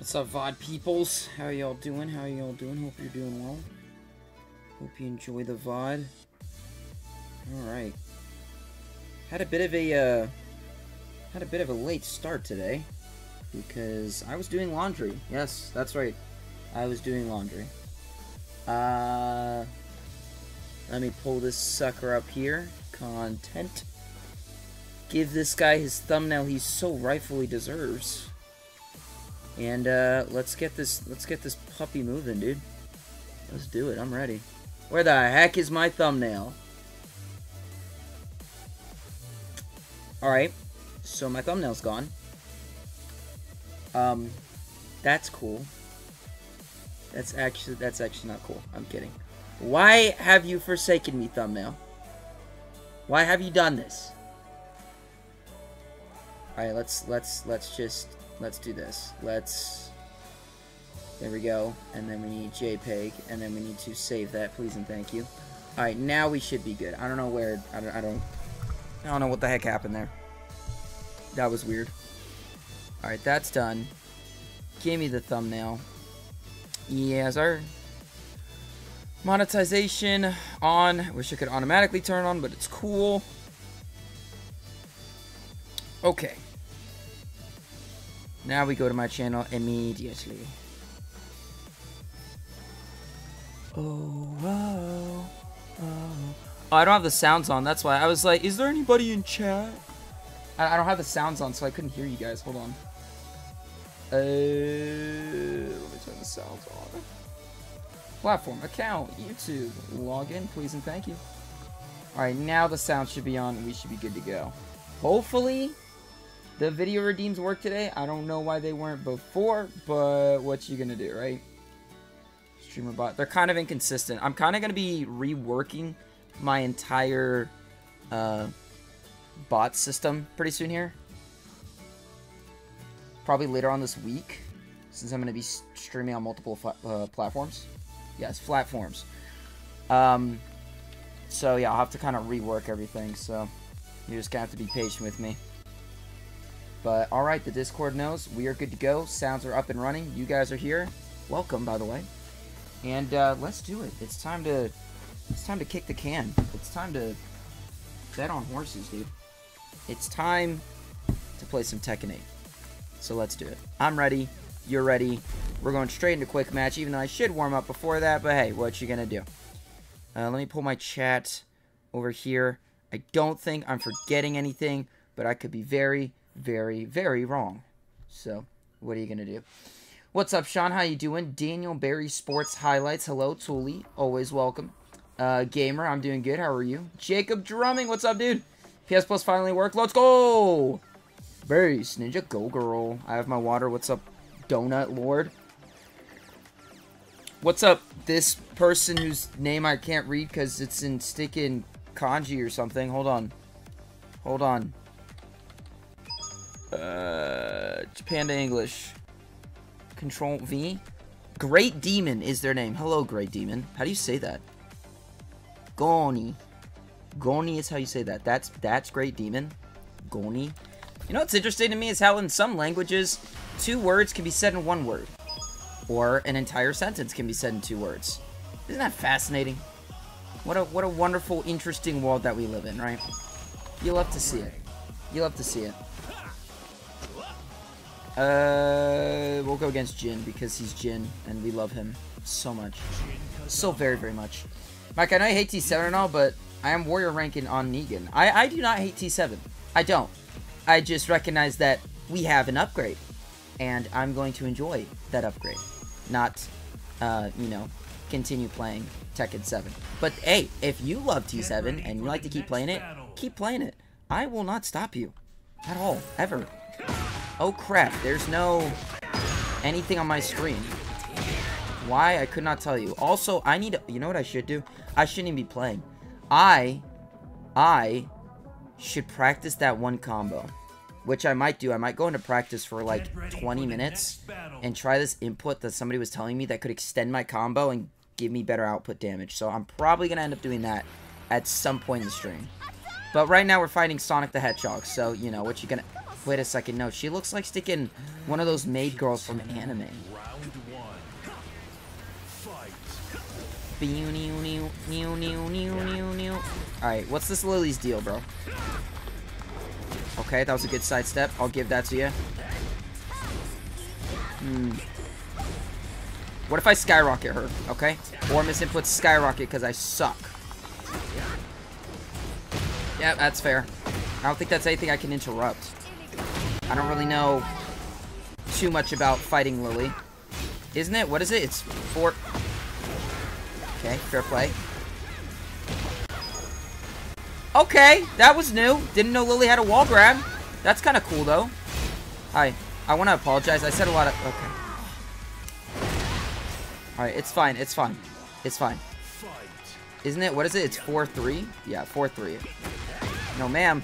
What's up, VOD peoples? How y'all doing? How y'all doing? Hope you're doing well. Hope you enjoy the VOD. Alright. Had a bit of a, uh, had a bit of a late start today. Because I was doing laundry. Yes, that's right. I was doing laundry. Uh, let me pull this sucker up here. Content. Give this guy his thumbnail he so rightfully deserves. And uh, let's get this let's get this puppy moving, dude. Let's do it. I'm ready. Where the heck is my thumbnail? Alright. So my thumbnail's gone. Um that's cool. That's actually that's actually not cool. I'm kidding. Why have you forsaken me, thumbnail? Why have you done this? Alright, let's let's let's just let's do this. Let's there we go. And then we need JPEG, and then we need to save that, please and thank you. Alright, now we should be good. I don't know where I don't I don't I don't know what the heck happened there. That was weird. Alright, that's done. Give me the thumbnail. Yes, our monetization on. Wish I could automatically turn on, but it's cool. Okay. Now we go to my channel immediately. Oh, oh, oh. Oh, I don't have the sounds on. That's why I was like, is there anybody in chat? I, I don't have the sounds on, so I couldn't hear you guys. Hold on. Uh, let me turn the sounds on. Platform, account, YouTube, login, please and thank you. Alright, now the sound should be on and we should be good to go. Hopefully, the video redeems work today. I don't know why they weren't before, but what you gonna do, right? Streamer bot. They're kind of inconsistent. I'm kind of gonna be reworking my entire uh, bot system pretty soon here. Probably later on this week, since I'm gonna be streaming on multiple uh, platforms. Yes, platforms. Um, so yeah, I'll have to kind of rework everything. So you just gonna have to be patient with me. But alright, the Discord knows. We are good to go. Sounds are up and running. You guys are here. Welcome, by the way. And uh, let's do it. It's time to it's time to kick the can. It's time to bet on horses, dude. It's time to play some Tekken 8. So let's do it. I'm ready. You're ready. We're going straight into quick match, even though I should warm up before that. But hey, what you gonna do? Uh, let me pull my chat over here. I don't think I'm forgetting anything, but I could be very, very, very wrong. So, what are you gonna do? What's up, Sean? How you doing? Daniel Barry Sports Highlights. Hello, Tuli. Always welcome. Uh, Gamer, I'm doing good. How are you? Jacob Drumming. What's up, dude? PS Plus finally worked. Let's go! Base Ninja, go girl. I have my water. What's up, Donut Lord? What's up, this person whose name I can't read because it's in sticking kanji or something. Hold on. Hold on. Uh, Japan to English. Control V. Great Demon is their name. Hello, Great Demon. How do you say that? Goni. Goni is how you say that. That's that's Great Demon. Goni. You know what's interesting to me is how in some languages, two words can be said in one word. Or an entire sentence can be said in two words. Isn't that fascinating? What a what a wonderful, interesting world that we live in, right? You love to see it. You love to see it. Uh, we'll go against Jin because he's Jin and we love him so much. So very, very much. Mike, I know you hate T7 and all, but I am warrior ranking on Negan. I, I do not hate T7. I don't. I just recognize that we have an upgrade. And I'm going to enjoy that upgrade. Not, uh, you know, continue playing Tekken 7. But hey, if you love T7 and you like to keep playing it, keep playing it. I will not stop you. At all. Ever. Oh crap, there's no anything on my screen. Why? I could not tell you. Also, I need to- you know what I should do? I shouldn't even be playing. I I should practice that one combo. Which I might do. I might go into practice for like 20 minutes and try this input that somebody was telling me that could extend my combo and give me better output damage. So I'm probably going to end up doing that at some point in the stream. But right now we're fighting Sonic the Hedgehog, so, you know, what you gonna... Wait a second, no, she looks like sticking one of those maid girls from anime. Alright, what's this Lili's deal, bro? Okay, that was a good sidestep. I'll give that to you. Hmm. What if I skyrocket her, okay? Or misinput skyrocket because I suck. Yeah, that's fair. I don't think that's anything I can interrupt. I don't really know too much about fighting Lili. Isn't it? What is it? It's four... Okay, fair play. Okay, that was new. Didn't know Lili had a wall grab. That's kind of cool, though. Hi. I want to apologize. I said a lot of... Okay. Alright, it's fine. It's fine. It's fine. Isn't it? What is it? It's 4-3? Yeah, 4-3. No, ma'am.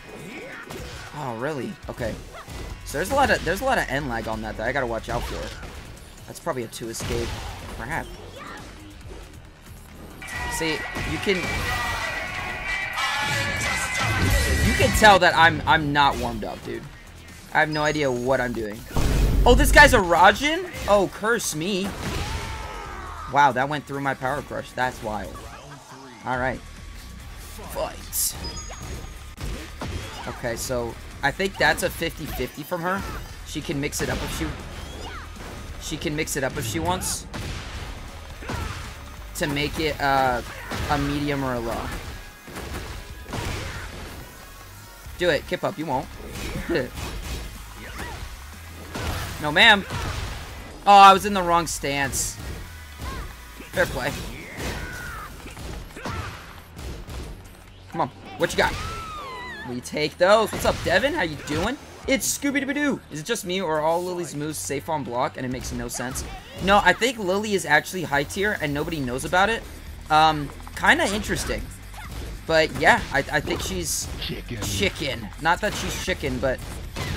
Oh, really? Okay. So there's a lot of there's a lot of end lag on that that I gotta watch out for. That's probably a two escape. Crap. See, you can you can tell that I'm I'm not warmed up, dude. I have no idea what I'm doing. Oh, this guy's a Raijin? Oh, curse me. Wow, that went through my power crush. That's wild. Alright. Fight. Okay, so I think that's a 50-50 from her. She can mix it up if she... She can mix it up if she wants. To make it uh, a medium or a low. Do it. Kip up. You won't. no, ma'am. Oh, I was in the wrong stance. Fair play. Come on. What you got? We take those. What's up, Devin? How you doing? It's Scooby-Doo. Is it just me or all Lili's moves safe on block and it makes no sense? No, I think Lili is actually high tier and nobody knows about it. Um, kind of interesting. But yeah, I, I think she's chicken. chicken. Not that she's chicken, but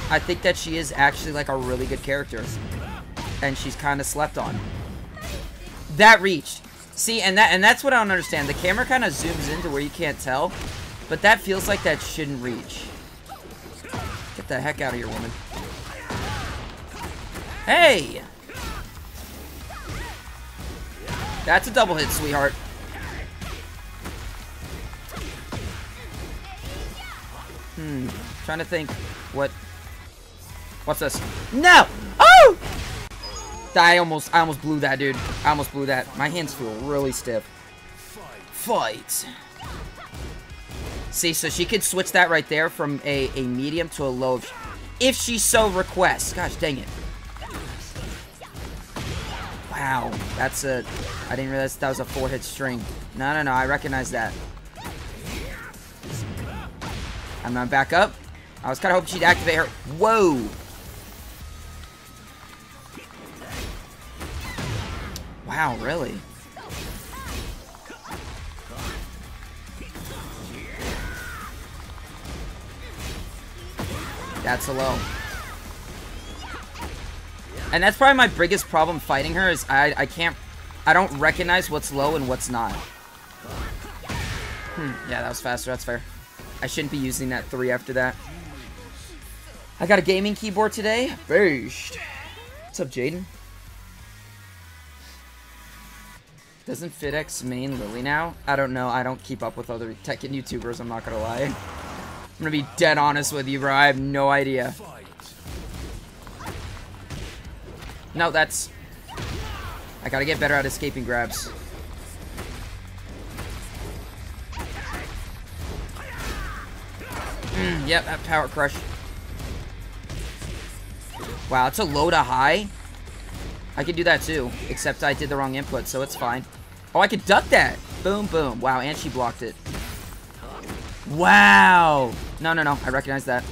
I think that she is actually like a really good character. And she's kind of slept on. That reached. See, and that and that's what I don't understand. The camera kind of zooms into where you can't tell. But that feels like that shouldn't reach. Get the heck out of here, woman. Hey! That's a double hit, sweetheart. Hmm. Trying to think what... What's this? No! Oh! I almost, I almost blew that, dude. I almost blew that. My hands feel really stiff. Fight. See, so she could switch that right there from a, a medium to a low if she so requests. Gosh, dang it. Wow, that's a... I didn't realize that was a four-hit string. No, no, no, I recognize that. I'm gonna back up. I was kind of hoping she'd activate her. Whoa! Wow, really? That's a low. And that's probably my biggest problem fighting her is I, I can't... I don't recognize what's low and what's not. Hmm, yeah, that was faster. That's fair. I shouldn't be using that 3 after that. I got a gaming keyboard today. What's up, Jaden? Doesn't FitX main Lili now? I don't know. I don't keep up with other Tekken YouTubers, I'm not gonna lie. I'm gonna be dead honest with you, bro. I have no idea. No, that's... I gotta get better at escaping grabs. Mm, yep, that power crush. Wow, it's a low to high. I could do that too, except I did the wrong input, so it's fine. Oh, I could duck that. Boom, boom. Wow, and she blocked it. Wow. No, no, no. I recognize that.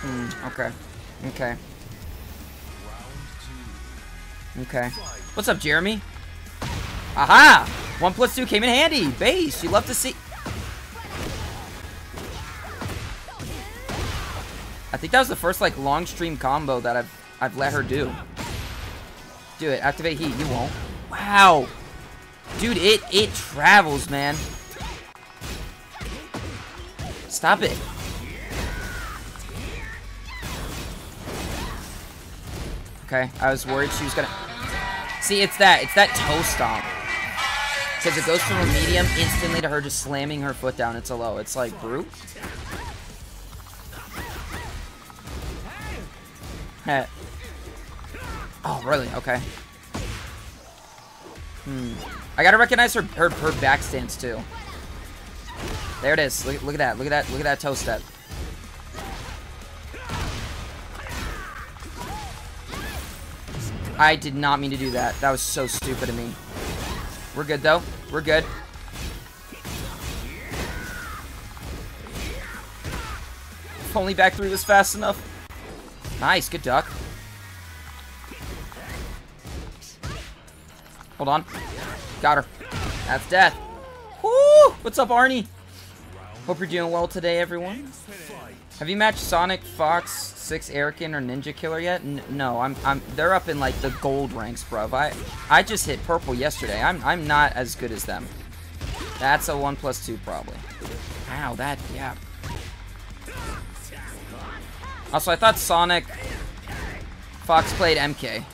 Hmm, okay. Okay. Okay. What's up, Jeremy? Aha! One plus two came in handy. Base, you love to see... I think that was the first, like, long stream combo that I've, I've let her do. Do it. Activate heat. You won't. Wow. Dude, it, it travels, man. Stop it. Okay, I was worried she was gonna... See, it's that. It's that toe stomp. Because it goes from a medium instantly to her just slamming her foot down. It's a low. It's like, brute. Oh, really? Okay. Hmm. I gotta recognize her, her, her back stance, too. There it is. Look, look at that. Look at that. Look at that toe step. I did not mean to do that. That was so stupid of me. We're good, though. We're good. If only back three was fast enough. Nice. Good duck. Hold on. Got her. That's death. Woo! What's up, Arnie? Hope you're doing well today, everyone. Have you matched Sonic, Fox, Six, Erican, or Ninja Killer yet? N no, I'm, I'm. They're up in like the gold ranks, bro. I, I just hit purple yesterday. I'm, I'm not as good as them. That's a one plus two probably. Wow, that, yeah. Also, I thought Sonic, Fox played MK.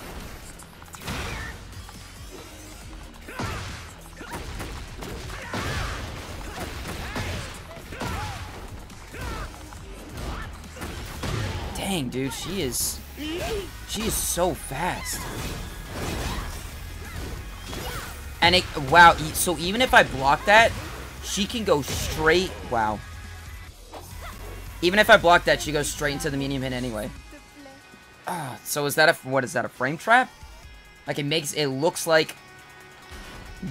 Dang, dude, she is... She is so fast. And it... Wow, so even if I block that, she can go straight... Wow. Even if I block that, she goes straight into the medium hit anyway. Ah, so is that a... What is that, a frame trap? Like, it makes... It looks like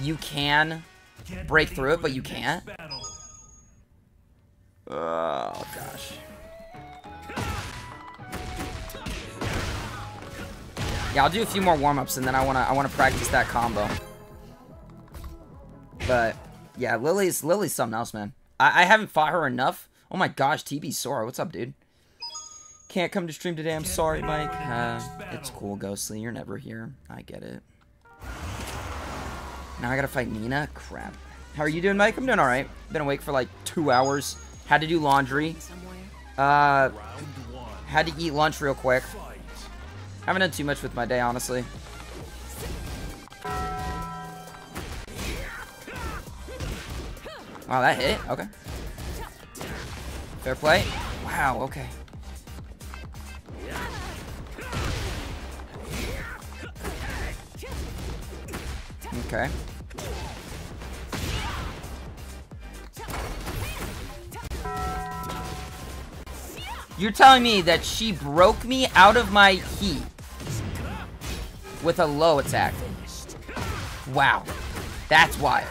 you can break through it, but you can't. Oh, gosh. Yeah, I'll do a few more warm-ups and then I wanna I wanna practice that combo. But yeah, Lili's Lili's something else, man. I, I haven't fought her enough. Oh my gosh, TB Sora, what's up, dude? Can't come to stream today. I'm sorry, Mike. Uh, it's cool, Ghostly. You're never here. I get it. Now I gotta fight Nina? Crap. How are you doing, Mike? I'm doing alright. Been awake for like two hours. Had to do laundry. Uh, had to eat lunch real quick. Haven't done too much with my day, honestly. Wow, that hit? Okay. Fair play. Wow, okay. Okay. You're telling me that she broke me out of my heat with a low attack. Wow. That's wild.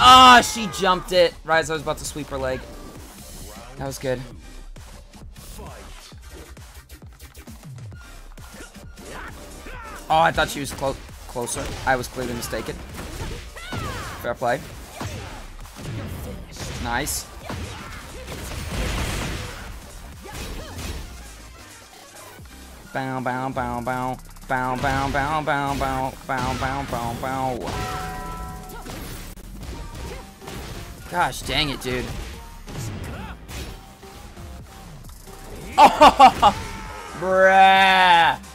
Ah, oh, she jumped it. As I was about to sweep her leg. That was good. Oh, I thought she was clo closer. I was clearly mistaken. Fair play. Nice. Bow, bow, bow, bow. Bow, bow, bow, bow, bow. Bow, bow, bow, bow. Gosh dang it, dude. Oh, bruh.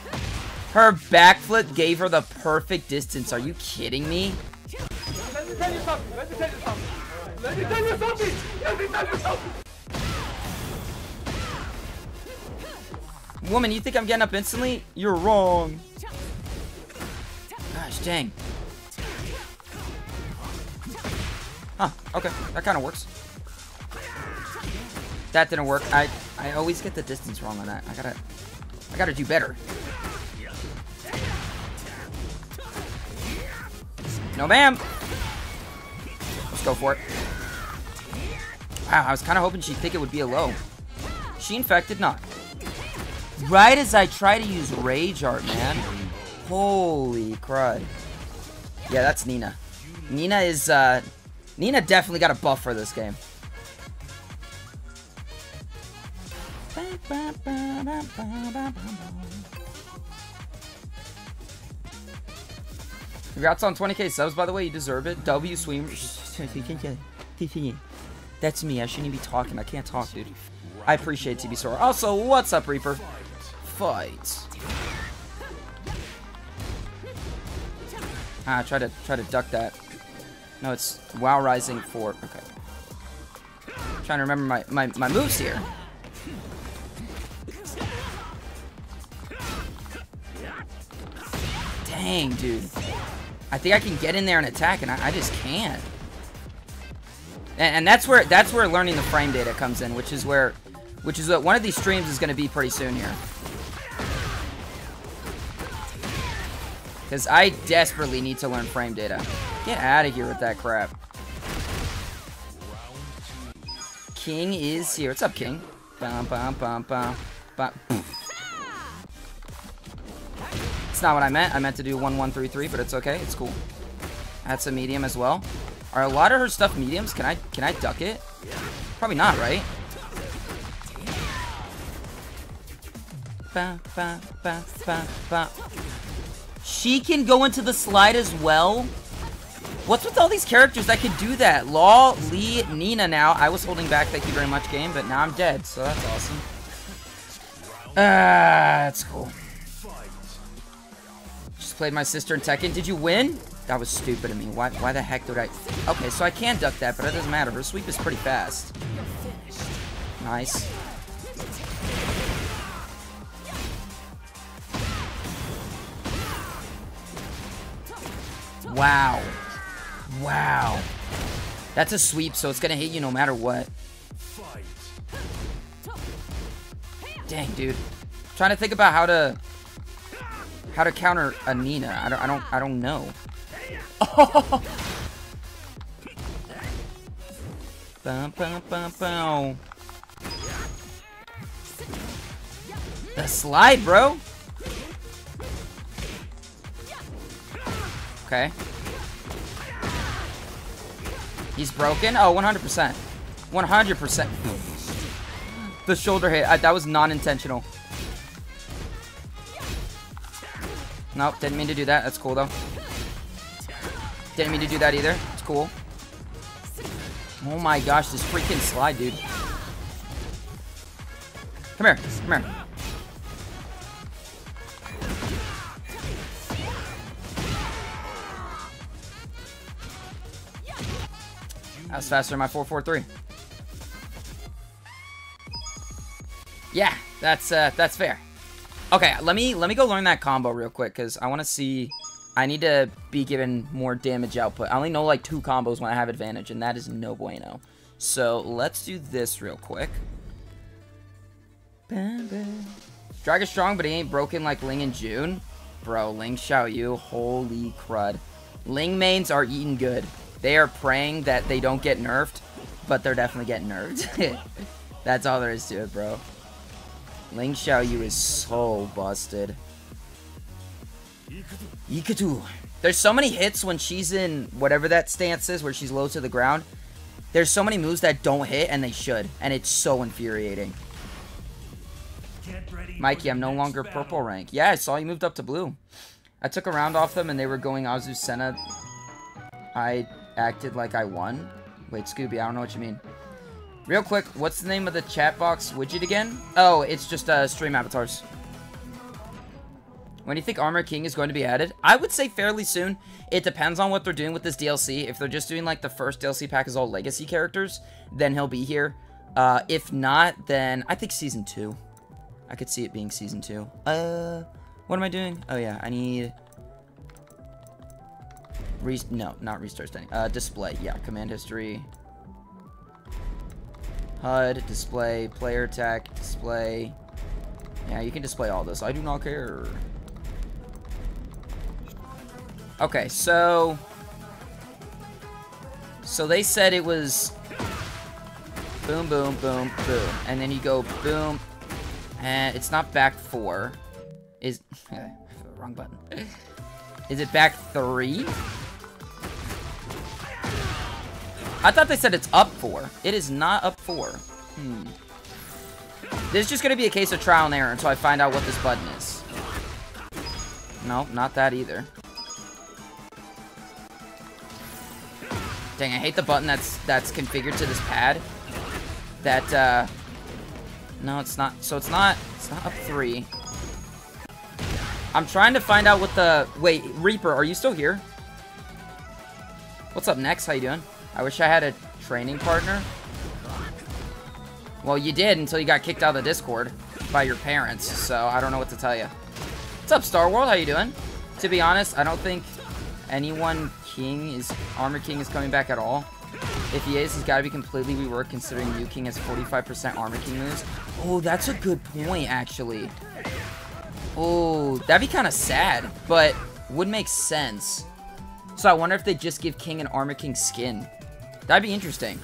Her backflip gave her the perfect distance. Are you kidding me? Let me tell you something. Let me tell you something. Let me tell you something. Woman, you think I'm getting up instantly? You're wrong. Gosh, dang. Huh, okay. That kind of works. That didn't work. I I always get the distance wrong on that. I gotta I gotta do better. No, ma'am. Let's go for it. Wow, I was kind of hoping she'd think it would be a low. She, in fact, did not. Right as I try to use Rage Art, man. Holy crud. Yeah, that's Nina. Nina is, uh... Nina definitely got a buff for this game. Congrats on 20k subs, by the way. You deserve it. W Swim. That's me. I shouldn't be talking. I can't talk, dude. I appreciate TB Sora. Also, what's up, Reaper? Fight. Ah, try to try to duck that. No, it's WoW Rising 4. Okay. Trying to remember my, my, my moves here. Dang, dude. I think I can get in there and attack, and I, I just can't. And, and, that's where that's where learning the frame data comes in, which is where, which is what one of these streams is going to be pretty soon here. Because I desperately need to learn frame data. Get out of here with that crap. King is here. What's up, King? Bum, bum, bum, bum, bum. It's not what I meant. I meant to do 1133, but it's okay. It's cool. That's a medium as well. Are a lot of her stuff mediums? Can I can I duck it? Probably not, right? Ba, ba, ba. She can go into the slide as well? What's with all these characters that could do that? Law, Lee, Nina now. I was holding back, thank you very much, game, but now I'm dead, so that's awesome. Ah, that's cool. Played my sister in Tekken. Did you win? That was stupid of me. Why, why the heck did I... Okay, so I can duck that, but it doesn't matter. Her sweep is pretty fast. Nice. Wow. Wow. That's a sweep, so it's gonna hit you no matter what. Dang, dude. I'm trying to think about how to how to counter a Nina. I don't I don't I don't know. Oh. bum, bum, bum, bum. The slide, bro. Okay. He's broken? Oh, 100%. 100%. the shoulder hit. I, that was non-intentional. Nope, didn't mean to do that. That's cool, though. Didn't mean to do that either. It's cool. Oh my gosh, this freaking slide, dude. Come here. Come here. That's faster than my 443. Yeah, that's uh, that's fair. Okay, let me let me go learn that combo real quick because I want to see. I need to be given more damage output. I only know like two combos when I have advantage, and that is no bueno. So let's do this real quick. Dragon strong, but he ain't broken like Ling and Jun. Bro, Ling Xiaoyu, holy crud. Ling mains are eating good. They are praying that they don't get nerfed, but they're definitely getting nerfed. That's all there is to it, bro. Ling Xiaoyu is so busted. Ikatu. There's so many hits when she's in whatever that stance is, where she's low to the ground. There's so many moves that don't hit, and they should. And it's so infuriating. Mikey, I'm no longer purple rank. Yeah, I saw you moved up to blue. I took a round off them, and they were going Azucena. I acted like I won? Wait, Scooby, I don't know what you mean. Real quick, what's the name of the chat box widget again? Oh, it's just uh, stream avatars. When do you think Armor King is going to be added? I would say fairly soon. It depends on what they're doing with this DLC. If they're just doing like the first DLC pack is all legacy characters, then he'll be here. Uh, if not, then I think season two. I could see it being season two. Uh, what am I doing? Oh yeah, I need Re no, not restart standing. Uh, display. Yeah, command history. HUD, display, player tech, display. Yeah, you can display all this. I do not care. Okay, so... So they said it was... Boom, boom, boom, boom. And then you go boom. And it's not back four. Is... wrong button. Is it back three? I thought they said it's up four. It is not up four. Hmm. This is just going to be a case of trial and error until I find out what this button is. No, not that either. Dang, I hate the button that's that's configured to this pad. That, uh... No, it's not. So it's not... It's not up three. I'm trying to find out what the... Wait, Reaper, are you still here? What's up next? How you doing? I wish I had a training partner. Well, you did until you got kicked out of the Discord by your parents, so I don't know what to tell you. What's up, Star World? How you doing? To be honest, I don't think anyone King is Armor King is coming back at all. If he is, he's got to be completely reworked considering Yu King has 45% Armor King moves. Oh, that's a good point, actually. Oh, that'd be kind of sad, but would make sense. So I wonder if they just give King an Armor King skin. That'd be interesting.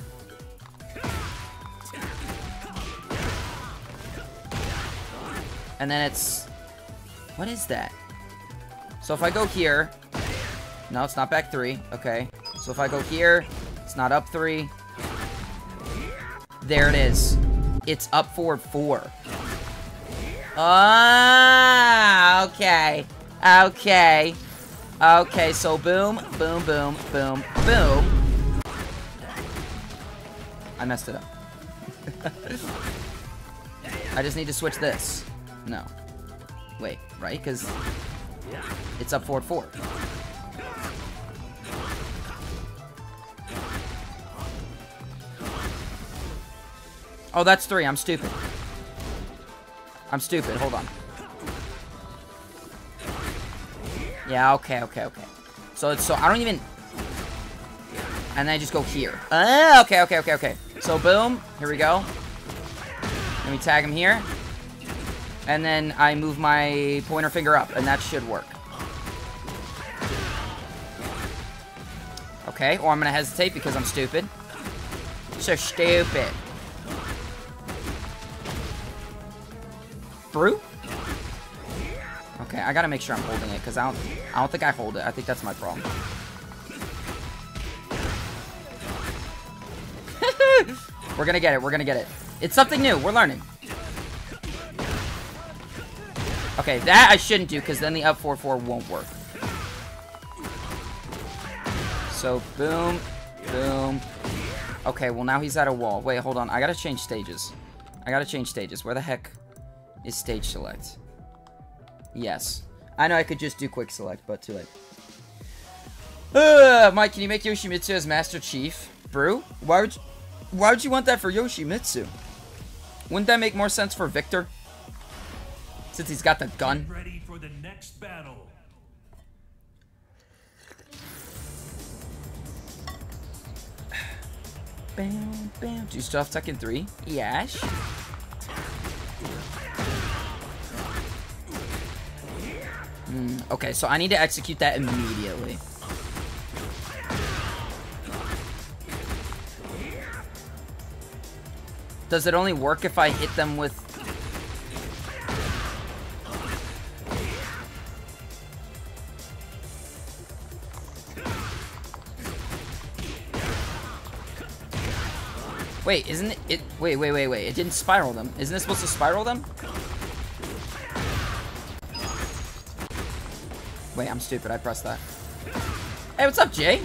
And then it's... What is that? So if I go here... No, it's not back three. Okay. So if I go here, it's not up three. There it is. It's up forward four. Ah, okay. Okay. Okay, so boom, boom, boom, boom, boom. I messed it up. I just need to switch this. No. Wait, right? Because it's up forward four. Oh, that's three. I'm stupid. I'm stupid. Hold on. Yeah, okay, okay, okay. So so I don't even and then I just go here. Uh, okay, okay, okay, okay. So boom, here we go. Let me tag him here. And then I move my pointer finger up, and that should work. Okay, or I'm gonna hesitate because I'm stupid. So stupid. Brew? Okay, I gotta make sure I'm holding it, because I don't, I don't think I hold it. I think that's my problem. we're gonna get it, we're gonna get it. It's something new, we're learning. Okay, that I shouldn't do, because then the up 4-4 won't work. So, boom, boom. Okay, well now he's at a wall. Wait, hold on. I gotta change stages. I gotta change stages. Where the heck is stage select? Yes. I know I could just do quick select, but too late. Uh, Mike, can you make Yoshimitsu as Master Chief? Brew? Why would you, why would you want that for Yoshimitsu? Wouldn't that make more sense for Victor? Since he's got the gun. Ready for the next battle. Bam, bam. Do you still have Tekken 3? Yes. Mm, okay, so I need to execute that immediately. Does it only work if I hit them with... Wait, isn't it, it... Wait, wait, wait, wait. It didn't spiral them. Isn't it supposed to spiral them? Wait, I'm stupid. I pressed that. Hey, what's up, Jay?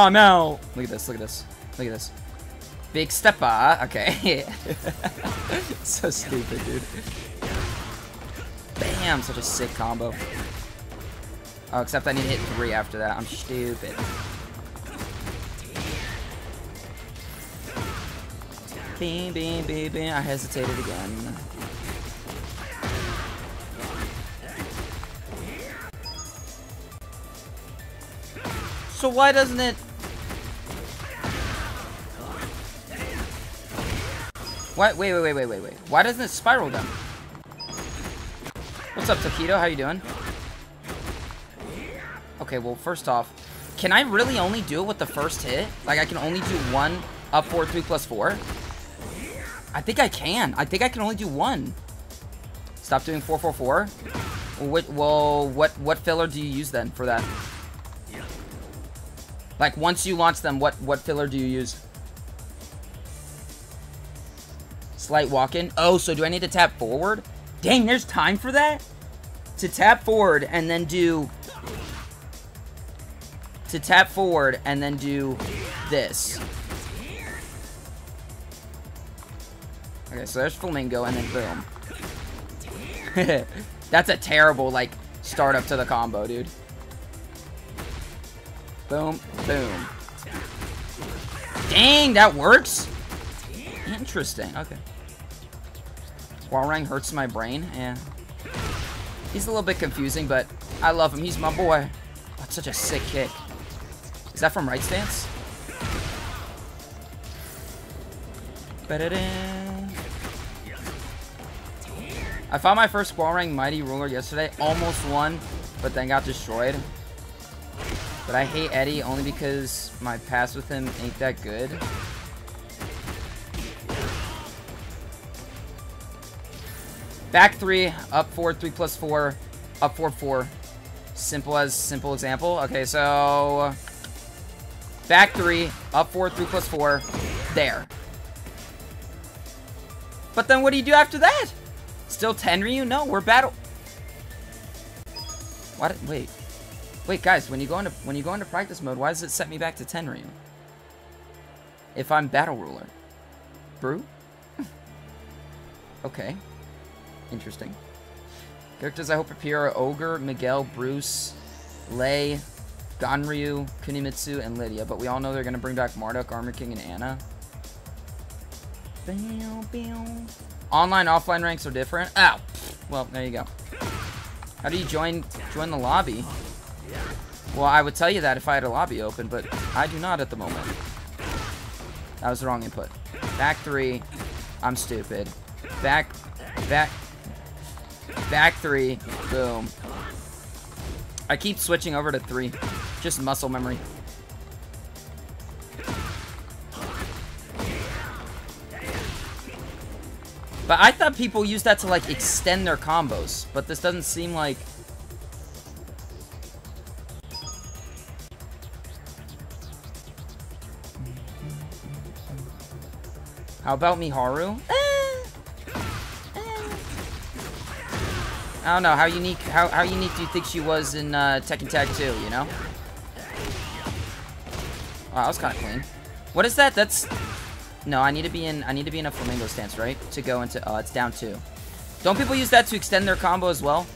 Oh, no. Look at this. Look at this. Look at this. Big stepper. Okay. so stupid, dude. Bam. Such a sick combo. Oh, except I need to hit three after that. I'm stupid. Beam, beam, beam, beam. I hesitated again. So why doesn't it... What? Wait, wait, wait, wait, wait, wait. Why doesn't it spiral them? What's up, Taquito? How you doing? Okay, well, first off, can I really only do it with the first hit? Like, I can only do one up 4, 3 plus 4? I think I can. I think I can only do one. Stop doing 4, 4, 4? What, well, what, what filler do you use then for that? Like, once you launch them, what, what filler do you use? Slight walk-in? Oh, so do I need to tap forward? Dang, there's time for that? To tap forward and then do to tap forward and then do this. Okay, so there's Flamingo and then boom. That's a terrible, like, startup to the combo, dude. Boom, boom. Dang, that works? Interesting, okay. Hwoarang hurts my brain, yeah. He's a little bit confusing, but I love him. He's my boy. That's such a sick kick. Is that from right stance? I found my first Hwoarang Mighty Ruler yesterday. Almost won, but then got destroyed. But I hate Eddie only because my pass with him ain't that good. Back three, up four, three plus four, up four, four. Simple as simple example. Okay, so back three, up four, three plus four, there. But then what do you do after that? Still Tenryu? No, we're battle. What? Wait, wait, guys. When you go into when you go into practice mode, why does it set me back to Tenryu? If I'm battle ruler, brew. okay. Interesting. Characters I hope appear are Ogre, Miguel, Bruce, Lei, Ganryu, Kunimitsu, and Lydia, but we all know they're going to bring back Marduk, Armor King, and Anna. Online, offline ranks are different. Ow! Well, there you go. How do you join join the lobby? Well, I would tell you that if I had a lobby open, but I do not at the moment. That was the wrong input. Back three. I'm stupid. Back, back, Back three. Boom. I keep switching over to three. Just muscle memory. But I thought people use that to, like, extend their combos. But this doesn't seem like... How about Miharu? Eh, I don't know, how unique how, how unique do you think she was in uh, Tekken Tag 2, you know? Wow, that was kind of clean. What is that? That's... No, I need to be in I need to be in a flamingo stance, right? To go into... Oh, it's down two. Don't people use that to extend their combo as well?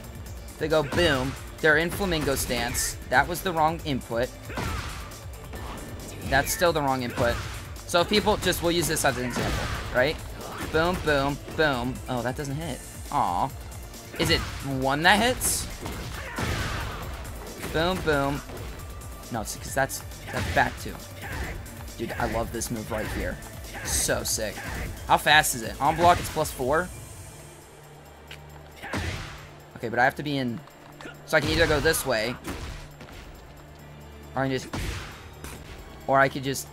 They go boom. They're in flamingo stance. That was the wrong input. That's still the wrong input. So if people just... We'll use this as an example, right? Boom, boom, boom. Oh, that doesn't hit. Aw. Is it one that hits? Boom, boom. No, it's because that's that's back two. Dude, I love this move right here. So sick. How fast is it? On block, it's plus four. Okay, but I have to be in... So I can either go this way. Or I can just... Or I could just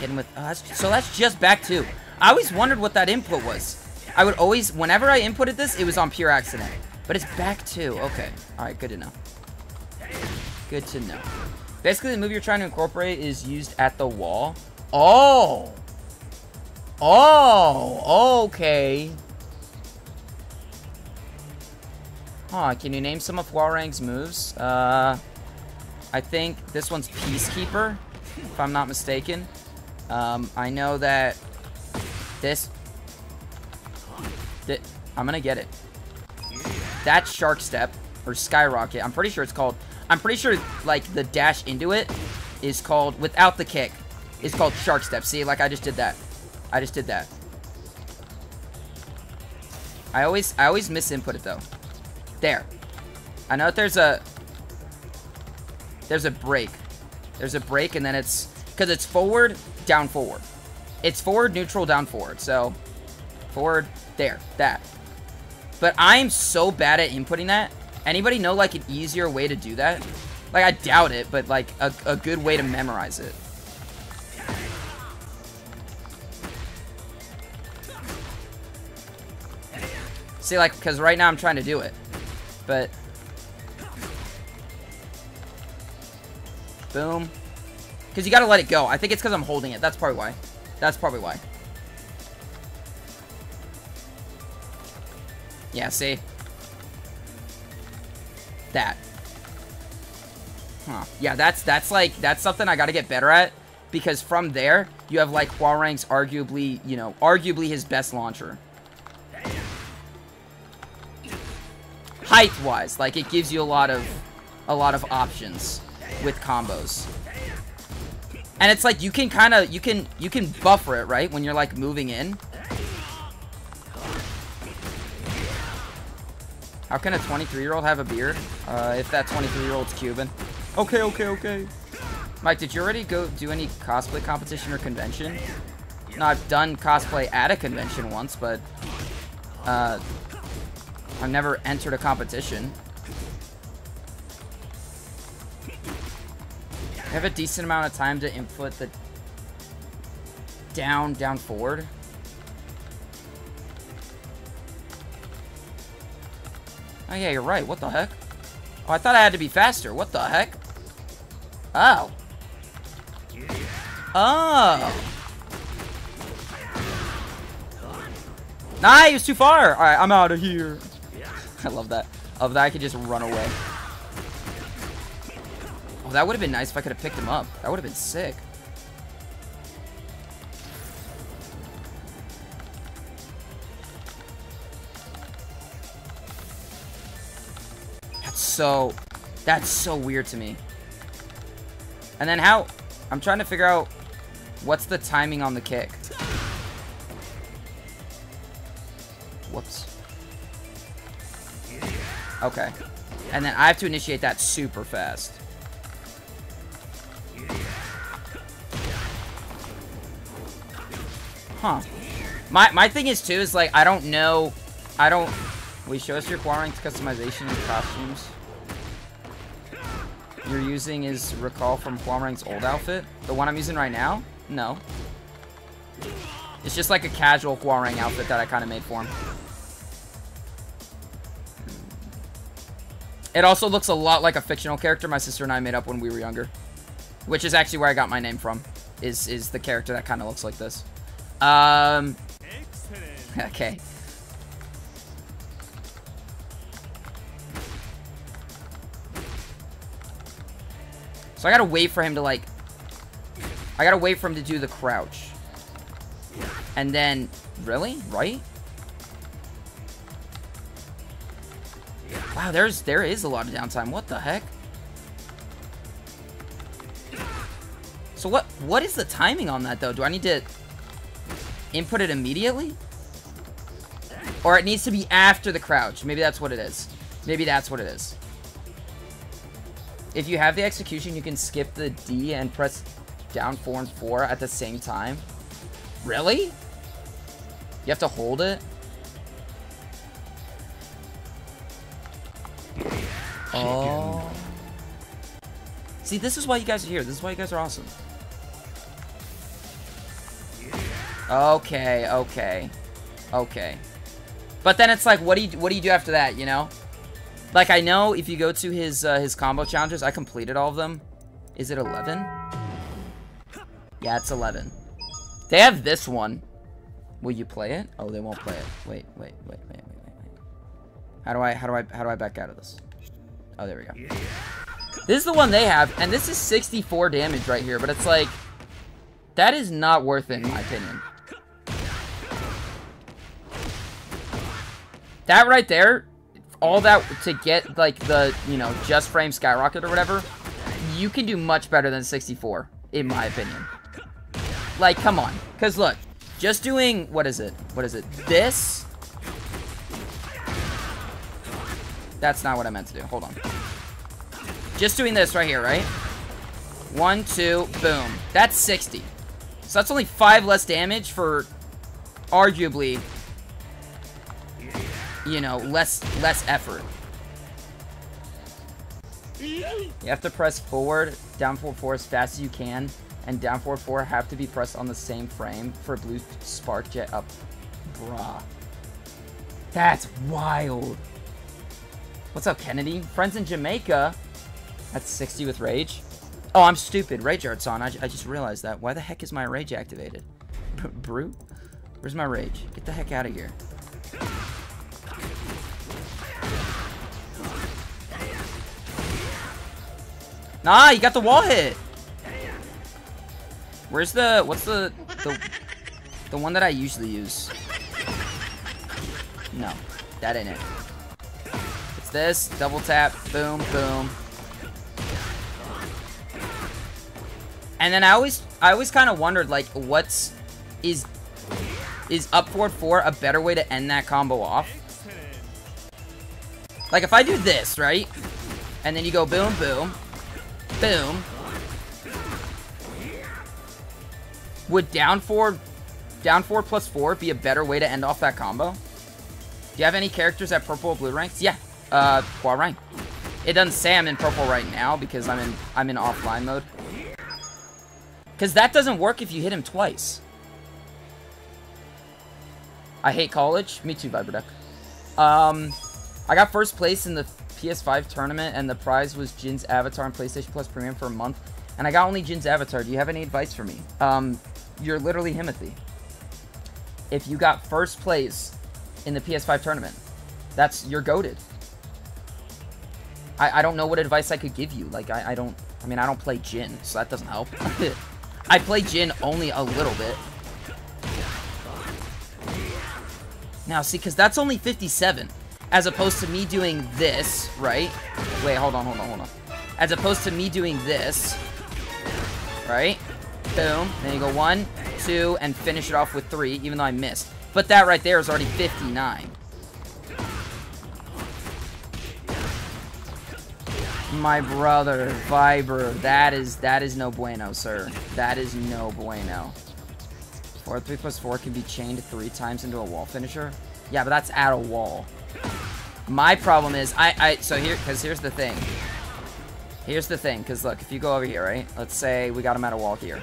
hit him with... Oh, that's, so that's just back two. I always wondered what that input was. I would always, whenever I inputted this, it was on pure accident. But it's back too. Okay. Alright, good to know. Good to know. Basically, the move you're trying to incorporate is used at the wall. Oh! Oh! Okay. Huh, can you name some of Hwoarang's moves? Uh, I think this one's Peacekeeper, if I'm not mistaken. Um, I know that this I'm gonna get it. That Shark Step, or Skyrocket, I'm pretty sure it's called... I'm pretty sure, like, the dash into it is called, without the kick, is called Shark Step. See, like, I just did that. I just did that. I always, I always misinput it, though. There. I know that there's a... There's a break. There's a break, and then it's... Because it's forward, down, forward. It's forward, neutral, down, forward. So, forward, there, that. But I'm so bad at inputting that. Anybody know, like, an easier way to do that? Like, I doubt it, but, like, a, a good way to memorize it. See, like, because right now I'm trying to do it. But... Boom. Because you gotta let it go. I think it's because I'm holding it. That's probably why. That's probably why. Yeah, see? That. Huh. Yeah, that's that's like that's something I gotta get better at. Because from there, you have like Hwoarang's arguably, you know, arguably his best launcher. Height-wise, like it gives you a lot of a lot of options with combos. And it's like you can kind of you can you can buffer it, right? When you're like moving in. How can a 23-year-old have a beard? Uh, if that 23-year-old's Cuban. Okay, okay, okay. Mike, did you already go do any cosplay competition or convention? No, I've done cosplay at a convention once, but uh, I've never entered a competition. I have a decent amount of time to input the down, down, forward. Oh yeah, you're right. What the heck? Oh, I thought I had to be faster. What the heck? Oh. Oh. Nah, he was too far. All right, I'm out of here. I love that. Of that, I could just run away. Oh, that would have been nice if I could have picked him up. That would have been sick. So... That's so weird to me. And then how... I'm trying to figure out what's the timing on the kick. Whoops. Okay. And then I have to initiate that super fast. Huh. My, my thing is, too, is, like, I don't know... I don't... You show us your Hwoarang's customization and costumes? You're using is Recall from Hwoarang's old outfit? The one I'm using right now? No. It's just like a casual Hwoarang outfit that I kind of made for him. It also looks a lot like a fictional character my sister and I made up when we were younger. Which is actually where I got my name from. Is is the character that kind of looks like this. Um. Okay. So I gotta wait for him to like... I gotta wait for him to do the crouch. And then... Really? Right? Wow, there's there is a lot of downtime. What the heck? So what what is the timing on that though? Do I need to input it immediately? Or it needs to be after the crouch. Maybe that's what it is. Maybe that's what it is. If you have the execution, you can skip the D and press down 4 and 4 at the same time. Really? You have to hold it? Oh. See, this is why you guys are here. This is why you guys are awesome. Okay, okay. Okay. But then it's like, what do you what do you do after that, you know? Like, I know if you go to his uh, his combo challenges, I completed all of them. Is it 11? Yeah, it's 11. They have this one. Will you play it? Oh, they won't play it. Wait, wait, wait, wait, wait, wait. How do I, how do I, how do I back out of this? Oh, there we go. This is the one they have, and this is 64 damage right here, but it's like, that is not worth it, in my opinion. That right there, all that to get, like, the, you know, just frame skyrocket or whatever, you can do much better than 64, in my opinion. Like, come on. Because, look, just doing, what is it? What is it? This That's not what I meant to do. Hold on. Just doing this right here, right? One, two, boom. That's 60. So that's only five less damage for arguably, you know, less less effort. You have to press forward, down forward 4 as fast as you can, and down forward 4 have to be pressed on the same frame for blue spark jet up. Bruh. That's wild. What's up, Kennedy? Friends in Jamaica. That's 60 with Rage. Oh, I'm stupid. Rage Art's on. I, I just realized that. Why the heck is my Rage activated? Brute? Where's my Rage? Get the heck out of here. Nah, you got the wall hit. Where's the, what's the, the, the one that I usually use? No, that ain't it. It's this, double tap, boom, boom. And then I always, I always kind of wondered, like, what's, is, is up forward 4 a better way to end that combo off? Like, if I do this, right? And then you go boom, boom, boom. Would down four, down four plus four be a better way to end off that combo? Do you have any characters at purple or blue ranks? Yeah, uh, Hwoarang. It doesn't say I'm in purple right now because I'm in I'm in offline mode. Because that doesn't work if you hit him twice. I hate college. Me too, Viberdeck. Um, I got first place in the PS5 tournament, and the prize was Jin's avatar on PlayStation Plus Premium for a month. And I got only Jin's avatar. Do you have any advice for me? Um, you're literally Himothy. If you got first place in the PS5 tournament, that's you're goaded. I, I don't know what advice I could give you. Like I, I don't I mean I don't play Jin, so that doesn't help. I play Jin only a little bit. Now see, cause that's only 57 as opposed to me doing this, right? Wait, hold on, hold on, hold on. As opposed to me doing this, right? Boom. Then you go one, two, and finish it off with three, even though I missed. But that right there is already 59. My brother, Viber, that is that is no bueno, sir. That is no bueno. 4 3 plus 4 can be chained three times into a wall finisher? Yeah, but that's at a wall. My problem is, I, I, so here, because here's the thing. Here's the thing, because look, if you go over here, right? Let's say we got him at a wall here.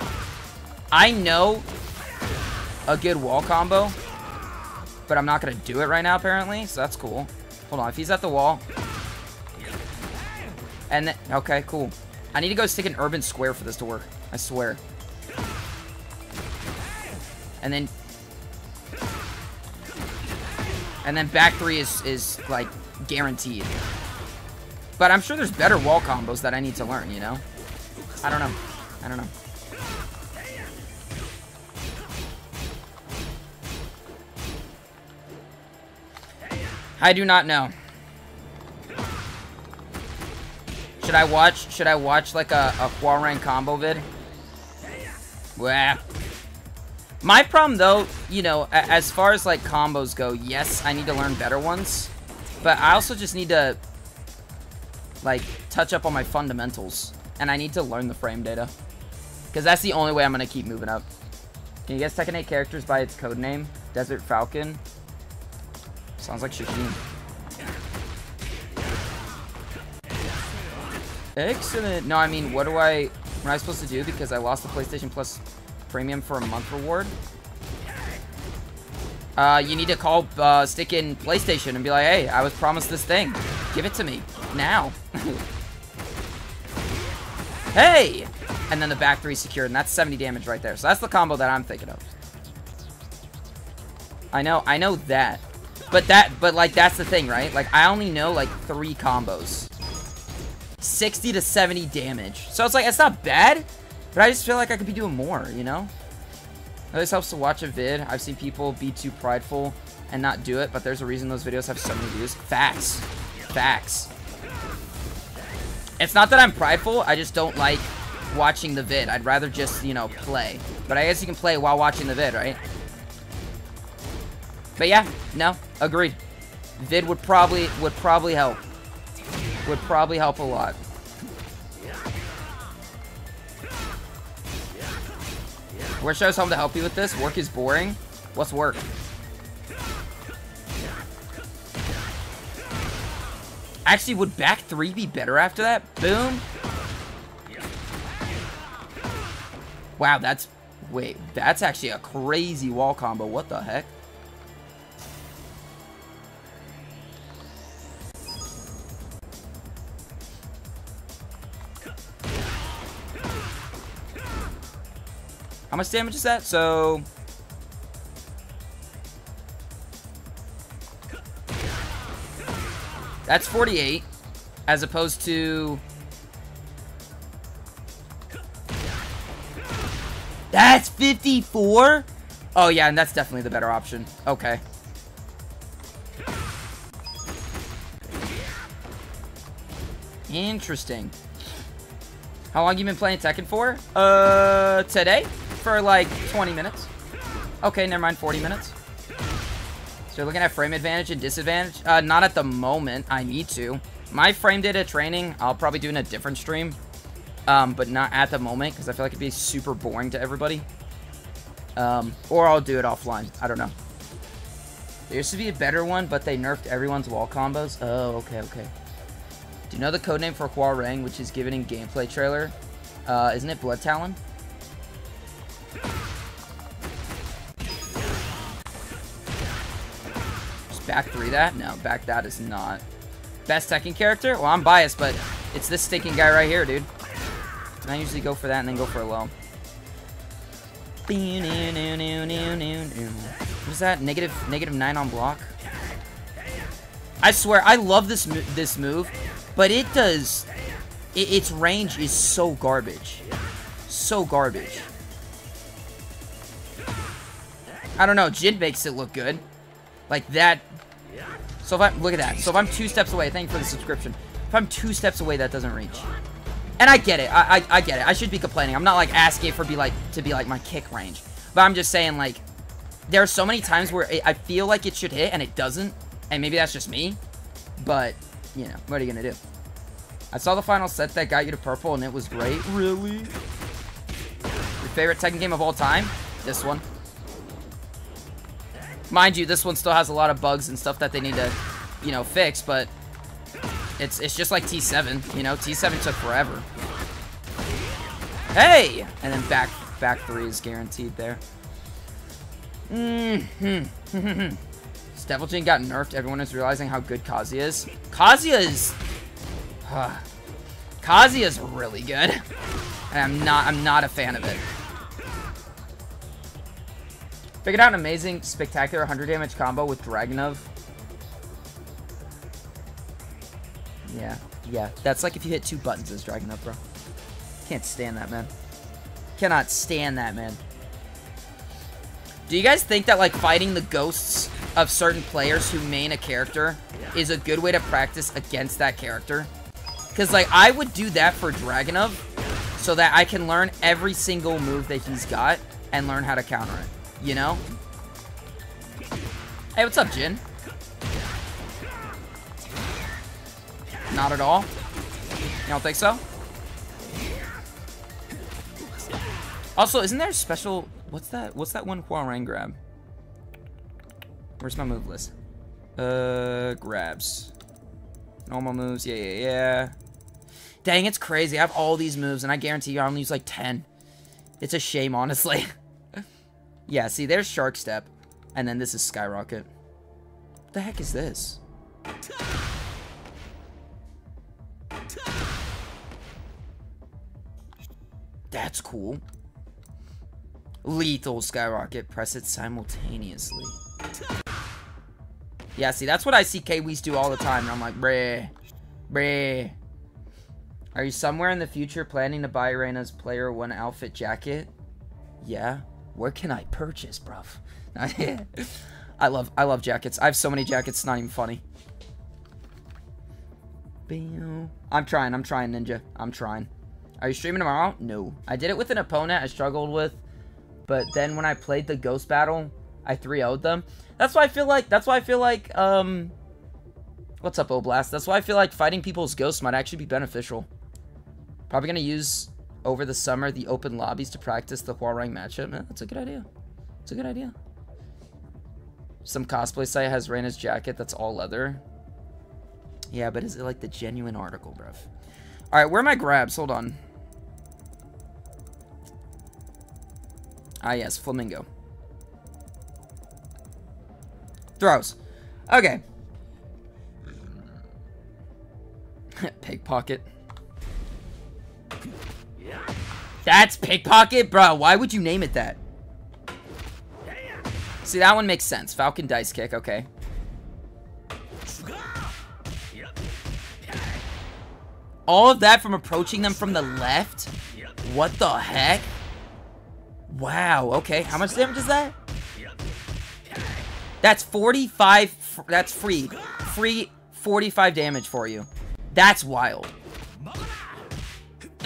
I know a good wall combo, but I'm not going to do it right now, apparently, so that's cool. Hold on, if he's at the wall. And then, okay, cool. I need to go stick an urban square for this to work. I swear. And then and then back three is, is like, guaranteed. But I'm sure there's better wall combos that I need to learn, you know? I don't know. I don't know. I do not know. Should I watch, should I watch like a, a Hwoarang combo vid? Well, my problem, though, you know, as far as, like, combos go, yes, I need to learn better ones. But I also just need to, like, touch up on my fundamentals. And I need to learn the frame data. Because that's the only way I'm going to keep moving up. Can you guess Tekken 8 characters by its code name? Desert Falcon? Sounds like Shaheen. Excellent. No, I mean, what do I... What am I supposed to do? Because I lost the PlayStation Plus premium for a month reward. Uh, you need to call, uh, stick in PlayStation and be like, hey, I was promised this thing. Give it to me. Now. hey! And then the back three secured, and that's 70 damage right there. So that's the combo that I'm thinking of. I know, I know that. But that, but like, that's the thing, right? Like, I only know, like, three combos. 60 to 70 damage. So it's like, it's not bad, but I just feel like I could be doing more, you know? It always helps to watch a vid. I've seen people be too prideful and not do it, but there's a reason those videos have so many views. Facts. Facts. It's not that I'm prideful, I just don't like watching the vid. I'd rather just, you know, play. But I guess you can play while watching the vid, right? But yeah, no, agreed. Vid would probably would probably help. Would probably help a lot. Where should I home to help you with this? Work is boring. What's work? Actually, would back three be better after that? Boom. Wow, that's... Wait, that's actually a crazy wall combo. What the heck? How much damage is that? So... That's 48, as opposed to... That's 54? Oh, yeah, and that's definitely the better option. Okay. Interesting. How long you been playing Tekken for? Uh, today? For like 20 minutes. Okay, never mind, 40 minutes. So looking at frame advantage and disadvantage? Uh, not at the moment. I need to. My frame data training, I'll probably do in a different stream. Um, but not at the moment, because I feel like it'd be super boring to everybody. Um, or I'll do it offline. I don't know. There used to be a better one, but they nerfed everyone's wall combos. Oh, okay, okay. Do you know the codename for Hwoarang, which is given in gameplay trailer? Uh, isn't it Blood Talon? Just back three that? No, back that is not. Best Tekken character? Well, I'm biased, but it's this stinking guy right here, dude. And I usually go for that and then go for a low. What is that? Negative, negative nine on block? I swear, I love this this move, but it does... It, its range is so garbage. So garbage. I don't know, Jin makes it look good. Like that... So if I... Look at that. So if I'm two steps away, thank you for the subscription. If I'm two steps away, that doesn't reach. And I get it. I, I, I get it. I should be complaining. I'm not like asking for be like to be like my kick range. But I'm just saying like there are so many times where it, I feel like it should hit and it doesn't. And maybe that's just me. But, you know, what are you going to do? I saw the final set that got you to purple and it was great. Really? Your favorite Tekken game of all time? This one. Mind you, this one still has a lot of bugs and stuff that they need to, you know, fix, but it's it's just like T7, you know? T7 took forever. Hey! And then back back three is guaranteed there. Mm-hmm. Devil Jin got nerfed. Everyone is realizing how good Kazuya is. Kazuya is... Kazuya is really good. And I'm not, I'm not a fan of it. Figured out an amazing, spectacular 100 damage combo with Dragunov. Yeah, yeah. That's like if you hit two buttons as Dragunov, bro. Can't stand that, man. Cannot stand that, man. Do you guys think that, like, fighting the ghosts of certain players who main a character is a good way to practice against that character? Because, like, I would do that for Dragunov so that I can learn every single move that he's got and learn how to counter it. You know? Hey, what's up, Jin? Not at all? You don't think so? Also, isn't there a special... What's that? What's that one Hwoarang grab? Where's my move list? Uh, grabs. Normal moves. Yeah, yeah, yeah. Dang, it's crazy. I have all these moves, and I guarantee you I only use like 10. It's a shame, honestly. yeah, see, there's Shark Step. And then this is Skyrocket. What the heck is this? That's cool. Lethal Skyrocket. Press it simultaneously. Yeah, see, that's what I see Kiwis do all the time. And I'm like, bruh. Bruh. Are you somewhere in the future planning to buy Reina's Player One outfit jacket? Yeah. Where can I purchase, bruv? I love I love jackets. I have so many jackets, it's not even funny. I'm trying, I'm trying, Ninja. I'm trying. Are you streaming tomorrow? No. I did it with an opponent I struggled with. But then when I played the ghost battle, I 3-0'd them. That's why I feel like, that's why I feel like, um... What's up, Oblast? That's why I feel like fighting people's ghosts might actually be beneficial. Probably gonna use, over the summer, the open lobbies to practice the Hwoarang matchup. Man, that's a good idea. It's a good idea. Some cosplay site has Reina's jacket that's all leather. Yeah, but is it like the genuine article, bruv? Alright, where are my grabs? Hold on. Ah, yes, Flamingo. Throws. Okay. Pickpocket. That's pickpocket? Bro, why would you name it that? See, that one makes sense. Falcon dice kick, okay. All of that from approaching them from the left? What the heck? Wow, okay. How much damage is that? That's 45, that's free. Free 45 damage for you. That's wild.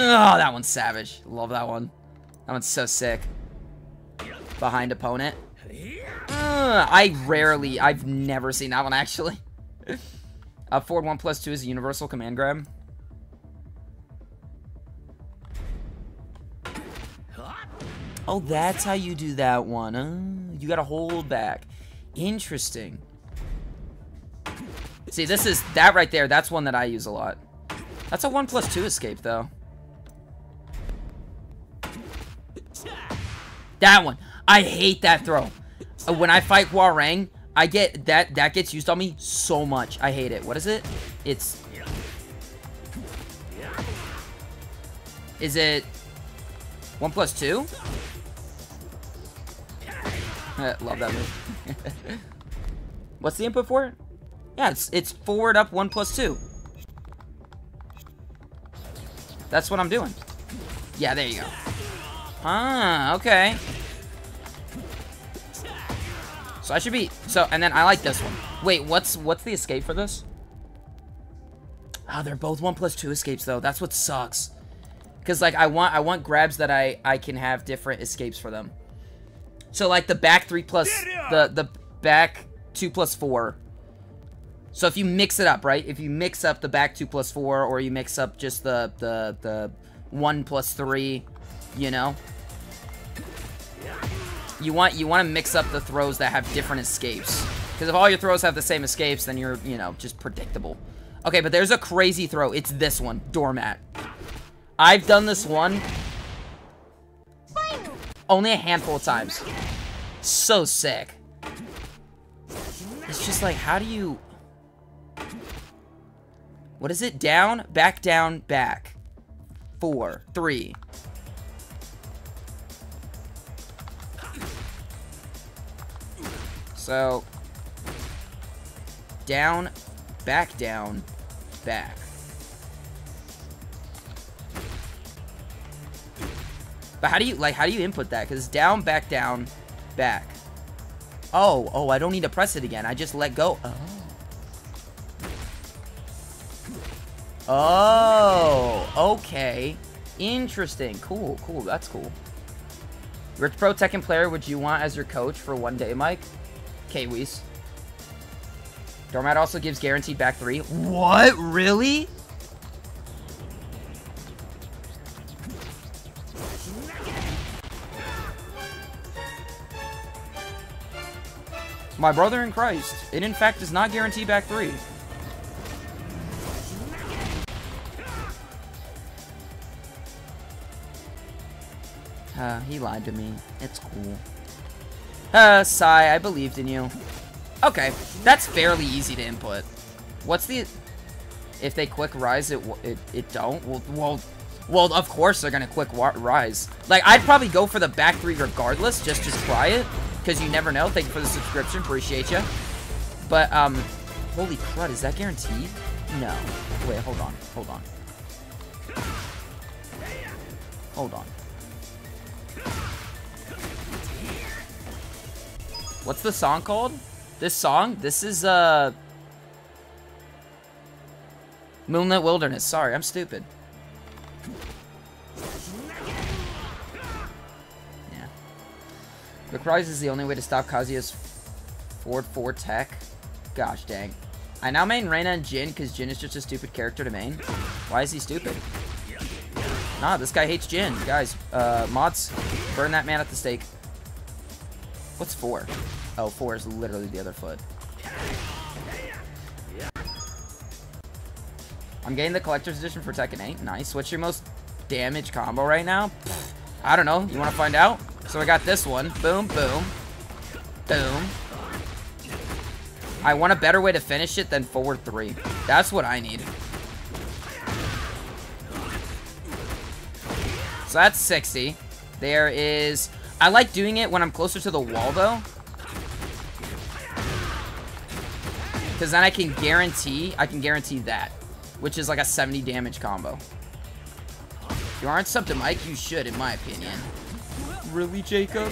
Oh, that one's savage. Love that one. That one's so sick. Behind opponent. Uh, I rarely, I've never seen that one actually. Up forward 1 plus 2 is a universal command grab. Oh, that's how you do that one. Uh, you gotta hold back. Interesting. See, this is, that right there, that's one that I use a lot. That's a 1 plus 2 escape, though. That one. I hate that throw. Uh, when I fight Hwoarang, I get, that, that gets used on me so much. I hate it. What is it? It's... Is it... 1 plus 2? Love that move. What's the input for it? Yeah, it's, it's forward up 1 plus 2. That's what I'm doing. Yeah, there you go. Ah, okay. So I should be... So, and then I like this one. Wait, what's what's the escape for this? Oh, they're both 1 plus 2 escapes, though. That's what sucks. Because, like, I want I want grabs that I, I can have different escapes for them. So like the back three plus the the back two plus four. So if you mix it up, right? If you mix up the back two plus four, or you mix up just the the the one plus three, you know. You want you want to mix up the throws that have different escapes. Because if all your throws have the same escapes, then you're, you know, just predictable. Okay, but there's a crazy throw. It's this one, Doormat. I've done this one only a handful of times. So sick. It's just like, how do you... What is it? Down, back, down, back. Four, three. So, down, back, down, back. But how do you, like, how do you input that? Because down, back, down, back. Oh, oh, I don't need to press it again. I just let go. Oh. Oh, okay. Interesting. Cool, cool. That's cool. Which Pro Tekken player would you want as your coach for one day, Mike? K-Weez. Doormat also gives guaranteed back three. What? Really? My brother in Christ. It in fact does not guarantee back three. Uh, he lied to me. It's cool. Uh, Sai, I believed in you. Okay, that's fairly easy to input. What's the... If they quick rise, it it, it don't? Well, well, well, of course they're gonna quick rise. Like, I'd probably go for the back three regardless, just just try it because you never know. Thank you for the subscription. Appreciate you. But, um, holy crud, is that guaranteed? No. Wait, hold on. Hold on. Hold on. What's the song called? This song? This is, uh... Moonlit Wilderness. Sorry, I'm stupid. Quick Rise is the only way to stop Kazuya's Ford 4 tech. Gosh dang. I now main Reina and Jin because Jin is just a stupid character to main. Why is he stupid? Nah, this guy hates Jin. Guys, uh, mods, burn that man at the stake. What's 4? Oh, 4 is literally the other foot. I'm getting the collector's edition for Tekken 8. Nice. What's your most damage combo right now? I don't know. You want to find out? So I got this one. Boom, boom. Boom. I want a better way to finish it than forward three. That's what I need. So that's 60. There is... I like doing it when I'm closer to the wall, though. Because then I can guarantee... I can guarantee that. Which is like a 70 damage combo. If you aren't subbed to Mike, you should, in my opinion. Really, Jacob?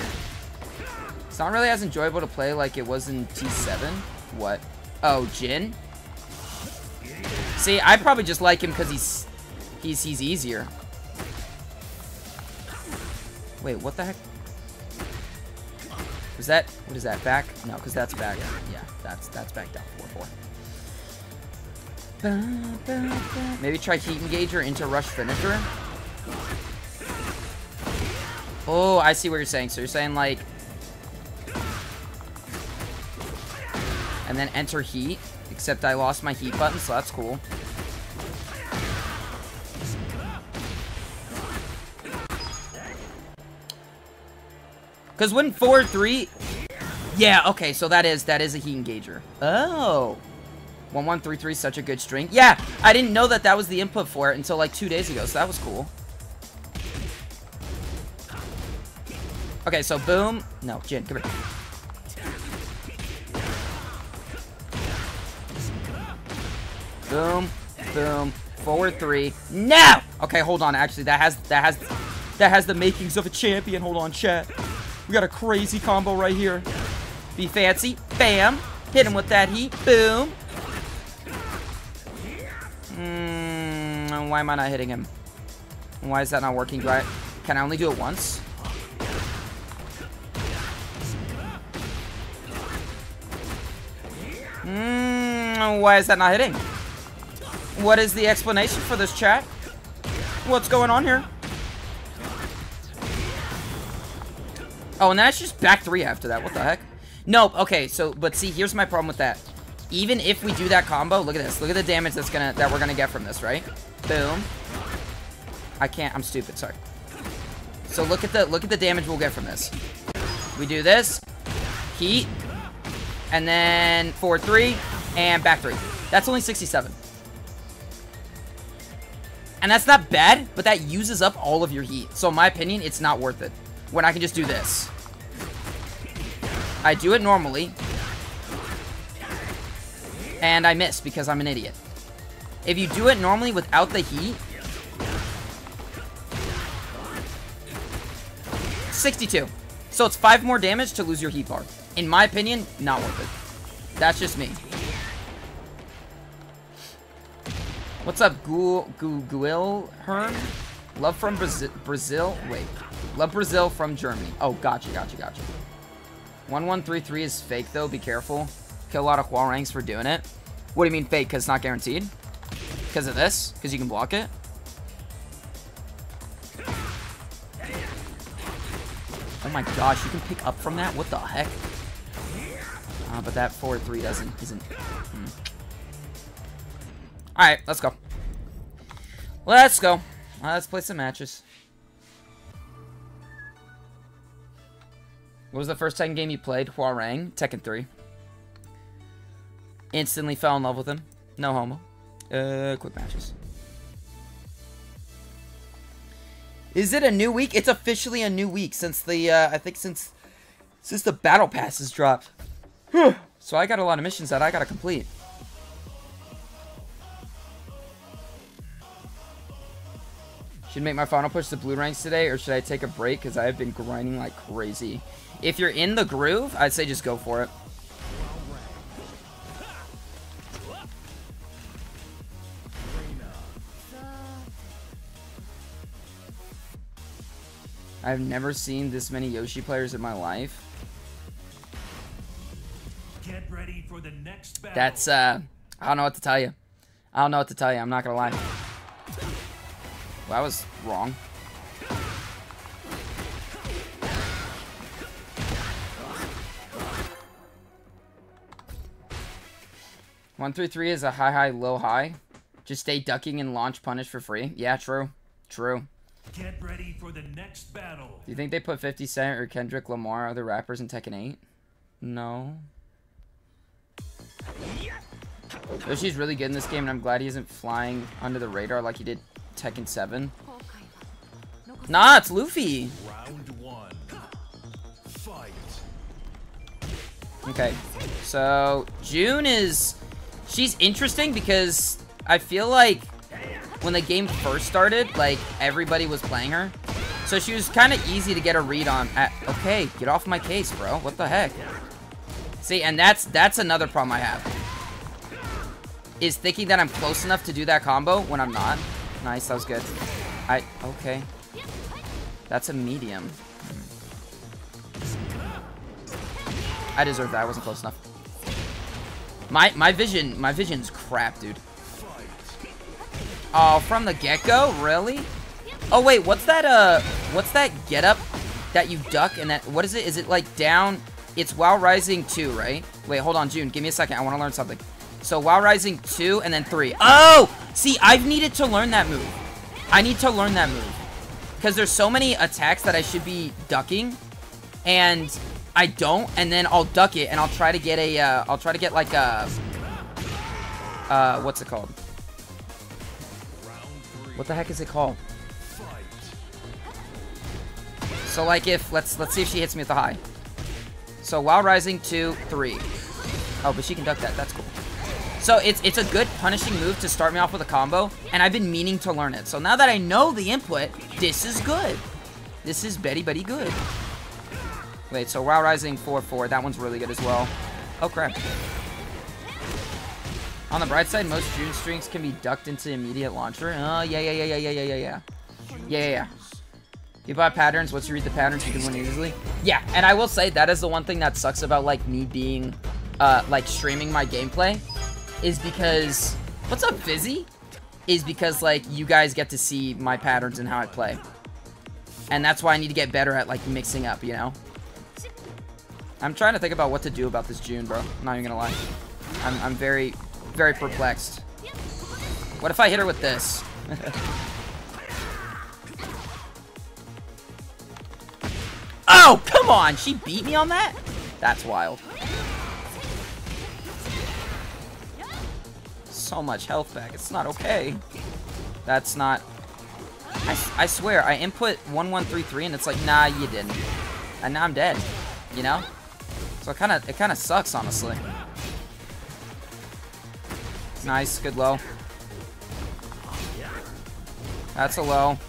It's not really as enjoyable to play like it was in T7. What? Oh, Jin? See, I probably just like him because he's, he's, he's easier. Wait, what the heck? Was that, what is that, back? No, because that's back. Yeah, that's, that's back down, 4-4. Maybe try Heat Engager into Rush Finisher. Oh, I see what you're saying. So you're saying, like... And then enter Heat. Except I lost my Heat button, so that's cool. Because when 4-3... Yeah, okay, so that is that is a Heat Engager. Oh. 1133 such a good string. Yeah, I didn't know that that was the input for it until like two days ago, so that was cool. Okay, so boom. No, Jin, come here. Boom, boom, forward three. No! Okay, hold on. Actually, that has that has that has the makings of a champion. Hold on, chat. We got a crazy combo right here. Be fancy. Bam. Hit him with that heat. Boom. Mm, why am I not hitting him? Why is that not working? Do I... Can I only do it once? Mm, why is that not hitting? What is the explanation for this chat? What's going on here? Oh, and that's just back three after that. What the heck? Nope. Okay, so, but see, here's my problem with that. Even if we do that combo, look at this. Look at the damage that's gonna that we're gonna get from this, right? Boom. I can't. I'm stupid. Sorry. So look at the look at the damage we'll get from this. We do this, heat, and then 4-3. and back three. That's only 67. And that's not bad, but that uses up all of your heat. So in my opinion, it's not worth it. When I can just do this. I do it normally. And I miss because I'm an idiot. If you do it normally without the heat... 62. So it's 5 more damage to lose your heat bar. In my opinion, not worth it. That's just me. What's up, Ghoul, Herm? Love from Brazil, Brazil? Wait. Love Brazil from Germany. Oh, gotcha, gotcha, gotcha. 1133 is fake, though. Be careful. Kill a lot of Hwoarangs for doing it. What do you mean fake? Because it's not guaranteed? Because of this? Because you can block it? Oh my gosh, you can pick up from that? What the heck? Uh, but that 4-3 doesn't, isn't... Hmm. Alright, let's go. Let's go. let's play some matches. What was the first Tekken game you played? Hwoarang, Tekken 3. Instantly fell in love with him. No homo. Uh, quick matches. Is it a new week? It's officially a new week since the, uh, I think since, since the battle passes dropped. so I got a lot of missions that I gotta complete. Should make my final push to blue ranks today, or should I take a break? Because I have been grinding like crazy. If you're in the groove, I'd say just go for it. I've never seen this many Yoshi players in my life. Get ready for the next. That's, uh, I don't know what to tell you. I don't know what to tell you. I'm not gonna lie. Well, that was wrong. One three three is a high high low high. Just stay ducking and launch punish for free. Yeah, true. True. Get ready for the next battle. Do you think they put 50 Cent or Kendrick Lamar other rappers in Tekken 8? No. Yoshi's really good in this game, and I'm glad he isn't flying under the radar like he did Tekken 7. Nah, it's Luffy. Round one. Fight. Okay, so Jun is... She's interesting because I feel like when the game first started, like, everybody was playing her. So she was kind of easy to get a read on. At, okay, get off my case, bro. What the heck? See, and that's that's another problem I have. Is thinking that I'm close enough to do that combo when I'm not. Nice, that was good. I, okay. That's a medium. I deserve that, I wasn't close enough. My, my vision, my vision's crap, dude. Oh, from the get-go? Really? Oh, wait, what's that, uh, what's that get-up that you duck and that, what is it? Is it, like, down, it's while rising 2, right? Wait, hold on, Jun, give me a second, I want to learn something. So, while rising 2 and then 3. Oh! See, I've needed to learn that move. I need to learn that move. Because there's so many attacks that I should be ducking, and I don't, and then I'll duck it, and I'll try to get a, uh, I'll try to get, like, a, uh, what's it called? What the heck is it called? So like if let's let's see if she hits me with the high. So while rising two, three. Oh, but she can duck that. That's cool. So it's it's a good punishing move to start me off with a combo, and I've been meaning to learn it. So now that I know the input, this is good. This is Betty Betty good. Wait, so while rising 4-4, that one's really good as well. Oh crap. On the bright side, most Jun strings can be ducked into immediate launcher. Oh, yeah, yeah, yeah, yeah, yeah, yeah, yeah, yeah. Yeah, yeah, yeah. You buy patterns, once you read the patterns, you can win easily. Yeah, and I will say, that is the one thing that sucks about, like, me being, uh, like, streaming my gameplay. Is because... What's up, Fizzy? Is because, like, you guys get to see my patterns and how I play. And that's why I need to get better at, like, mixing up, you know? I'm trying to think about what to do about this Jun, bro. I'm not even gonna lie. I'm, I'm very, very perplexed. What if I hit her with this? oh, come on! She beat me on that? That's wild. So much health back. It's not okay. That's not... I, I swear, I input 1133 and it's like, nah, you didn't. And now I'm dead. You know? So it kind of it kind of sucks, honestly. Nice, good low. That's a low.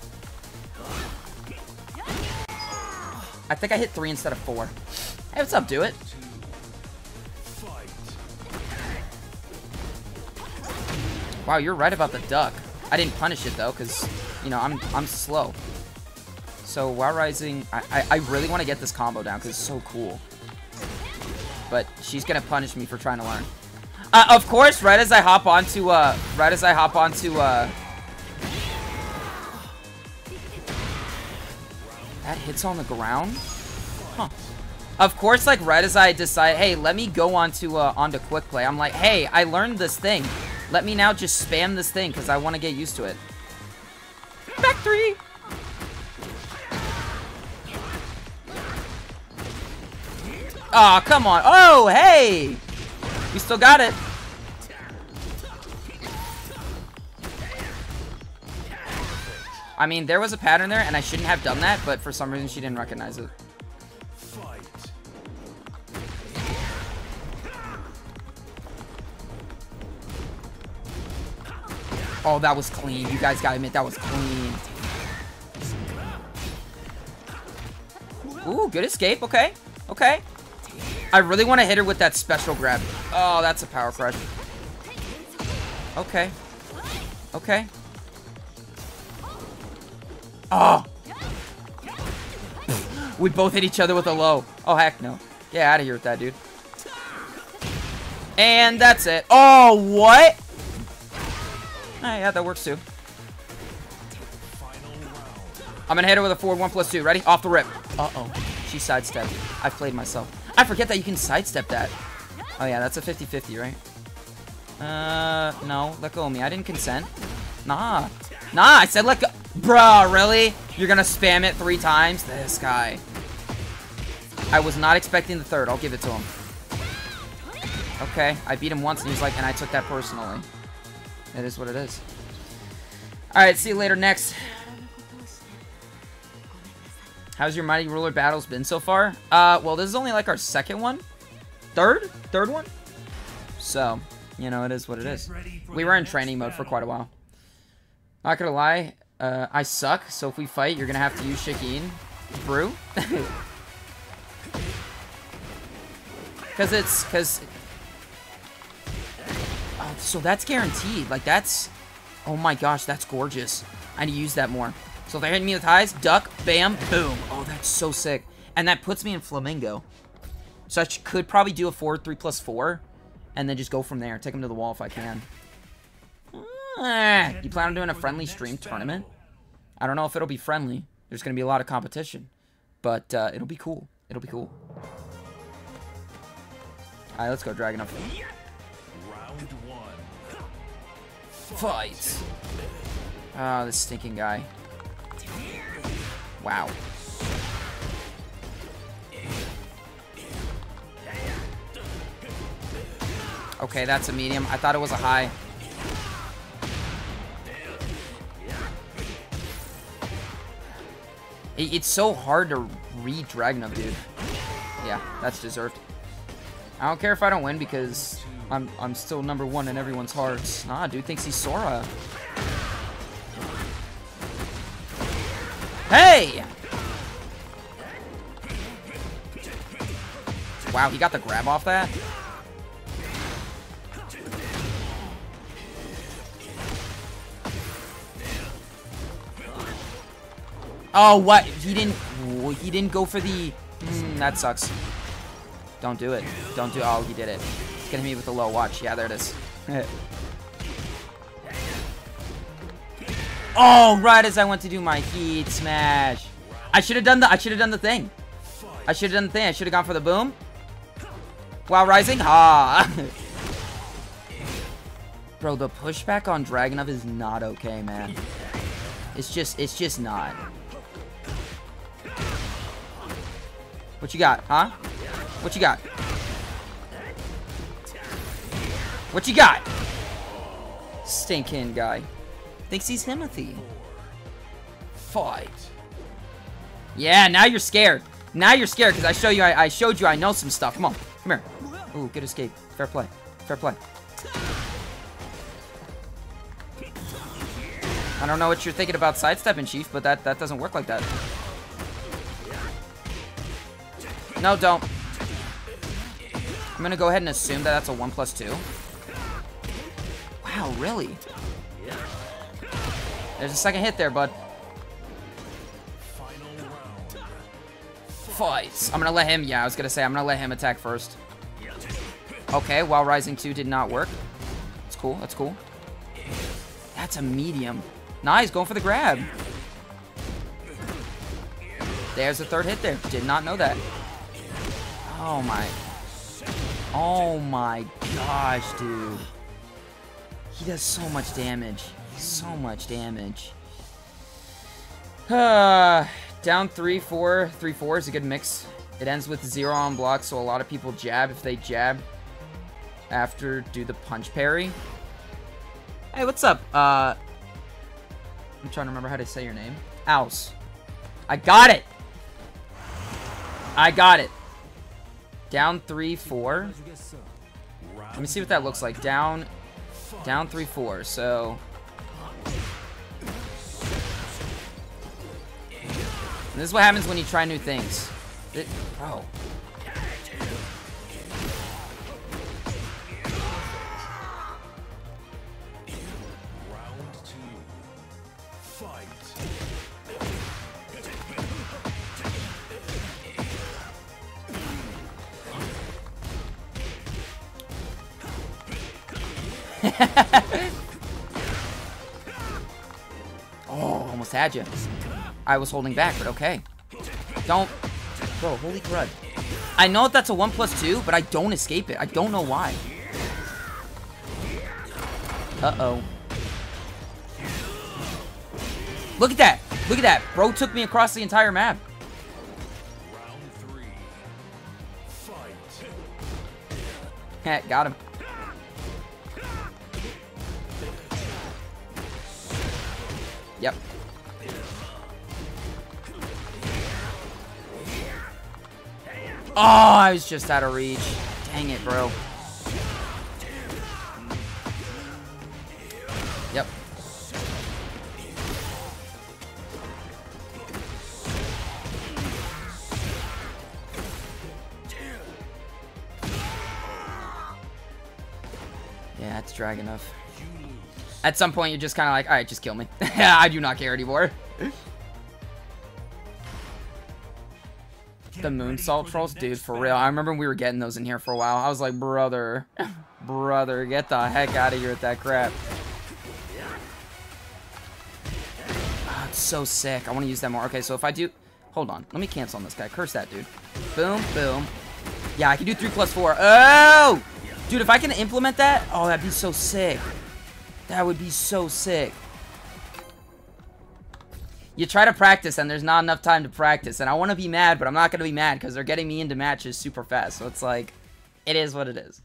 I think I hit three instead of four. Hey, what's up, do it? Wow, you're right about the duck. I didn't punish it though, because you know I'm I'm slow. So while rising, I I, I really want to get this combo down because it's so cool. But she's gonna punish me for trying to learn. Uh, of course, right as I hop onto, uh, right as I hop onto, uh... That hits on the ground? Huh. Of course, like, right as I decide, hey, let me go onto, uh, onto quick play, I'm like, hey, I learned this thing. Let me now just spam this thing, because I want to get used to it. Back three! Aw, oh, come on. Oh, hey! We still got it. I mean, there was a pattern there, and I shouldn't have done that, but for some reason she didn't recognize it. Oh, that was clean. You guys gotta admit, that was clean. Ooh, good escape. Okay. Okay. I really want to hit her with that special grab. Oh, that's a power crush. Okay. Okay. Oh! we both hit each other with a low. Oh, heck no. Get out of here with that, dude. And that's it. Oh, what? Oh, yeah, that works too. I'm gonna hit her with a forward one plus two. Ready? Off the rip. Uh-oh. She sidestepped. I played myself. I forget that you can sidestep that. Oh yeah, that's a 50-50, right? Uh, no. Let go of me. I didn't consent. Nah. Nah, I said let go. Bruh, really? You're gonna spam it three times? This guy. I was not expecting the third. I'll give it to him. Okay, I beat him once and he's like, and I took that personally. It is what it is. Alright, see you later. Next. How's your Mighty Ruler battles been so far? Uh, well, this is only like our second one. Third? Third one? So, you know, it is what it is. We were in training mode for quite a while. Not gonna lie, Uh, I suck, so if we fight, you're gonna have to use Shikine. Brew? Because it's, because... Oh, so that's guaranteed. Like, that's... Oh my gosh, that's gorgeous. I need to use that more. So if they're hitting me with highs, duck, bam, boom. Oh, that's so sick. And that puts me in Flamingo. So I could probably do a 4-3 plus 4. And then just go from there. Take him to the wall if I can. Ah, you plan on doing a friendly stream tournament? I don't know if it'll be friendly. There's going to be a lot of competition. But uh, it'll be cool. It'll be cool. Alright, let's go, Dragunov. Round one. Fight! Ah, this stinking guy. Wow. Okay, that's a medium. I thought it was a high. It- It's so hard to read Dragunov, dude. Yeah, that's deserved. I don't care if I don't win because I'm I'm still number one in everyone's hearts. Nah, dude thinks he's Sora. Hey! Wow, he got the grab off that? Oh, what? He didn't. He didn't go for the. Mm, that sucks. Don't do it. Don't do. Oh, he did it. He's getting me with the low watch. Yeah, there it is. Oh, right as I went to do my heat smash. I should have done the. I should have done the thing. I should have done the thing. I should have gone for the boom. While rising. Ha. Bro, the pushback on Dragunov is not okay, man. It's just. It's just not. What you got, huh? What you got? What you got? Stinking guy. Thinks he's Timothy. Fight. Yeah, now you're scared. Now you're scared because I show you. I, I showed you. I know some stuff. Come on, come here. Ooh, good escape. Fair play. Fair play. I don't know what you're thinking about sidestepping, Chief, but that that doesn't work like that. No, don't. I'm gonna go ahead and assume that that's a 1 plus 2. Wow, really? There's a second hit there, bud. Fights. I'm gonna let him, yeah, I was gonna say, I'm gonna let him attack first. Okay, while Rising 2 did not work. That's cool, that's cool. That's a medium. Nice, going for the grab. There's the third hit there. Did not know that. Oh my. Oh my gosh, dude. He does so much damage. So much damage. Uh, down 3, 4. 3, 4 is a good mix. It ends with 0 on block, so a lot of people jab. If they jab after, do the punch parry. Hey, what's up? Uh, I'm trying to remember how to say your name. Ouse. I got it! I got it. Down 3, 4. Let me see what that looks like. Down, down 3, 4. So... And this is what happens when you try new things. It, bro. Oh. Oh, almost had you. I was holding back, but okay. Don't. Bro, holy crud. I know that's a 1 plus 2, but I don't escape it. I don't know why. Uh-oh. Look at that. Look at that. Bro took me across the entire map. Round three. Fight. Heh, Got him. Yep. Oh, I was just out of reach. Dang it, bro. Yep. Yeah, it's Dragunov. At some point, you're just kind of like, alright, just kill me. I do not care anymore. the moonsault trolls? Dude, for real. I remember we were getting those in here for a while. I was like, brother. brother, get the heck out of here with that crap. Oh, it's so sick. I want to use that more. Okay, so if I do... Hold on. Let me cancel on this guy. Curse that, dude. Boom, boom. Yeah, I can do 3 plus 4. Oh! Dude, if I can implement that... Oh, that'd be so sick. That would be so sick. You try to practice, and there's not enough time to practice. And I want to be mad, but I'm not going to be mad because they're getting me into matches super fast. So it's like, it is what it is.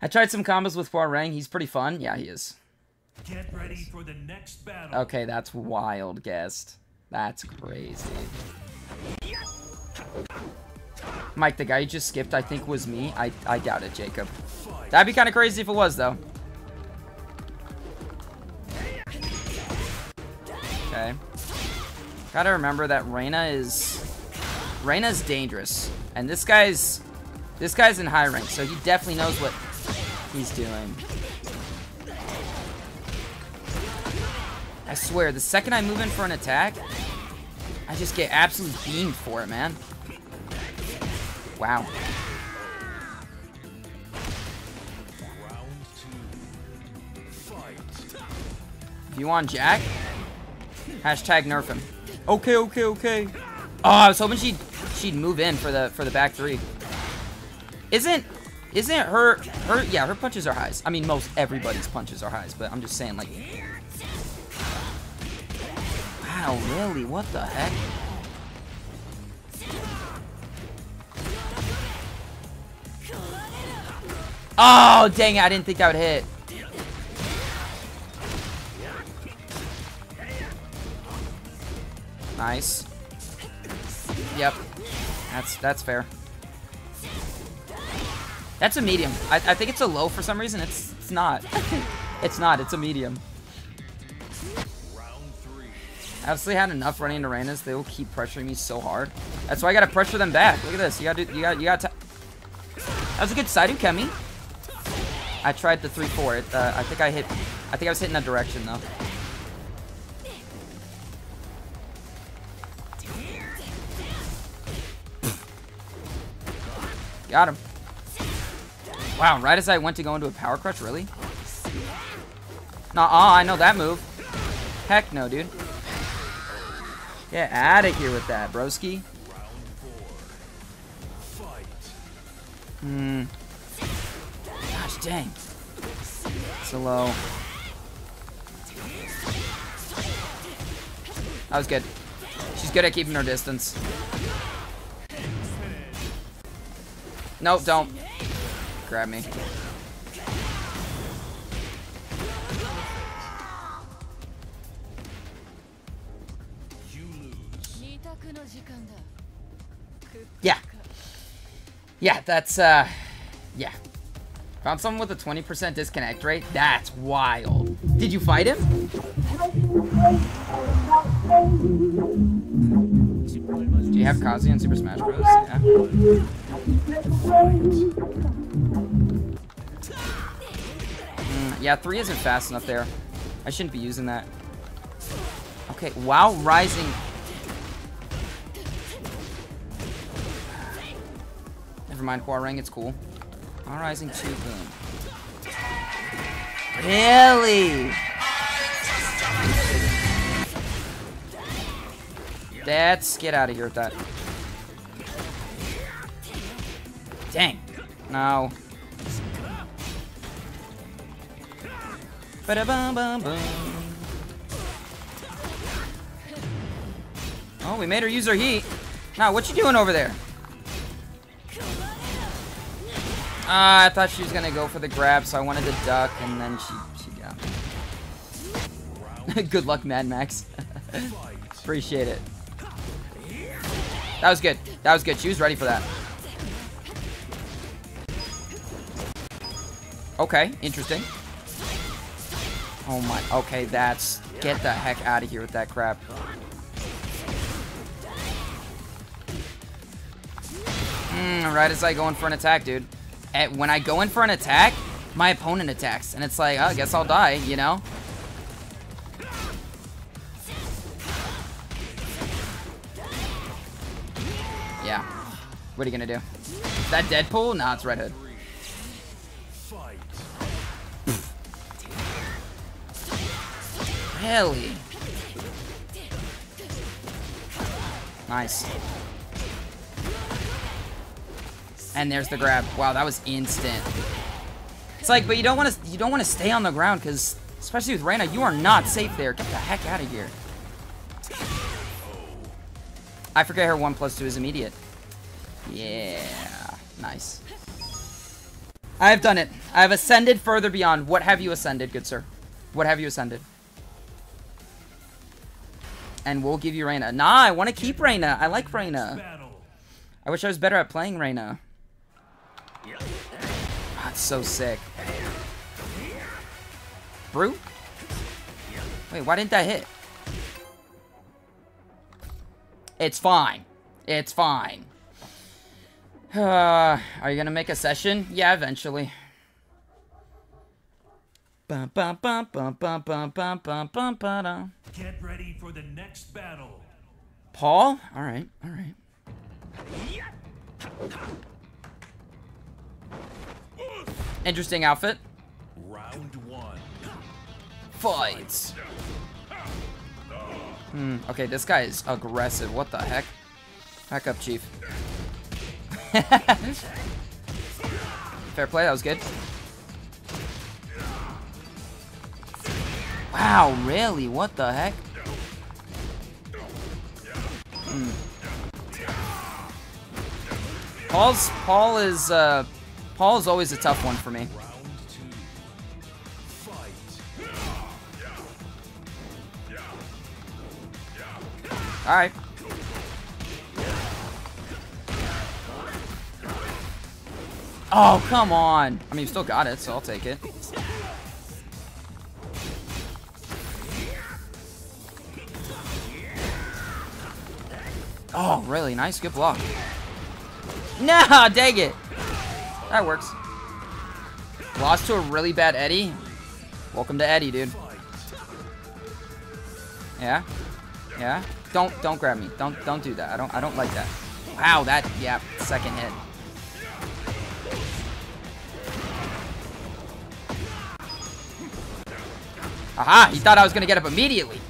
I tried some combos with Hwoarang. He's pretty fun. Yeah, he is. Get ready for the next battle. Okay, that's wild, guest. That's crazy. Mike, the guy you just skipped, I think was me. I, I doubt it, Jacob. That'd be kind of crazy if it was, though. Okay. Gotta remember that Reina is... Reina's dangerous. And this guy's... This guy's in high rank, so he definitely knows what he's doing. I swear, the second I move in for an attack, I just get absolutely beamed for it, man. Wow. If you want Jack, hashtag nerf him. Okay, okay, okay. Oh, I was hoping she'd she'd move in for the for the back three. Isn't isn't her her yeah her punches are highs. I mean most everybody's punches are highs, but I'm just saying like. Wow, really? What the heck? Oh, dang it, I didn't think I would hit. Nice. Yep. That's that's fair. That's a medium. I, I think it's a low for some reason. It's it's not. it's not. It's a medium. I obviously had enough running into Reinas. They will keep pressuring me so hard. That's why I gotta pressure them back. Look at this. You gotta do. You got. You got. That was a good side Kemi. I tried the three four. It, uh, I think I hit. I think I was hitting that direction though. Got him. Wow, right as I went to go into a power crush, really? Nah, I know that move. Heck no, dude. Get out of here with that, broski. Hmm. Gosh dang. So low. That was good. She's good at keeping her distance. No, don't. Grab me. Yeah. Yeah, that's, uh, yeah. Found someone with a 20% disconnect rate? That's wild. Did you fight him? Do you have Kazuya in Super Smash Bros? Yeah. Mm, yeah, 3 isn't fast enough there. I shouldn't be using that. Okay, wow, rising... Never mind, Hwoarang, it's cool. While rising 2, boom. Really? That's... Get out of here with that. Dang. No. Ba-da-bum-bum-bum. Oh, we made her use her heat. Now, what you doing over there? Ah, I thought she was gonna go for the grab, so I wanted to duck, and then she she got me. Good luck, Mad Max. Appreciate it. That was good. That was good. She was ready for that. Okay, interesting. Oh my, okay, that's, get the heck out of here with that crap. Mm, right as I go in for an attack, dude. And when I go in for an attack, my opponent attacks, and it's like, oh, I guess I'll die, you know? What are you gonna do? Is that Deadpool? Nah, it's Red Hood. Really? Nice. And there's the grab. Wow, that was instant. It's like, but you don't want to you don't want to stay on the ground because especially with Reina, you are not safe there. Get the heck out of here. I forget her one plus two is immediate. Yeah, nice. I have done it. I have ascended further beyond. What have you ascended, good sir? What have you ascended? And we'll give you Reina. Nah, I want to keep Reina. I like Reina. I wish I was better at playing Reina. That's so sick. Brute? Wait, why didn't that hit? It's fine. It's fine. Uh, are you gonna make a session? Yeah, eventually. Get ready for the next battle. Paul? Alright, alright. Interesting outfit. Round one. Fights. Hmm, okay, this guy is aggressive. What the heck? Back up, Chief. Fair play, that was good. Wow, really? What the heck? Hmm. Paul's Paul is uh Paul is always a tough one for me. Round two. Oh, come on. I mean, you still got it, so I'll take it. Oh, really? Nice. Good block. Nah, dang it. That works. Lost to a really bad Eddy. Welcome to Eddy, dude. Yeah? Yeah? Don't don't grab me. Don't don't do that. I don't I don't like that. Wow, that yeah, second hit. Aha, he thought I was gonna get up immediately.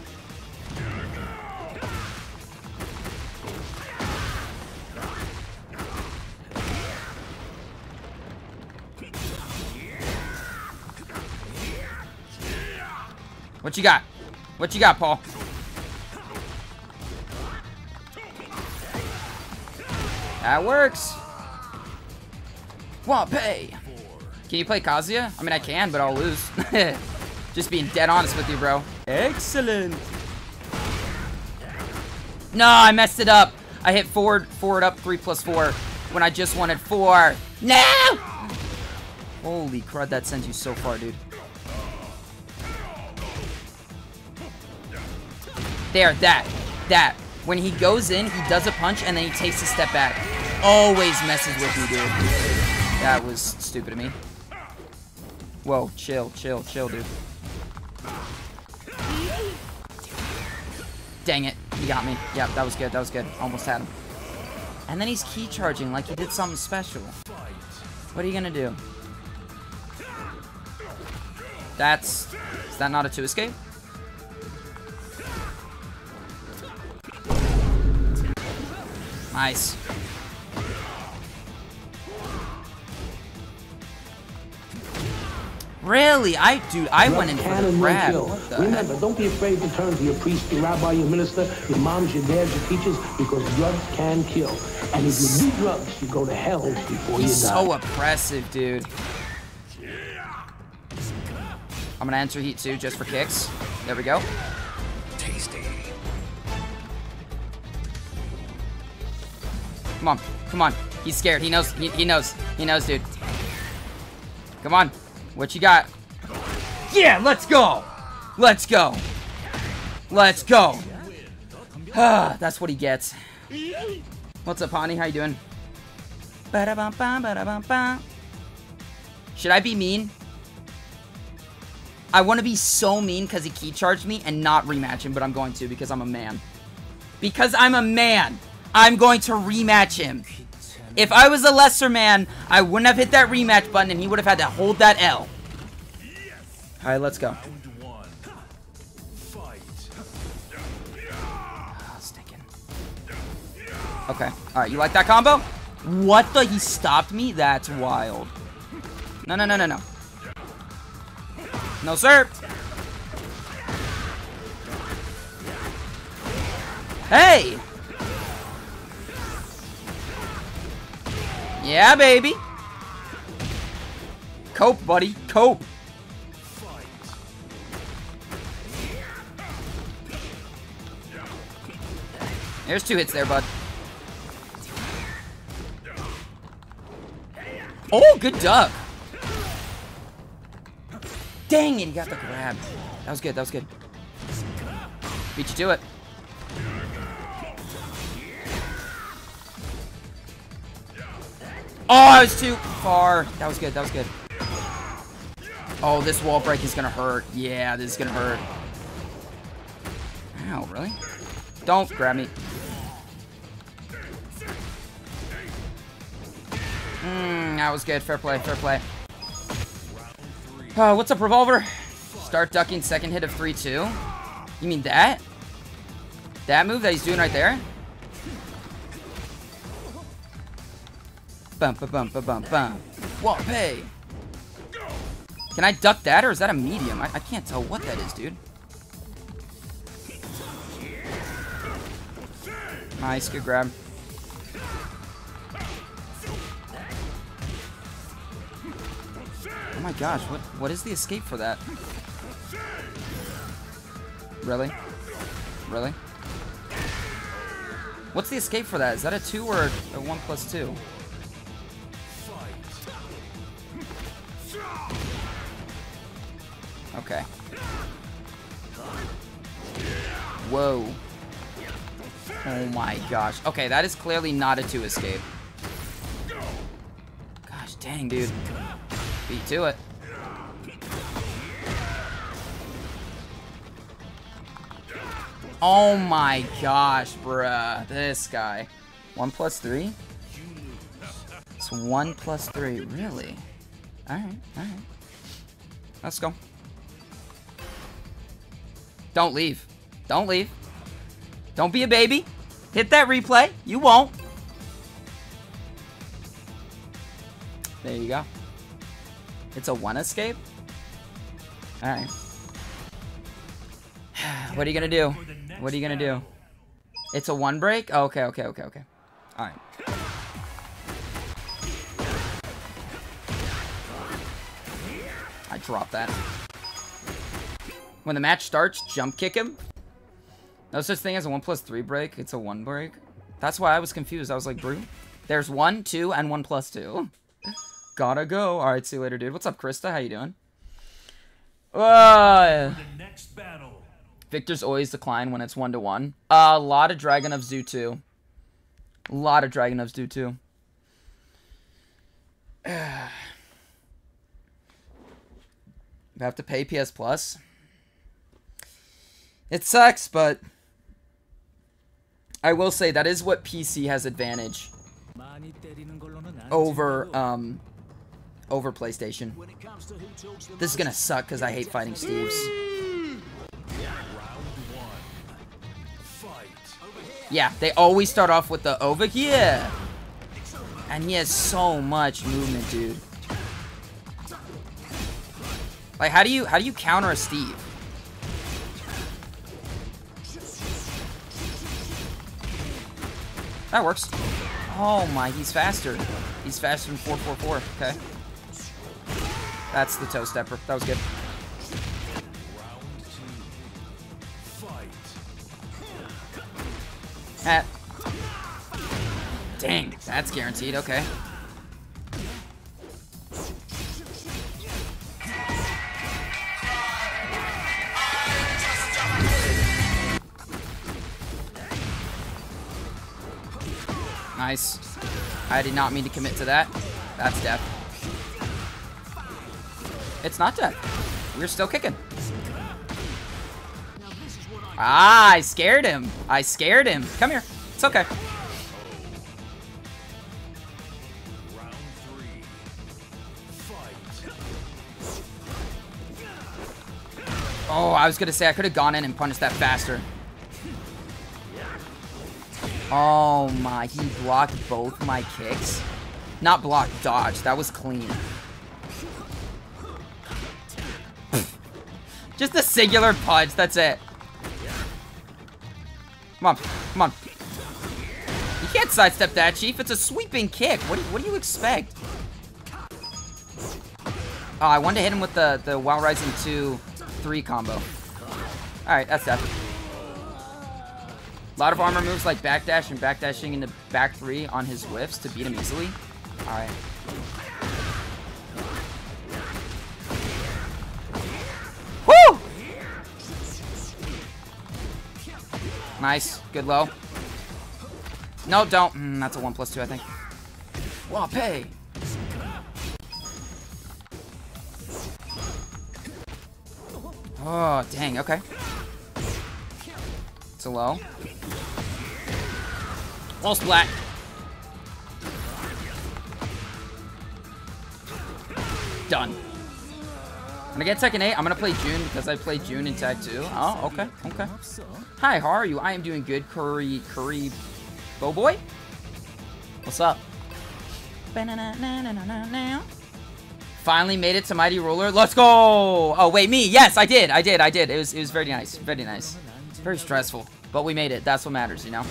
What you got? What you got, Paul? That works. Wape. Can you play Kazuya? I mean, I can, but I'll lose. Just being dead honest with you, bro. Excellent. No, I messed it up. I hit forward, forward up, three plus four, when I just wanted four. No! Holy crud, that sends you so far, dude. There, that, that. When he goes in, he does a punch, and then he takes a step back. Always messes with me, dude. That was stupid of me. Whoa, chill, chill, chill, dude. Dang it, he got me. Yep, that was good, that was good. Almost had him. And then he's ki charging like he did something special. What are you gonna do? That's... Is that not a two escape? Nice. Really? I, dude, I went in for the Cannon will grab. kill. What the heck? Remember, don't be afraid to turn to your priest, your rabbi, your minister, your moms, your dads, your teachers, because drugs can kill. And if you do drugs, you go to hell before He's you die. so oppressive, dude. I'm gonna enter heat two just for kicks. There we go. Tasty. Come on, come on. He's scared. He knows. He, he knows. He knows, dude. Come on. What you got? Yeah, let's go. Let's go. Let's go. That's what he gets. What's up, Honey? How you doing? Should I be mean? I want to be so mean because he ki charged me and not rematch him, but I'm going to because I'm a man. Because I'm a man, I'm going to rematch him. If I was a lesser man, I wouldn't have hit that rematch button and he would have had to hold that L. Alright, let's go. Round one. Fight. Stinking. Okay. Alright, you like that combo? What the? He stopped me? That's wild. No, no, no, no, no. No, sir. Hey! Yeah, baby. Cope, buddy. Cope. There's two hits there, bud. Oh, good duck. Dang it, he got the grab. That was good, that was good. Beat you to it. Oh, I was too far. That was good, that was good. Oh, this wall break is gonna hurt. Yeah, this is gonna hurt. Ow, really? Don't grab me. Mmm, that was good. Fair play, fair play. Uh, what's up, Revolver? Start ducking, second hit of 3-2. You mean that? That move that he's doing right there? Bum, ba, bum, ba, bum, bum. Can I duck that, or is that a medium? I, I can't tell what that is, dude. Nice, good grab. Oh my gosh, what what is the escape for that? Really? Really? What's the escape for that? Is that a 2 or a 1 plus 2? Okay. Whoa. Oh my gosh. Okay, that is clearly not a 2 escape. Gosh dang, dude. Beat to it. Oh my gosh, bruh. This guy. 1 plus 3? It's 1 plus 3. Really? Alright, alright. Let's go. Don't leave. Don't leave. Don't be a baby. Hit that replay. You won't. There you go. It's a one escape? Alright. what are you gonna do? What are you gonna do? It's a one break? Oh, okay, okay, okay, okay. Alright. I dropped that. When the match starts, jump kick him. No such thing as a 1 plus 3 break. It's a 1 break. That's why I was confused. I was like, Brew, there's 1, 2, and 1 plus 2. Gotta go. Alright, see you later, dude. What's up, Krista? How you doing? Uh, The next battle. Victor's always decline when it's 1 to 1. Uh, a lot of Dragunovs do too. A lot of Dragunovs do too. We have to pay PS Plus. It sucks, but I will say that is what PC has advantage over um over PlayStation. This is gonna suck because I hate fighting Steves. Yeah, they always start off with the over here. And he has so much movement, dude. Like how do you how do you counter a Steve? That works. Oh my, he's faster. He's faster than 444. Okay. That's the toe stepper. That was good. Hat. Dang, that's guaranteed. Okay. Nice. I did not mean to commit to that. That's death. It's not death. we're still kicking. Ah, I scared him. I scared him. Come here. It's okay. Oh, I was gonna say I could have gone in and punished that faster. Oh my, he blocked both my kicks. Not block, dodge. That was clean. Just a singular punch, that's it. Come on, come on. You can't sidestep that, Chief. It's a sweeping kick. What do you, what do you expect? Oh, I wanted to hit him with the, the While Rising 2 3 combo. Alright, that's that. Lot of armor moves like backdash and backdashing into back 3 on his whiffs to beat him easily. Alright. Woo! Nice. Good low. No, don't. Mm, that's a 1 plus 2, I think. Pay. Oh, dang. Okay. It's low. Wall splat. Done. I'm gonna get Tekken 8. I'm gonna play Jun because I played Jun in Tag 2. Oh, okay, okay. Hi, how are you? I am doing good, Curry, Curry, Bo Boy. What's up? Finally made it to Mighty Ruler. Let's go! Oh, wait, me. Yes, I did. I did. I did. It was, it was very nice. Very nice. Very stressful. But we made it. That's what matters, you know?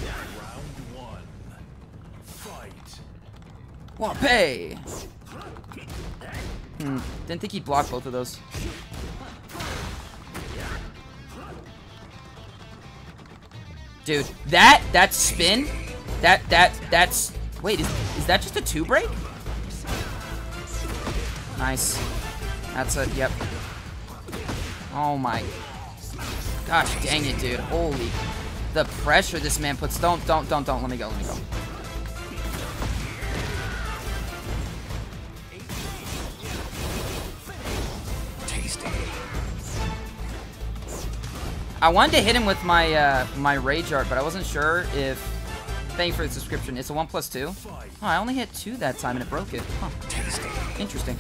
Fight. Wape! Hmm. Didn't think he'd block both of those. Dude, that, that spin, that, that, that's, wait, is, is that just a two break? Nice. That's it, yep. Oh my. Gosh dang it, dude. Holy. The pressure this man puts. Don't, don't, don't, don't. Let me go, let me go. Tasty. I wanted to hit him with my uh, my rage art, but I wasn't sure if. Thank you for the subscription. It's a one plus two. Oh, I only hit two that time and it broke it. Huh. Interesting.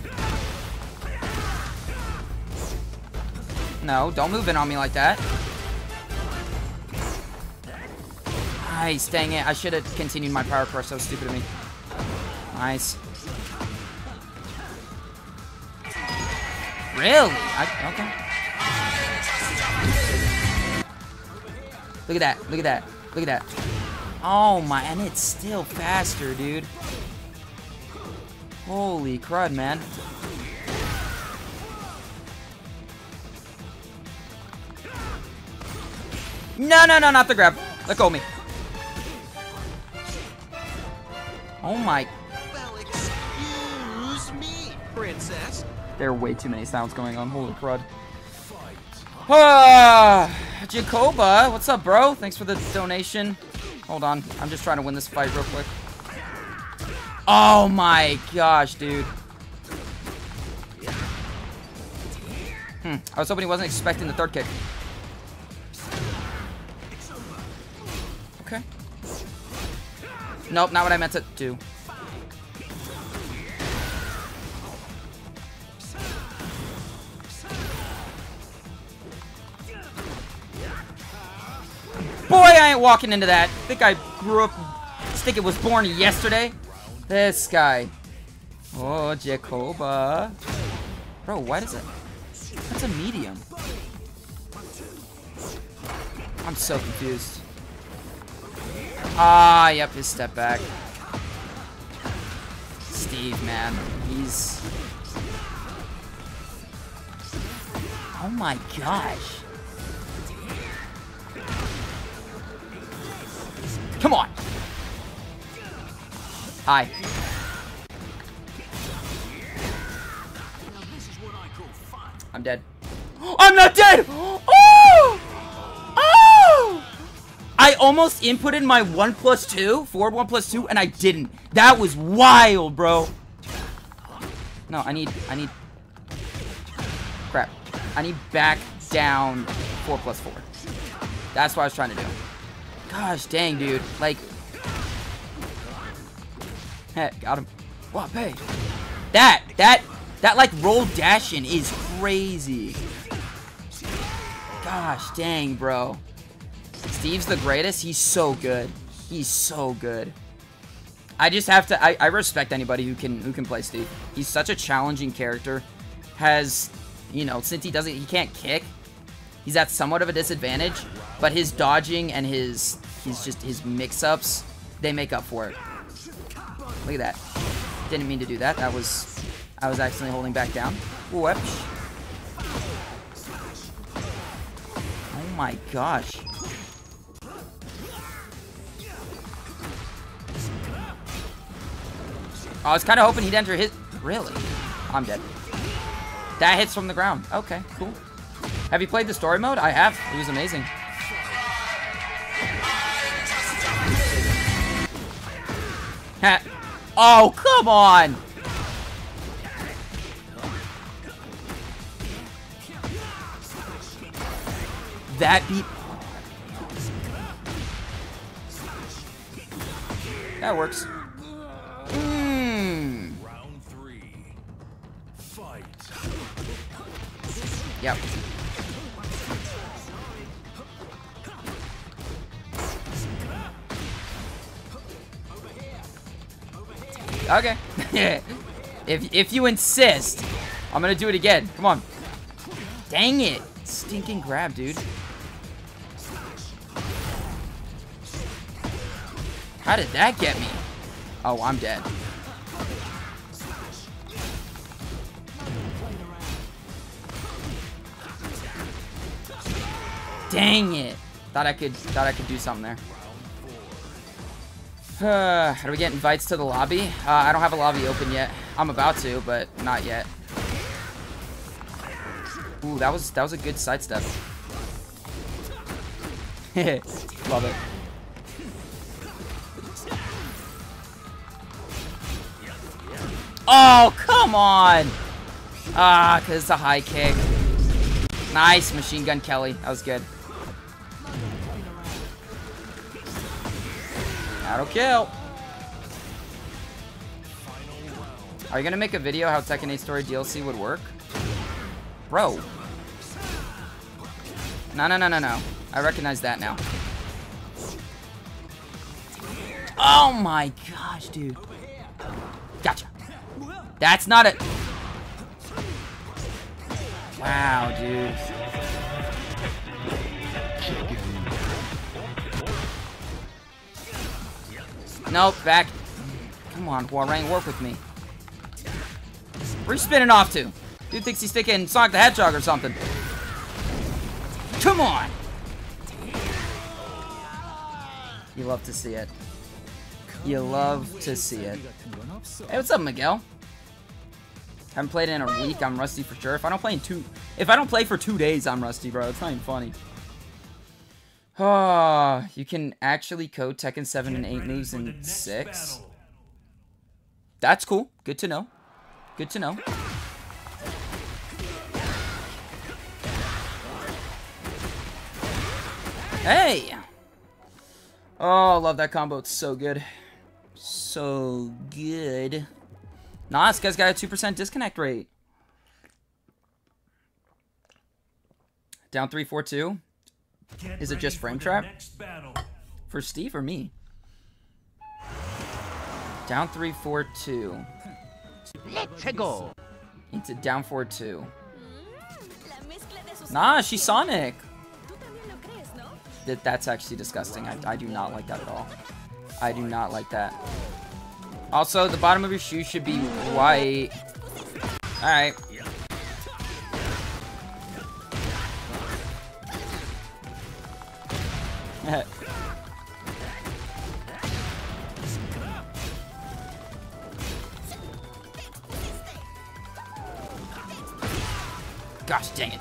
No, don't move in on me like that. Nice, dang it. I should have continued my power crush. So stupid of me. Nice. Really? I, okay. Look at that. Look at that. Look at that. Oh my, and it's still faster, dude. Holy crud, man. No, no, no, not the grab. Let go of me. Oh my. Well, excuse me, princess. There are way too many sounds going on. Holy crud. Ah, Jacoba, what's up, bro? Thanks for the donation. Hold on, I'm just trying to win this fight real quick. Oh my gosh, dude. Hmm, I was hoping he wasn't expecting the third kick. Okay. Nope, not what I meant to do. Boy, I ain't walking into that. think I grew up, think it was born yesterday. This guy. Oh, Jacoba. Bro, why does it? That's a medium. I'm so confused. Ah, yep, his step back. Steve, man. He's... Oh my gosh. Come on. Hi. I'm dead. I'm not dead! Oh! Oh! I almost inputted my 1 plus 2, forward 1 plus 2, and I didn't. That was wild, bro. No, I need, I need... Crap. I need back down 4 plus 4. That's what I was trying to do. Gosh dang, dude. Like... Hey, got him. What. That, that, that, like, roll dashing is crazy. Gosh dang, bro. Steve's the greatest. He's so good. He's so good. I just have to. I, I respect anybody who can who can play Steve. He's such a challenging character. Has you know since he doesn't he can't kick. He's at somewhat of a disadvantage, but his dodging and his he's just his mix-ups they make up for it. Look at that. Didn't mean to do that. That was I was accidentally holding back down. Whoops. Oh my gosh. I was kind of hoping he'd enter his... Really? I'm dead. That hits from the ground. Okay, cool. Have you played the story mode? I have. It was amazing. Oh, come on! That beat... That works. Hmm. Yep. Okay. if if you insist, I'm gonna do it again. Come on. Dang it. Stinking grab, dude. How did that get me? Oh, I'm dead. Dang it. Thought I could thought I could do something there. How do we get invites to the lobby? Uh, I don't have a lobby open yet. I'm about to, but not yet. Ooh, that was that was a good sidestep. Love it. Oh, come on! Ah, because it's a high kick. Nice, Machine Gun Kelly. That was good. That'll kill. Are you gonna make a video how Tekken 8 Story DLC would work? Bro. No, no, no, no, no. I recognize that now. Oh my gosh, dude. Gotcha. That's not it. Wow, dude. Nope, back. Come on, Hwoarang, work with me. Where you spinning off to? Dude thinks he's sticking Sonic the Hedgehog or something. Come on! You love to see it. You love to see it. Hey, what's up, Miguel? Haven't played in a week. I'm rusty for sure. If I don't play in two, if I don't play for two days, I'm rusty, bro. It's not even funny. Oh, you can actually code Tekken 7 and 8 moves in 6. That's cool. Good to know. Good to know. Hey! Oh, love that combo. It's so good. So good. Nah, this guy's got a 2% disconnect rate. Down 3-4-2. Is it just frame trap? For Steve or me? Down 3-4-2. Let's go. Into down 4-2. Nah, she's Sonic. That, that's actually disgusting. I, I do not like that at all. I do not like that. Also, the bottom of your shoe should be white. Alright. Gosh dang it.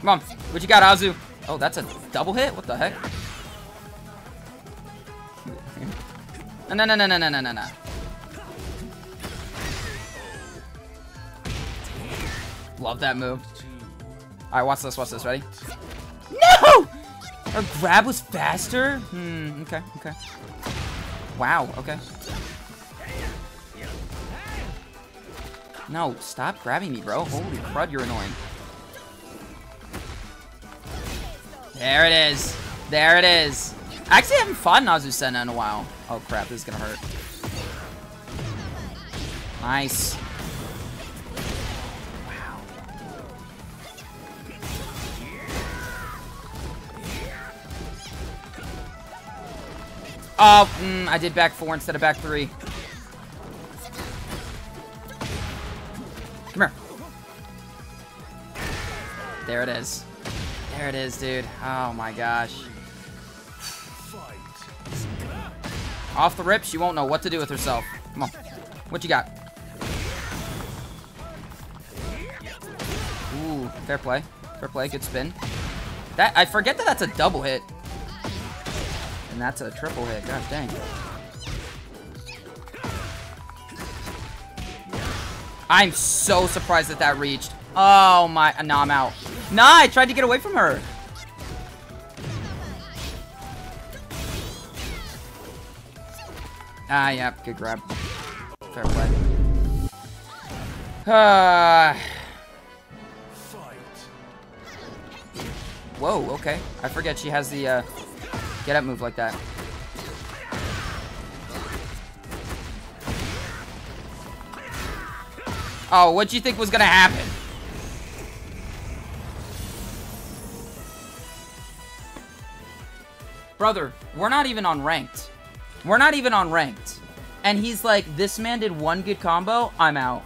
Come on. What you got, Azu? Oh, that's a double hit? What the heck? No, no, no, no, no, no, no, no. Love that move. Alright, watch this, watch this, ready? No! Her grab was faster? Hmm, okay, okay. Wow, okay. No, stop grabbing me, bro. Holy crud, you're annoying. There it is. There it is. I actually haven't fought Azucena in a while. Oh crap, this is gonna hurt. Nice. Oh, mm, I did back four instead of back three. Come here. There it is. There it is, dude. Oh my gosh. Off the rip, she won't know what to do with herself. Come on. What you got? Ooh, fair play. Fair play, good spin. That I forget that that's a double hit. And that's a triple hit. God dang. I'm so surprised that that reached. Oh my. No, I'm out. Nah, I tried to get away from her. Ah, yeah, good grab. Fair play. Uh, whoa, okay. I forget she has the uh, get up move like that. Oh, what'd you think was gonna happen? Brother, we're not even on ranked. We're not even on ranked. And he's like, this man did one good combo, I'm out.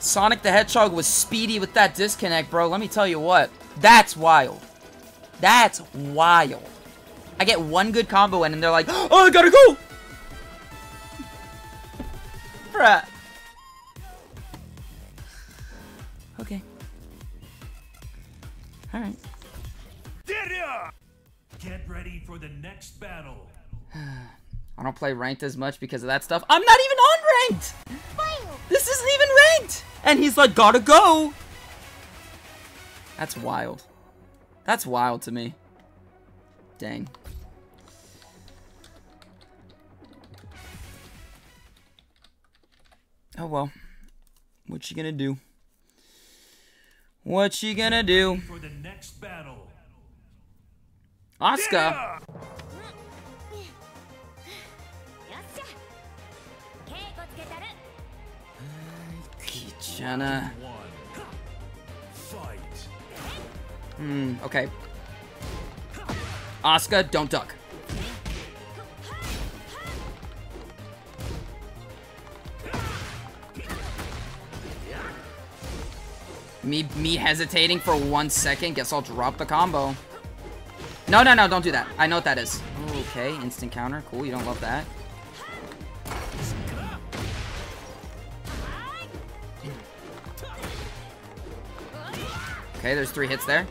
Sonic the Hedgehog was speedy with that disconnect, bro. Let me tell you what. That's wild. That's wild. I get one good combo in and they're like, oh, I gotta go! Bruh. Okay. Alright. Get ready for the next battle. I don't play ranked as much because of that stuff. I'm not even on ranked! This isn't even ranked! And he's like, gotta go! That's wild. That's wild to me. Dang. Oh well. What you gonna do? What you gonna do? For the next battle. Asuka! Kichana. Hmm, okay. Asuka, don't duck. Me, me hesitating for one second. Guess I'll drop the combo. No, no, no, don't do that. I know what that is. Okay, instant counter. Cool, you don't love that. Okay, there's three hits there.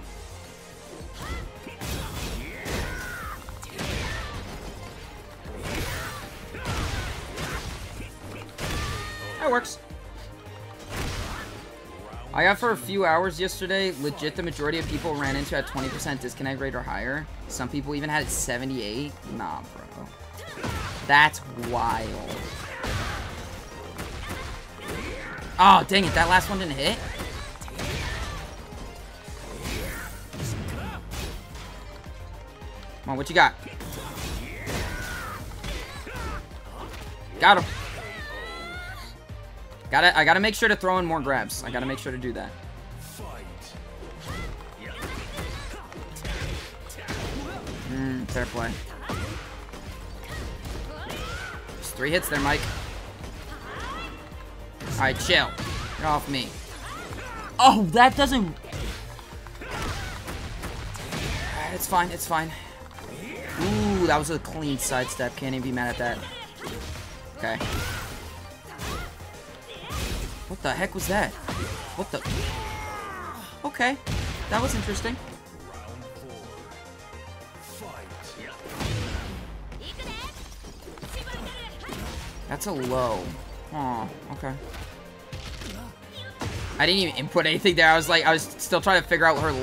That works. I got for a few hours yesterday, legit the majority of people ran into at 20% disconnect rate or higher. Some people even had it 78. Nah, bro. That's wild. Oh, dang it, that last one didn't hit? Come on, what you got? Got him. Gotta, I gotta make sure to throw in more grabs. I gotta make sure to do that. Hmm, fair play. Just three hits there, Mike. Alright, chill. Get off me. Oh, that doesn't... It's fine, it's fine. Ooh, that was a clean sidestep. Can't even be mad at that. Okay. What the heck was that? What the? Okay. That was interesting. That's a low. Oh, okay. I didn't even input anything there. I was like, I was still trying to figure out her,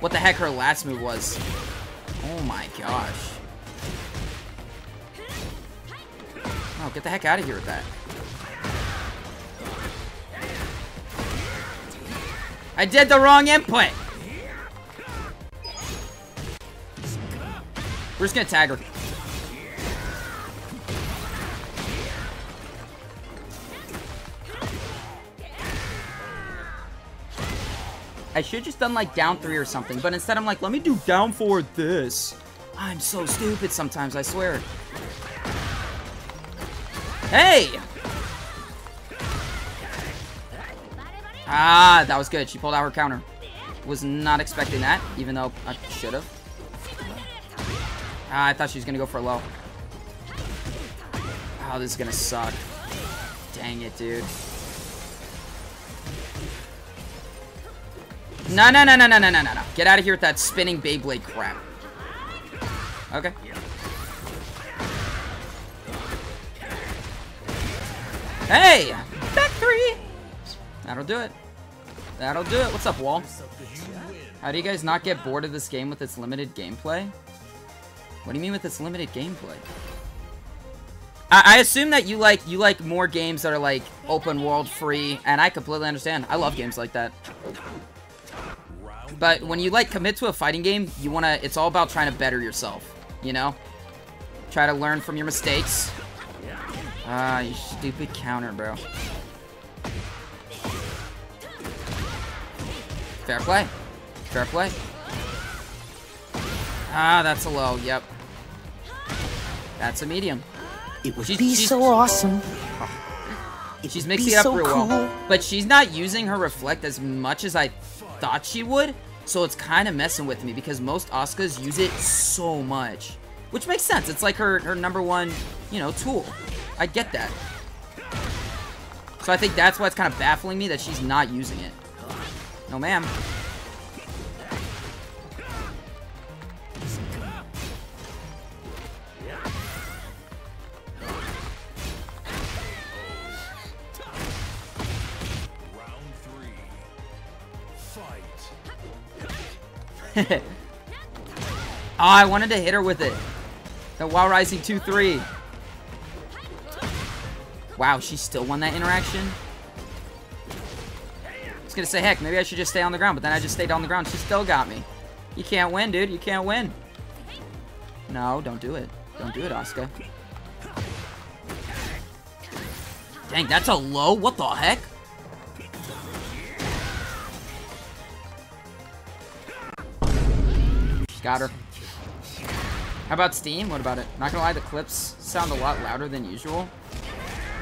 what the heck her last move was. Oh my gosh. Oh, get the heck out of here with that. I did the wrong input. We're just gonna tag her. I should just done like down three or something, but instead I'm like, let me do down forward this. I'm so stupid sometimes, I swear. Hey! Ah, that was good. She pulled out her counter. Was not expecting that, even though I should have. Ah, I thought she was going to go for a low. Oh, this is going to suck. Dang it, dude. No, no, no, no, no, no, no, no. Get out of here with that spinning Beyblade crap. Okay. Hey! Back three! That'll do it. That'll do it. What's up, Wall? How do you guys not get bored of this game with its limited gameplay? What do you mean with its limited gameplay? I, I assume that you like you like more games that are like open world free, and I completely understand. I love games like that. But when you like commit to a fighting game, you wanna it's all about trying to better yourself, you know? Try to learn from your mistakes. Ah, you stupid counter, bro. Fair play. Fair play. Ah, that's a low. Yep. That's a medium. It would She's- be she's- so awesome. She's mixing it up so real cool. well. But she's not using her reflect as much as I thought she would. So it's kind of messing with me because most Asukas use it so much. Which makes sense. It's like her, her number one, you know, tool. I get that. So I think that's why it's kind of baffling me that she's not using it. No, ma'am. Oh, I wanted to hit her with it. The While Rising 2-3. Wow, she still won that interaction? I was gonna say, heck, maybe I should just stay on the ground, but then I just stayed on the ground. She still got me. You can't win, dude. You can't win. No, don't do it. Don't do it, Asuka. Dang, that's a low? What the heck? Got her. How about Steam? What about it? Not gonna lie, the clips sound a lot louder than usual.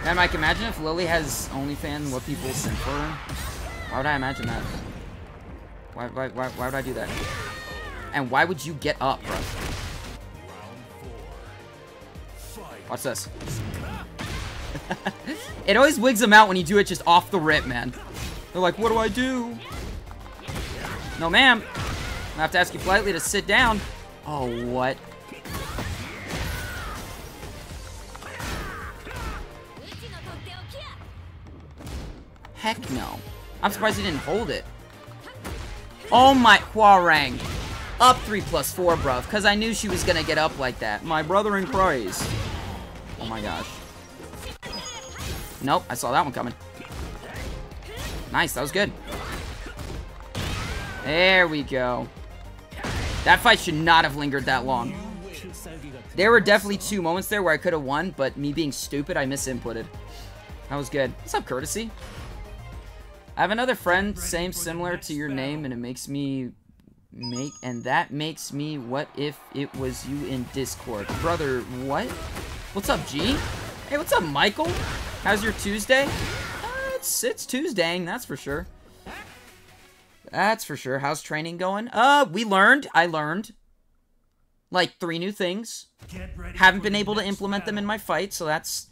And Mike, imagine if Lili has OnlyFans, what people send for her. Why would I imagine that? Why, why, why, why would I do that? And why would you get up, bro? Watch this. it always wigs them out when you do it just off the rip, man. They're like, what do I do? No, ma'am. I have to ask you politely to sit down. Oh, what? Heck no. I'm surprised he didn't hold it. Oh my, Hwoarang. Up 3 plus 4, bruv, because I knew she was going to get up like that. My brother in Christ. Oh my gosh. Nope, I saw that one coming. Nice, that was good. There we go. That fight should not have lingered that long. There were definitely two moments there where I could have won, but me being stupid, I misinputted. That was good. What's up, Courtesy? I have another friend, same similar to your name, and it makes me make, and that makes me what if it was you in Discord. Brother, what? What's up, G? Hey, what's up, Michael? How's your Tuesday? Uh, it's, it's Tuesdaying, that's for sure. That's for sure. How's training going? Uh, we learned. I learned. Like, three new things. Haven't been able to implement them in my fight, so that's,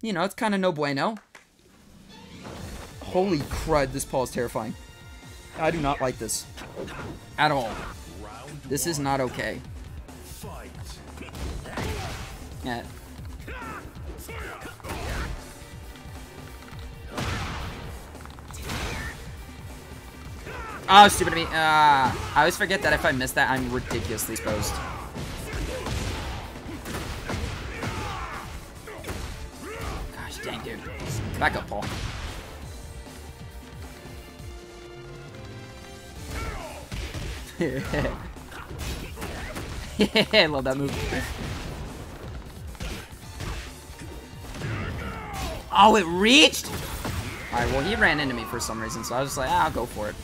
you know, it's kind of no bueno. Holy crud, this Paul is terrifying. I do not like this. At all. This is not okay. Yeah. Oh, stupid of me. Uh, I always forget that if I miss that, I'm ridiculously exposed. Gosh dang, dude. Back up, Paul. I love that move. Oh, it reached? Alright, well, he ran into me for some reason, so I was just like, ah, I'll go for it.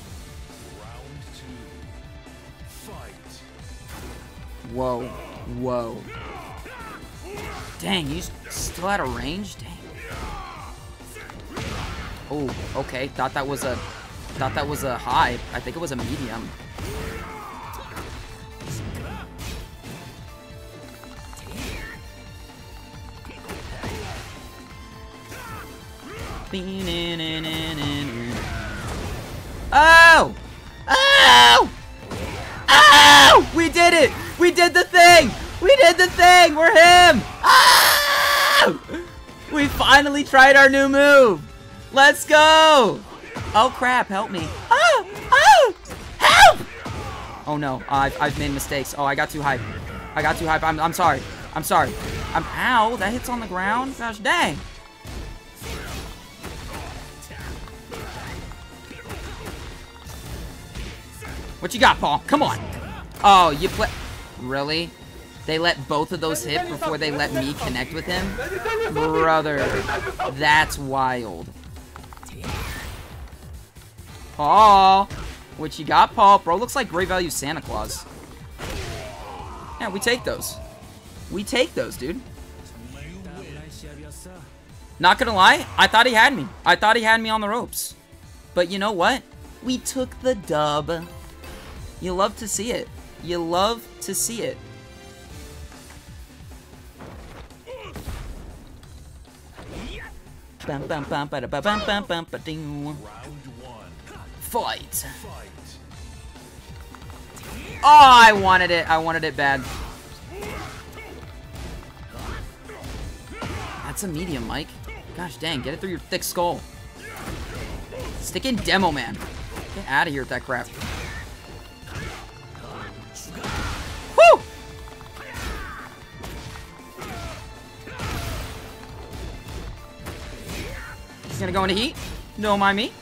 Whoa. Whoa. Dang, you still out of range? Dang. Oh, okay. Thought that was a... Thought that was a high. I think it was a medium. Oh! Oh! Oh! We did it! We did the thing! We did the thing! We're him! Oh! We finally tried our new move! Let's go! Oh crap, help me. Oh! Oh! Help! Oh no, I've, I've made mistakes. Oh, I got too hype. I got too hype. I'm, I'm sorry. I'm sorry. I'm, ow, that hits on the ground? Gosh dang. What you got, Paul? Come on. Oh, you play... Really? They let both of those hit before they let me connect with him? Brother, that's wild. Paul! What you got, Paul? Bro looks like great value Santa Claus. Yeah, we take those. We take those, dude. Not gonna lie, I thought he had me. I thought he had me on the ropes. But you know what? We took the dub. You love to see it. You love to see it. Fight. Oh, I wanted it. I wanted it bad. That's a medium, Mike. Gosh dang, get it through your thick skull. Stick in Demo Man. Get out of here with that crap. Woo! He's gonna go into heat. Don't mind me.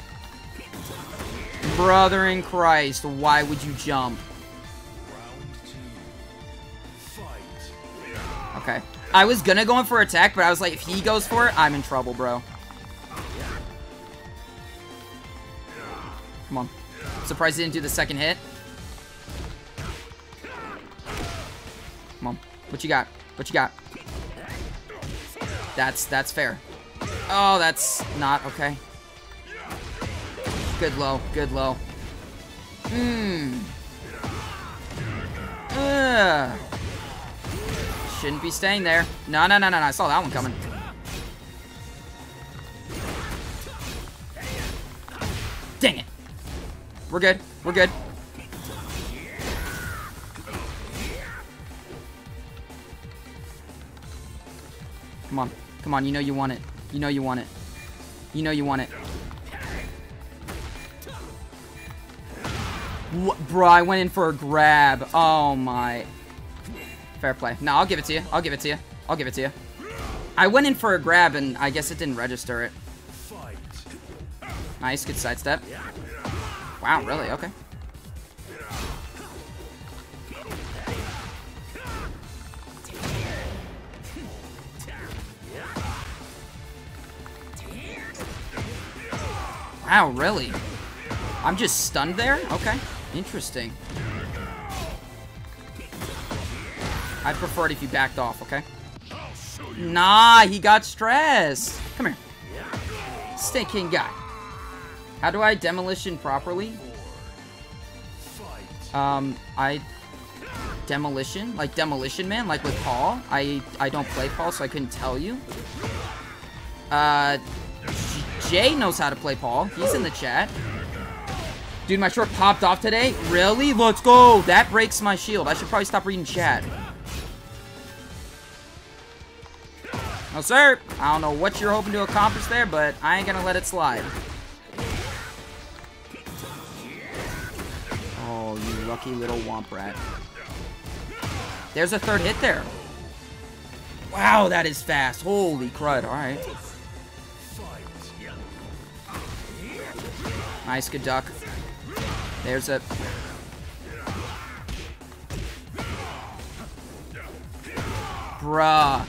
Brother in Christ, why would you jump? Okay. I was gonna go in for attack, but I was like, if he goes for it, I'm in trouble, bro. Come on. Surprised he didn't do the second hit. Come on. What you got? What you got? That's that's fair. Oh, that's not okay. Good low. Good low. Hmm. Ugh. Shouldn't be staying there. No, no, no, no, no. I saw that one coming. Dang it. We're good. We're good. Come on. Come on. You know you want it. You know you want it. You know you want it. Bro, I went in for a grab. Oh my. Fair play. No, I'll give it to you. I'll give it to you. I'll give it to you. I went in for a grab and I guess it didn't register it. Nice, good sidestep. Wow, really? Okay. Wow, really? I'm just stunned there? Okay. Interesting. I'd prefer it if you backed off, okay? Nah, he got stressed. Come here. Stinking guy. How do I demolition properly? Um, I demolition, like demolition man, like with Paul. I I don't play Paul, so I couldn't tell you. Uh, Jay knows how to play Paul. He's in the chat. Dude, my short popped off today. Really? Let's go. That breaks my shield. I should probably stop reading chat. No, sir. I don't know what you're hoping to accomplish there, but I ain't gonna let it slide. Oh, you lucky little womp rat. There's a third hit there. Wow, that is fast. Holy crud. Alright. Nice, good duck. There's a... Bruh.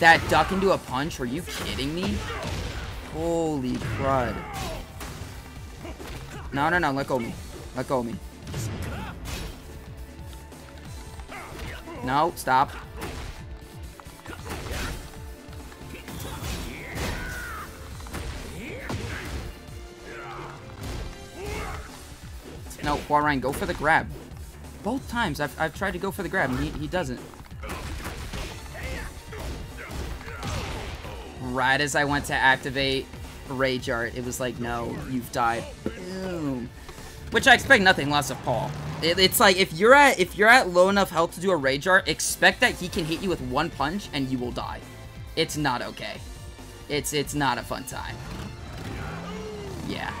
That duck into a punch? Are you kidding me? Holy crud. No, no, no. Let go of me. Let go of me. No, stop. No, Hwoarang, go for the grab. Both times I've, I've tried to go for the grab and he, he doesn't. Right as I went to activate Rage Art, it was like, no, you've died. Boom. Which I expect nothing less of Paul. It, it's like if you're at if you're at low enough health to do a Rage Art, expect that he can hit you with one punch and you will die. It's not okay. It's it's not a fun time. Yeah.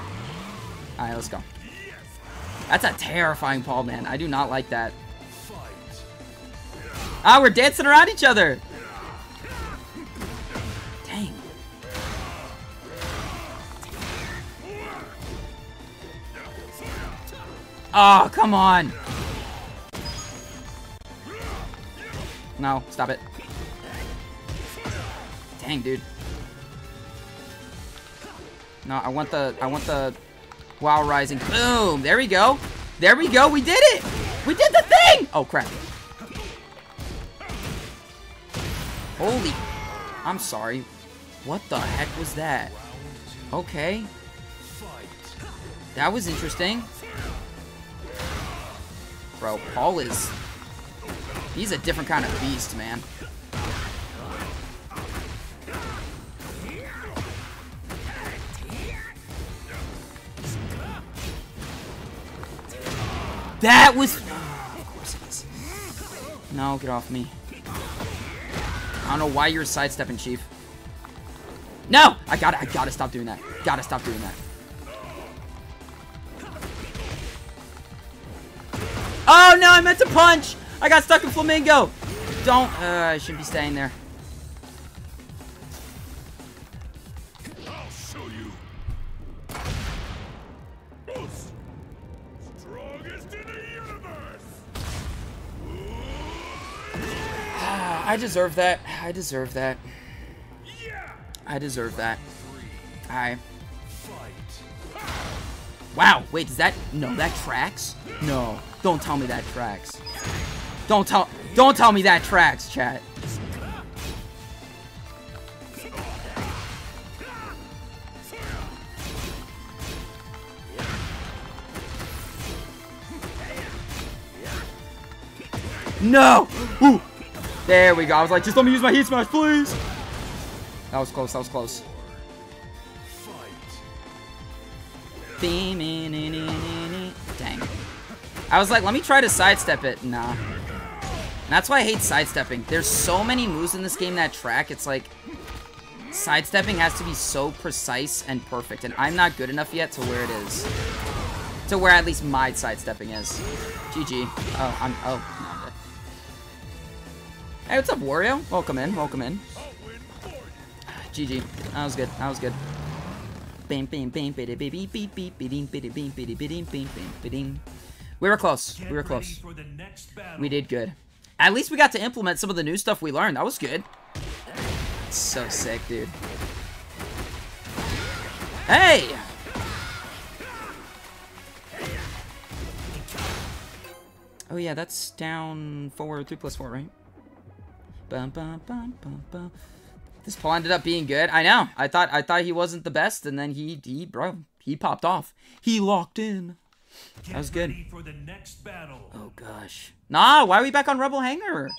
Alright, let's go. That's a terrifying Paul, man. I do not like that. Ah, we're dancing around each other. Dang. Oh, come on. No, stop it. Dang, dude. No, I want the, I want the While Rising. Boom! There we go. There we go. We did it! We did the thing! Oh, crap. Holy... I'm sorry. What the heck was that? Okay. That was interesting. Bro, Paul is... He's a different kind of beast, man. That was... Of course it is. No, get off me. I don't know why you're sidestepping, Chief. No! I gotta, I gotta stop doing that. Gotta stop doing that. Oh, no, I meant to punch! I got stuck in Flamingo! Don't, uh, I shouldn't be staying there. I deserve that. I deserve that. I deserve that. I. Wow, wait, does that... No, that tracks? No, don't tell me that tracks. Don't tell... Don't tell me that tracks, chat. No! Ooh. There we go. I was like, just let me use my heat smash, please. That was close. That was close. Dang. I was like, let me try to sidestep it. Nah. That's why I hate sidestepping. There's so many moves in this game that track. It's like, sidestepping has to be so precise and perfect. And I'm not good enough yet to where it is. To where at least my sidestepping is. GG. Oh, I'm, oh. Hey, what's up, Wario? Welcome in, welcome in. GG. That was good. That was good. Bam, bam, bam, biddy, biddy, beep, biddy, biddy, biddy, biddy, biddy, biddy, biddy. We were close. We were close. We did good. At least we got to implement some of the new stuff we learned. That was good. So sick, dude. Hey! Oh yeah, that's down four, three plus four, right? Bum, bum, bum, bum, bum. This Paul ended up being good. I know. I thought I thought he wasn't the best, and then he he bro he popped off. He locked in. That was good. For the next battle. Oh gosh. Nah, why are we back on Rebel Hangar?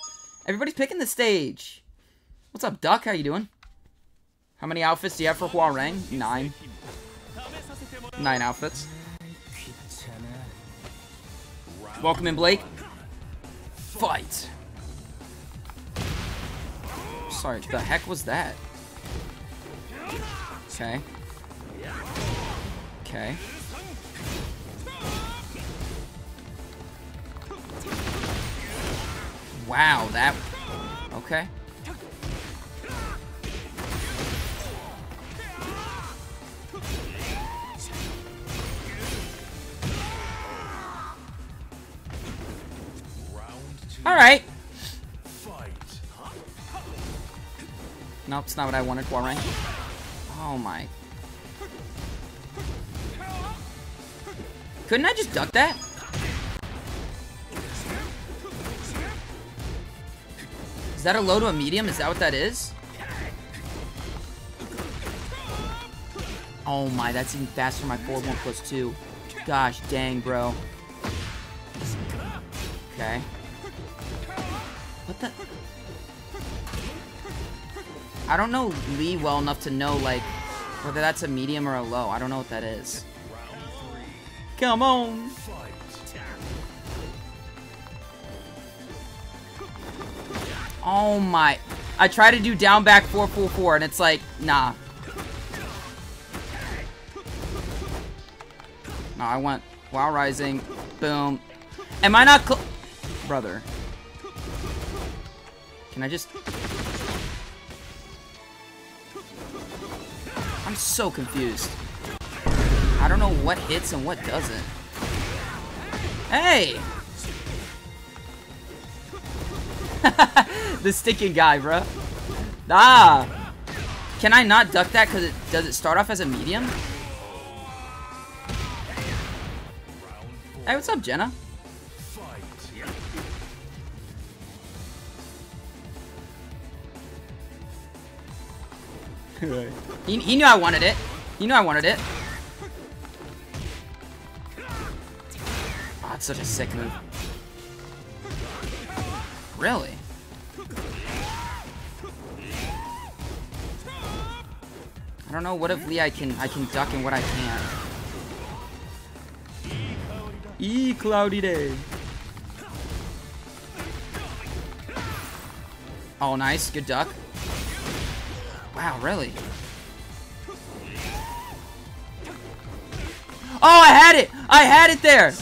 Everybody's picking the stage. What's up, Duck? How you doing? How many outfits do you have for Hwoarang? Nine. Nine outfits. Welcome in, Blake. Fight. Sorry, the heck was that? Okay. Okay. Wow, that... Okay. Alright. Nope, it's not what I wanted, Warren. Oh my. Couldn't I just duck that? Is that a low to a medium? Is that what that is? Oh my, that's even faster my forward 1 plus 2. Gosh dang, bro. Okay. What the? I don't know Lee well enough to know, like, whether that's a medium or a low. I don't know what that is. Come on! Oh my. I try to do down back 444 and it's like, nah. No, I went while rising. Boom. Am I not cl- Brother. Can I just... I'm so confused. I don't know what hits and what doesn't. Hey! the sticking guy, bro. Ah! Can I not duck that because it does it start off as a medium? Hey, what's up, Jenna? he, he knew I wanted it. He knew I wanted it. Oh, it's such a sick move. Really? I don't know what if Lee I can I can duck and what I can't. E cloudy day. Oh, nice. Good duck. Wow, really? Oh, I had it! I had it there!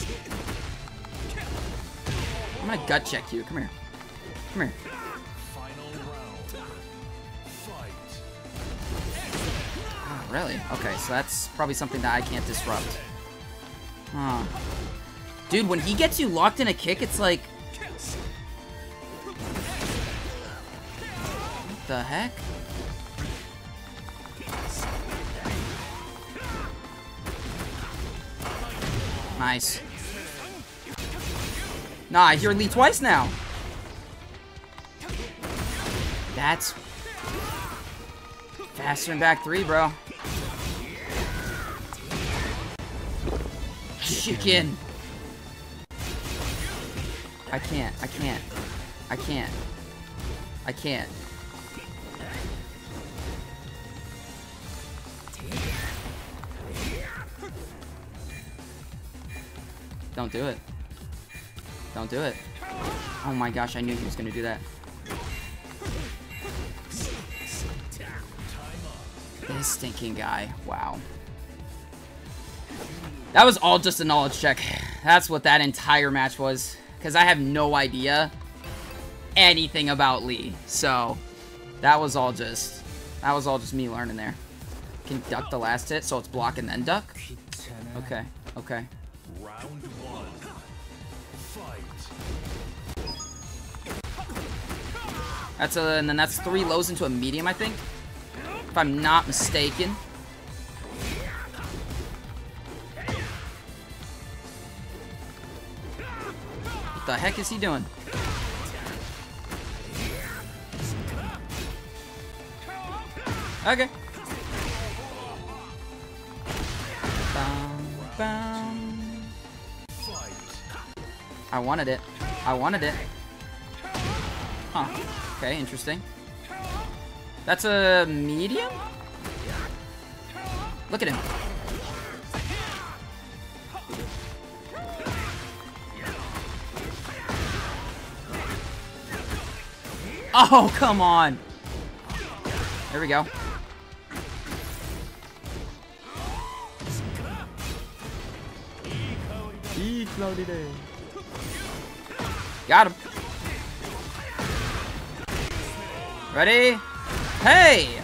I'm gonna gut check you. Come here. Come here. Oh, really? Okay, so that's probably something that I can't disrupt. Huh. Dude, when he gets you locked in a kick, it's like... What the heck? Nice. Nah, I hear Lee twice now. That's faster than back three, bro. Chicken. I can't. I can't. I can't. I can't. Don't do it. Don't do it. Oh my gosh, I knew he was gonna do that. This stinking guy. Wow. That was all just a knowledge check. That's what that entire match was. Because I have no idea anything about Lee. So, that was all just... That was all just me learning there. Can duck the last hit, so it's block and then duck? Okay, okay. Round one. Fight. That's a, and then that's three lows into a medium, I think. If I'm not mistaken. What the heck is he doing? Okay. I wanted it. I wanted it. Huh. Okay, interesting. That's a medium? Look at him. Oh, come on. There we go. E cloudy day. Got him. Ready? Hey!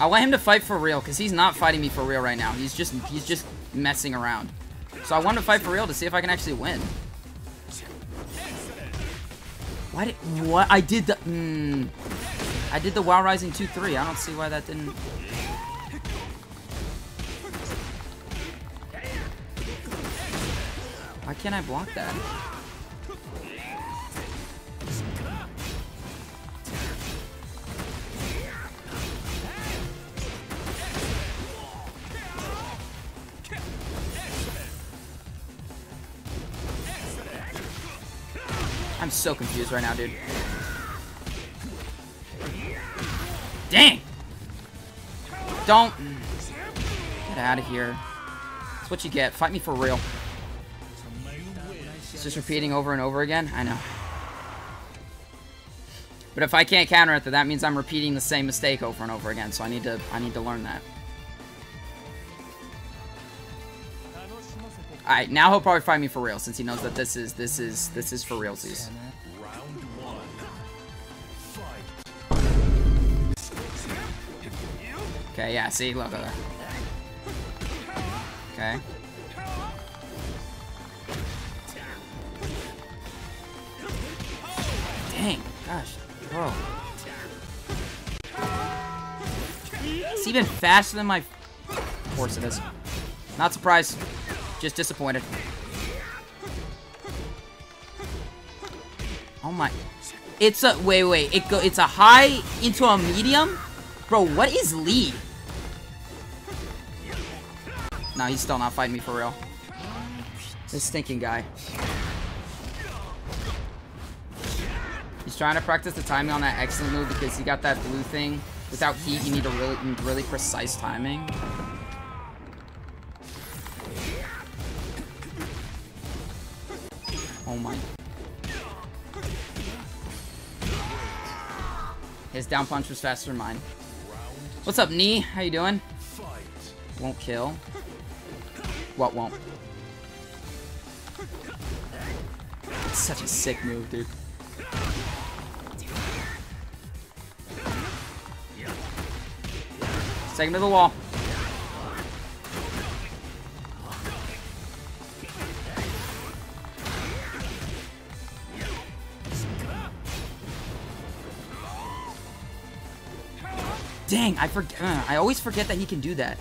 I want him to fight for real, because he's not fighting me for real right now. He's just he's just messing around. So I want to fight for real to see if I can actually win. Why did what I did the hmm. I did the While Rising 2-3. I don't see why that didn't Why can't I block that? I'm so confused right now, dude. Dang! Don't... Get out of here. That's what you get. Fight me for real. Just repeating over and over again? I know. But if I can't counter it, that means I'm repeating the same mistake over and over again. So I need to I need to learn that. Alright, now he'll probably find me for real since he knows that this is this is this is for realsies. Okay, yeah, see, look at that. Okay. Gosh, bro. It's even faster than my... Of course it is. Not surprised. Just disappointed. Oh my... It's a... Wait, wait. It go. It's a high into a medium? Bro, what is Lee? No, he's still not fighting me for real. This stinking guy. He's trying to practice the timing on that excellent move because he got that blue thing. Without heat, you need a really, really precise timing. Oh my. His down punch was faster than mine. What's up, knee? How you doing? Won't kill. What won't? Such a sick move, dude. Take him to the wall. Dang, I forget. Uh, I always forget that he can do that.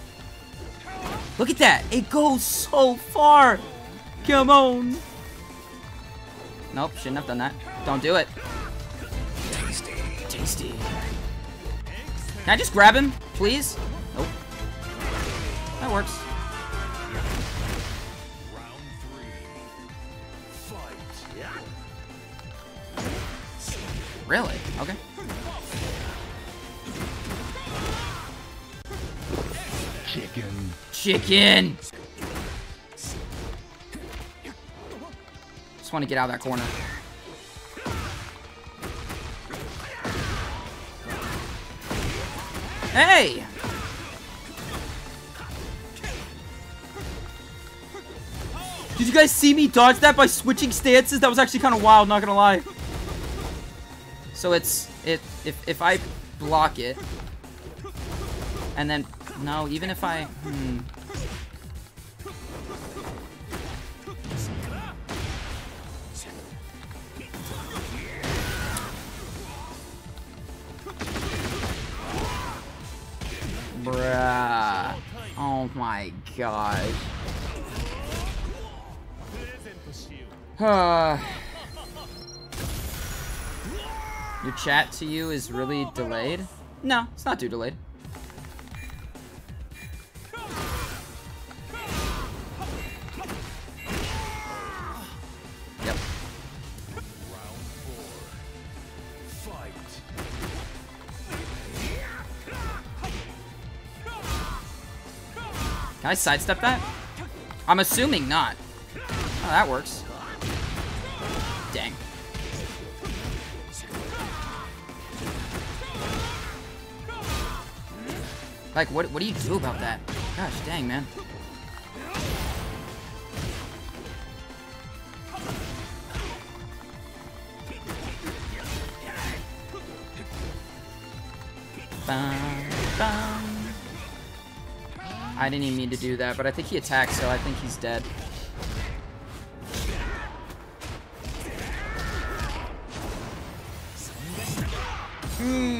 Look at that. It goes so far. Come on. Nope, shouldn't have done that. Don't do it. Tasty. Tasty. Can I just grab him, please? Nope. That works. Round three. Fight. Really? Okay. Chicken. Chicken! Just want to get out of that corner. Hey! Did you guys see me dodge that by switching stances? That was actually kind of wild, not gonna lie. So it's it if if I block it and then no, even if I hmm. Bruh. Oh my gosh. Uh, your chat to you is really delayed? No, it's not too delayed. Can I sidestep that? I'm assuming not. Oh, that works. Dang. Like, what, what do you do about that? Gosh, dang, man. Bum, bum. I didn't even mean to do that, but I think he attacked, so I think he's dead. Hmm.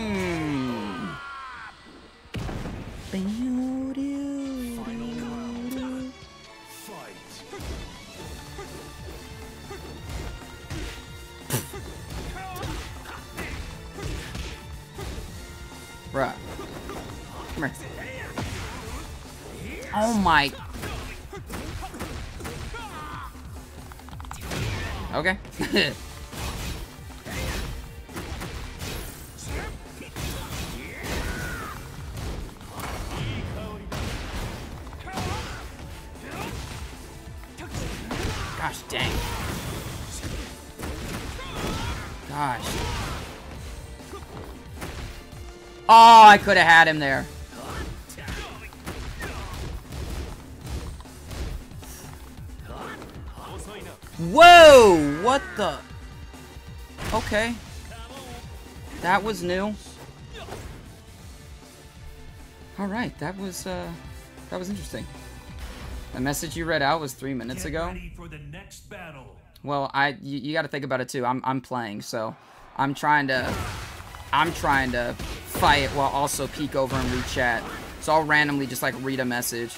Bruh. Come here. Oh my. Okay. Gosh dang. Gosh. Oh, I could have had him there. Whoa! What the? Okay. That was new. Alright, that was, uh, that was interesting. The message you read out was three minutes ago. ready for the next battle. Well, I you, you got to think about it too. I'm I'm playing, so I'm trying to I'm trying to fight while also peek over and read chat. So I'll randomly just like read a message.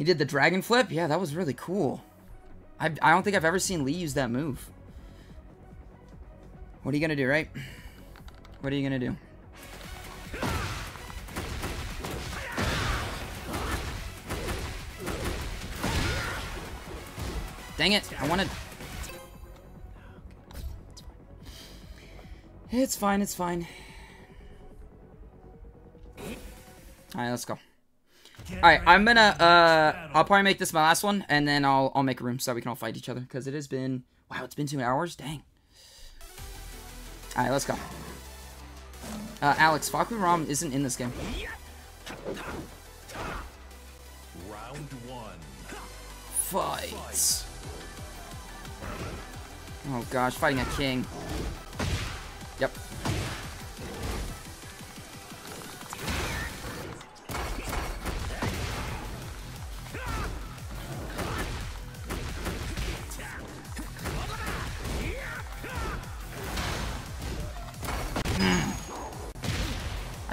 He did the dragon flip. Yeah, that was really cool. I I don't think I've ever seen Lee use that move. What are you gonna do, right? What are you gonna do? Dang it! I wanted. It's fine. It's fine. All right, let's go. Get All right, I'm gonna. Uh. I'll probably make this my last one, and then I'll I'll make a room so we can all fight each other because it has been. Wow, it's been two hours. Dang. All right, let's go. Uh, Alex, Fahkumram isn't in this game. Round one. Fight. Oh gosh, fighting a king. Yep.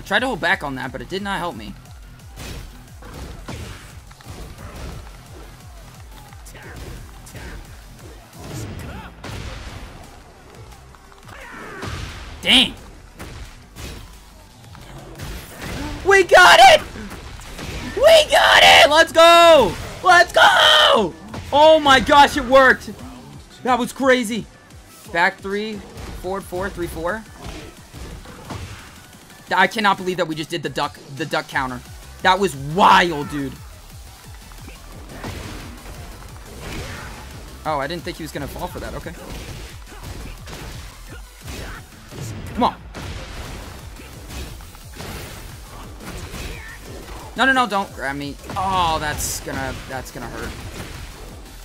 Tried to hold back on that, but it did not help me. Dang! We got it! We got it! Let's go! Let's go! Oh my gosh, it worked! That was crazy. Back three, forward four, three, four. I cannot believe that we just did the duck, the duck counter. That was wild, dude. Oh, I didn't think he was gonna fall for that. Okay. Come on. No, no, no, don't grab me. Oh, that's gonna, that's gonna hurt.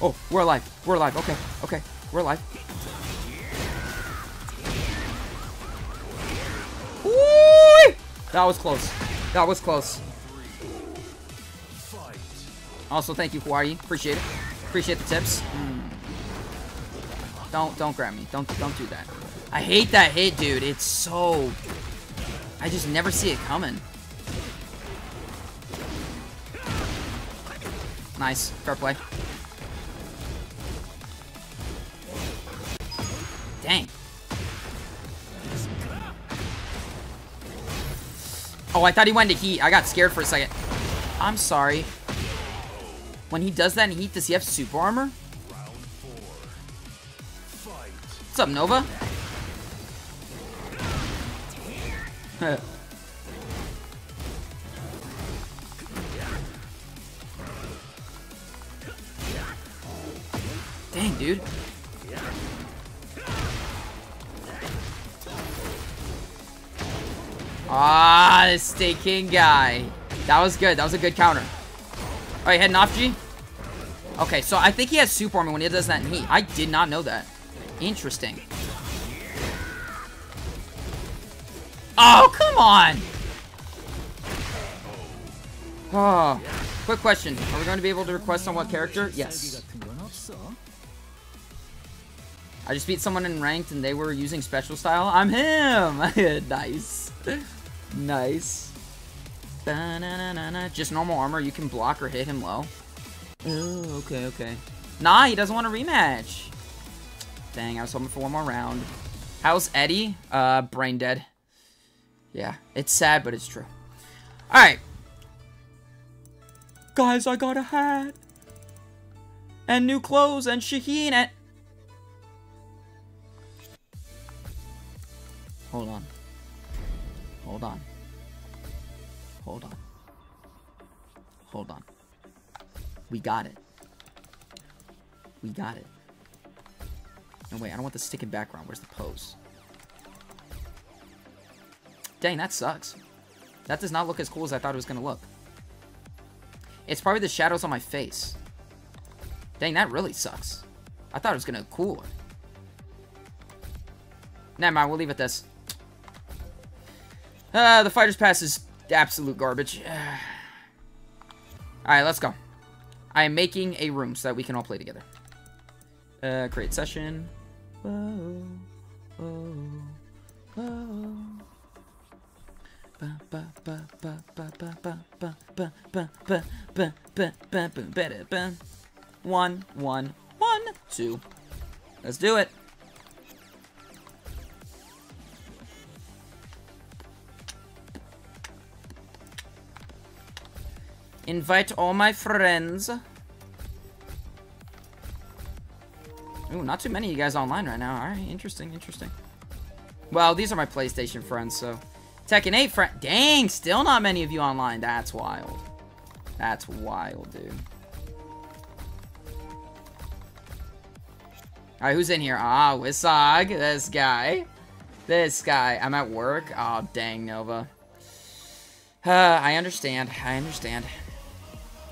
Oh, we're alive. We're alive. Okay, okay. We're alive. That was close. That was close. Also, thank you, Hawaii. Appreciate it. Appreciate the tips. Mm. Don't, don't grab me. Don't, don't do that. I hate that hit, dude. It's so... I just never see it coming. Nice. Fair play. Oh, I thought he went to heat. I got scared for a second. I'm sorry. When he does that in heat, does he have super armor? What's up, Nova? Dang, dude. Ah, this Stay King guy. That was good. That was a good counter. Alright, heading off, G? Okay, so I think he has super armor when he does that in heat. I did not know that. Interesting. Oh, come on! Oh. Quick question. Are we going to be able to request on what character? Yes. I just beat someone in ranked and they were using special style. I'm him! nice. Nice. Just normal armor. You can block or hit him low. Oh, okay, okay. Nah, he doesn't want a rematch. Dang, I was hoping for one more round. How's Eddy? Uh, brain dead. Yeah, it's sad, but it's true. Alright. Guys, I got a hat. And new clothes and Shaheen and... Hold on. Hold on. Hold on. Hold on. We got it. We got it. No, wait, I don't want the stick in background. Where's the pose? Dang, that sucks. That does not look as cool as I thought it was going to look. It's probably the shadows on my face. Dang, that really sucks. I thought it was going to cool. Never mind, we'll leave it this. Uh, the fighter's pass is absolute garbage. Alright, let's go. I am making a room so that we can all play together. Uh, create session. Whoa, whoa, whoa. One, one, one, two. Let's do it. Invite all my friends. Ooh, not too many of you guys online right now. Alright, interesting, interesting. Well, these are my PlayStation friends, so... Tekken 8 friend... Dang, still not many of you online. That's wild. That's wild, dude. Alright, who's in here? Ah, Wisog. This guy. This guy. I'm at work. Oh, dang, Nova. Uh, I understand. I understand.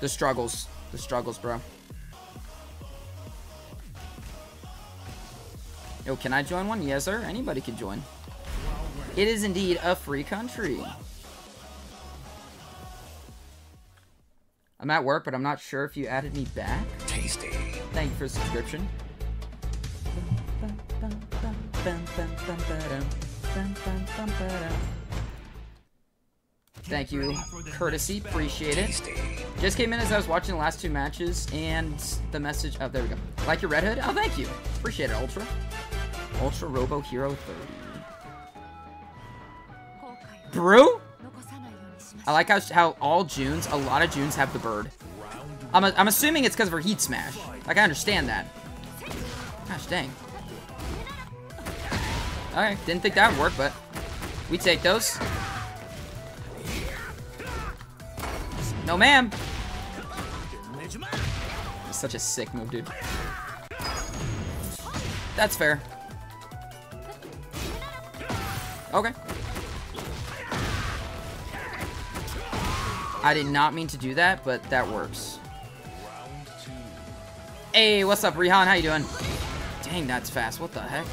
The struggles. The struggles, bro. Yo, can I join one? Yes, sir. Anybody can join. It is indeed a free country. I'm at work, but I'm not sure if you added me back. Tasty. Thank you for the subscription. Thank you, courtesy. Appreciate it. Just came in as I was watching the last two matches, and the message. Oh, there we go. Like your Red Hood? Oh, thank you. Appreciate it, Ultra. Ultra Robo Hero 30. Brew? I like how, how all Juns, a lot of Juns have the bird. I'm, a, I'm assuming it's because of her heat smash. Like, I understand that. Gosh, dang. Alright, didn't think that would work, but we take those. No, ma'am. Such a sick move, dude. That's fair. Okay. I did not mean to do that, but that works. Hey, what's up, Rihan? How you doing? Dang, that's fast. What the heck?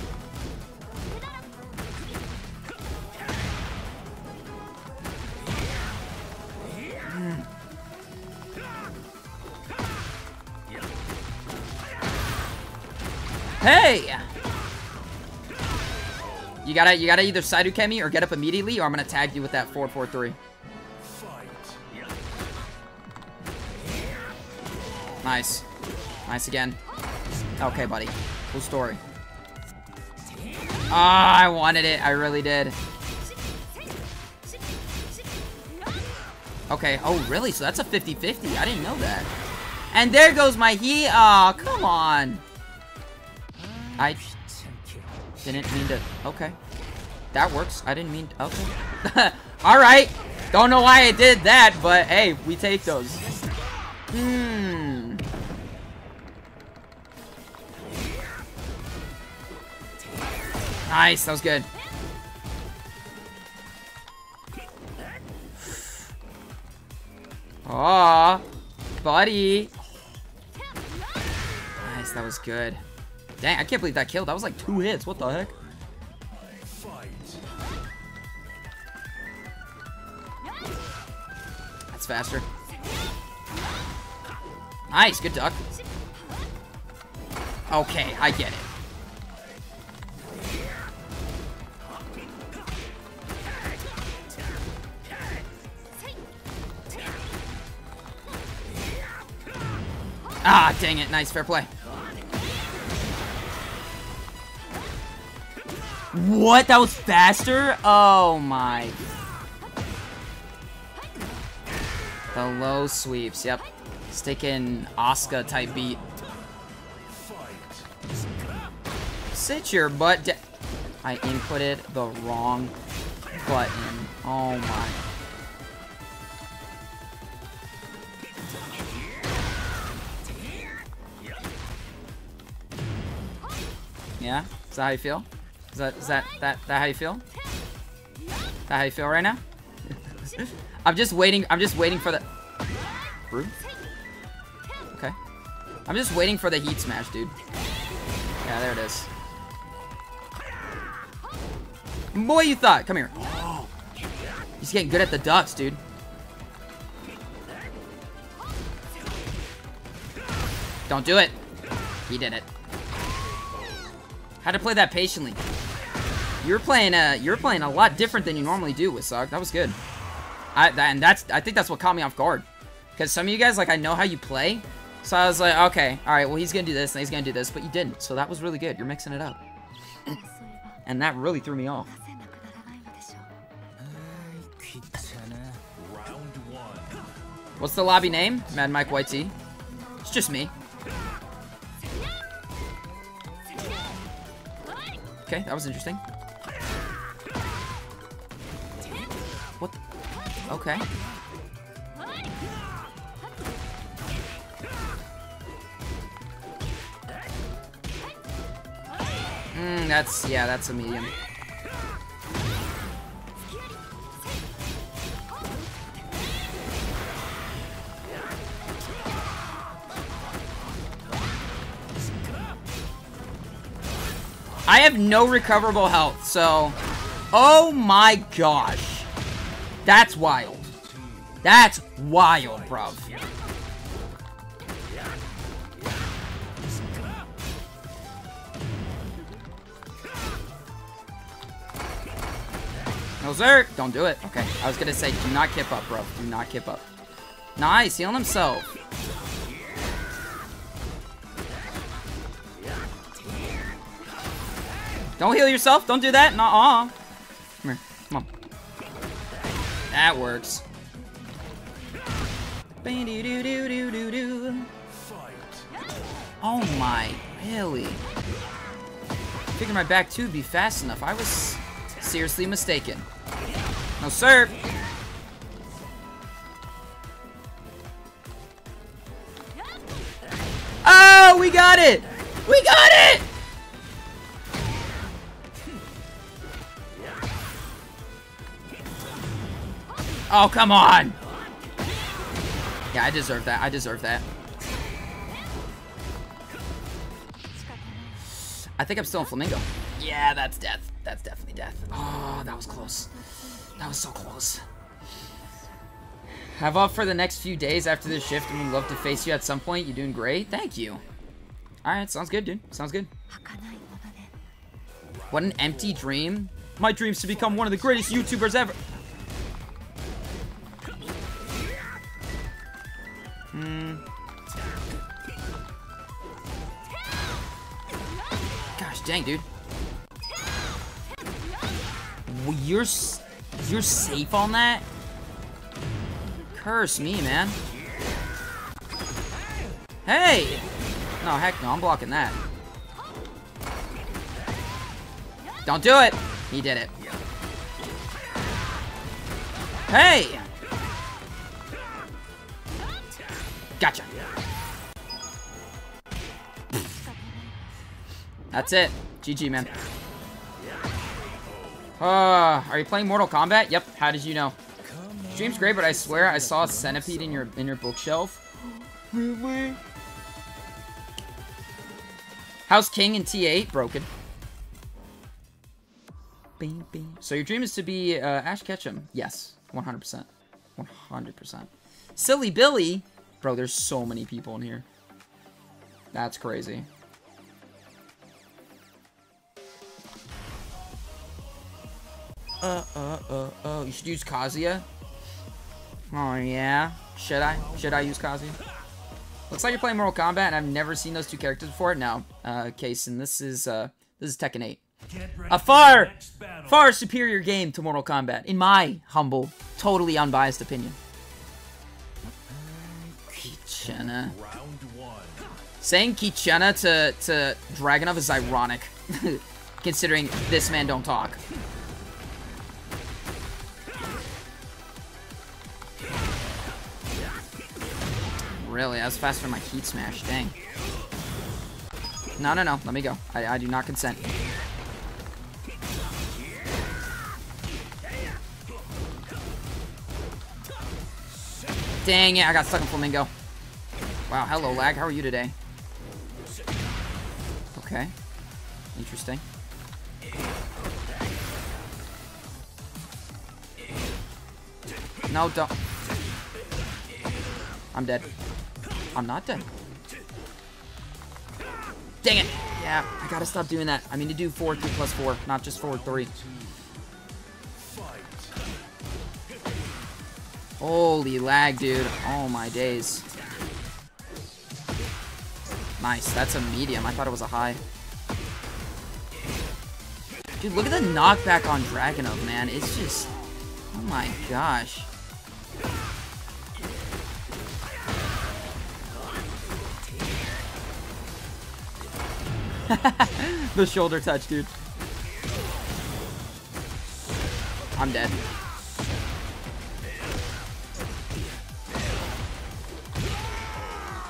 Hey! You gotta, you gotta either Saidouken me or get up immediately, or I'm gonna tag you with that 443. Nice. Nice again. Okay, buddy. Cool story. Ah, I wanted it. I really did. Okay. Oh, really? So that's a 50-50. I didn't know that. And there goes my he. Aw, oh, come on. I didn't mean to. Okay. That works. I didn't mean. To, okay. All right. Don't know why I did that, but hey, we take those. Hmm. Nice. That was good. Aw, buddy. Nice, that was good. Dang, I can't believe that killed. That was like two hits. What the heck? That's faster. Nice, good duck. Okay, I get it. Ah, dang it. Nice, fair play. What? That was faster? Oh my. The low sweeps, yep. Sticking Asuka type beat. Sit your butt da- I inputted the wrong button. Oh my. Yeah? Is that how you feel? Is that is that that that how you feel? That how you feel right now? I'm just waiting. I'm just waiting for the. Rude. Okay. I'm just waiting for the heat smash, dude. Yeah, there it is. Boy, you thought. Come here. He's getting good at the ducks, dude. Don't do it. He did it. Had to play that patiently. You're playing uh you're playing a lot different than you normally do with Sog. That was good. I that, and that's I think that's what caught me off guard. Cause some of you guys like I know how you play. So I was like, okay, alright, well he's gonna do this and he's gonna do this, but you didn't. So that was really good. You're mixing it up. And that really threw me off. What's the lobby name? Mad Mike White T. It's just me. Okay, that was interesting. Okay. Mm, that's, yeah, that's a medium. I have no recoverable health, so... Oh my gosh. That's wild. That's wild, bruv. No, sir. Don't do it. Okay. I was gonna say, do not kip up, bro. Do not kip up. Nice. Healing himself. Don't heal yourself. Don't do that. Nuh-uh. That works. Oh my, really? Figured my back two would be fast enough. I was seriously mistaken. No, sir. Oh, we got it! We got it! Oh, come on! Yeah, I deserve that. I deserve that. I think I'm still in Flamingo. Yeah, that's death. That's definitely death. Oh, that was close. That was so close. Have off for the next few days after this shift, and we'd love to face you at some point. You're doing great. Thank you. Alright, sounds good, dude. Sounds good. What an empty dream. My dream's to become one of the greatest YouTubers ever. Hmm. Gosh dang, dude. Well, you're you're safe on that? Curse me, man. Hey! No, heck no, I'm blocking that. Don't do it! He did it. Hey! Gotcha. That's it. GG, man. Uh, are you playing Mortal Kombat? Yep. How did you know? Stream's great, but I swear I saw a centipede in your in your bookshelf. Really? How's King and T8? Broken. Bing, bing. So your dream is to be uh, Ash Ketchum? Yes, 100%. 100%. Silly Billy? Bro, there's so many people in here. That's crazy. Uh, uh, uh, uh. You should use Kazuya. Oh, yeah? Should I? Should I use Kazuya? Looks like you're playing Mortal Kombat, and I've never seen those two characters before. No, uh, and this is, uh, this is Tekken 8. A far, far superior game to Mortal Kombat, in my humble, totally unbiased opinion. Kichana. Round one. Saying Kichana to, to Dragunov is ironic, considering this man don't talk. Really, I was faster than my heat smash, dang. No, no, no, let me go. I, I do not consent. Dang it, I got stuck in Flamingo. Wow, hello, lag. How are you today? Okay. Interesting. No, don't. I'm dead. I'm not dead. Dang it! Yeah, I gotta stop doing that. I mean to do 4, 3 plus 4, not just 4, 3. Holy lag, dude. Oh my days. Nice, that's a medium. I thought it was a high. Dude, look at the knockback on Dragunov, man. It's just... Oh my gosh. the shoulder touch, dude. I'm dead.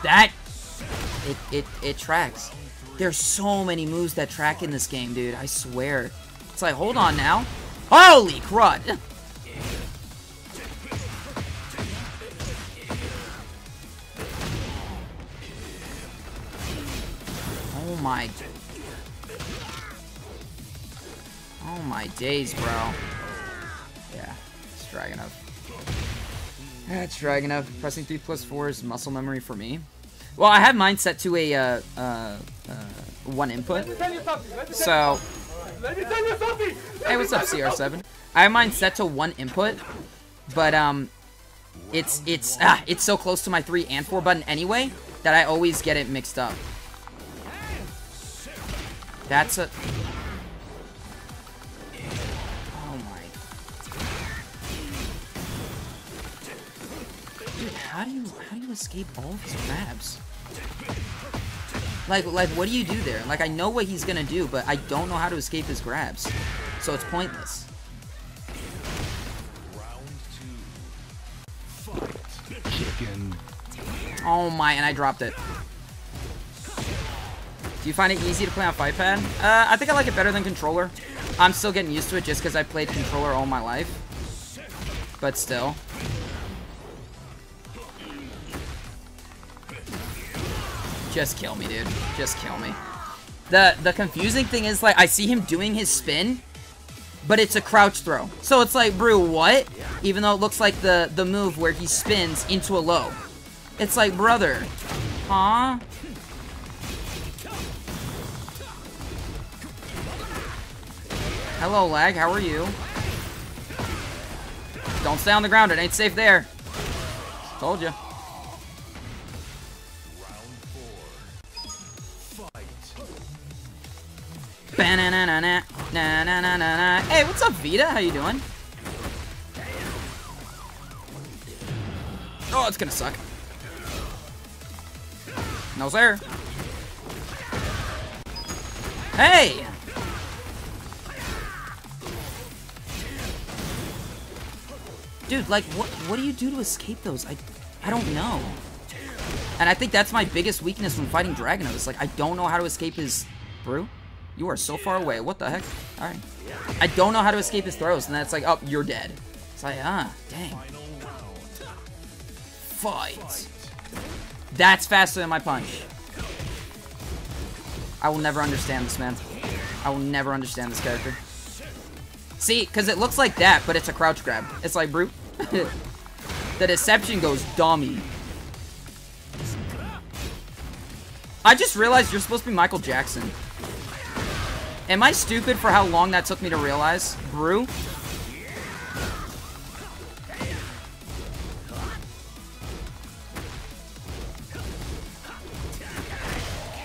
That it it it tracks. There's so many moves that track in this game, dude. I swear. It's like, hold on now. Holy crud! Oh my. Oh my days, bro. Yeah, it's Dragunov. That's Dragunov. Pressing 3 plus 4 is muscle memory for me. Well, I have mine set to a, uh, uh, uh, one input. So, hey, what's up, CR7? I have mine set to one input, but, um, it's, it's, ah, it's so close to my 3 and 4 button anyway, that I always get it mixed up. That's a... Oh my... Dude, how do you, how do you escape all these grabs? Like, like, what do you do there? Like, I know what he's gonna do, but I don't know how to escape his grabs. So it's pointless. Oh my, and I dropped it. Do you find it easy to play on Fight Pad? Uh, I think I like it better than controller. I'm still getting used to it just because I played controller all my life. But still. Just kill me, dude. Just kill me. The the confusing thing is like I see him doing his spin, but it's a crouch throw. So it's like, brew, what? Even though it looks like the the move where he spins into a low. It's like, brother, huh? Hello, lag. How are you? Don't stay on the ground. It ain't safe there. Told you. Hey, what's up, Vita? How you doing? Oh, it's gonna suck. No, sir. Hey! Dude, like, what what do you do to escape those? I I don't know. And I think that's my biggest weakness when fighting Dragunovs. Like, I don't know how to escape his... Brew? You are so far away. What the heck? Alright. I don't know how to escape his throws, and then it's like, oh, you're dead. It's like, ah, dang. Fight. That's faster than my punch. I will never understand this, man. I will never understand this character. See, because it looks like that, but it's a crouch grab. It's like, brute. The deception goes dummy. I just realized you're supposed to be Michael Jackson. Am I stupid for how long that took me to realize? Brew?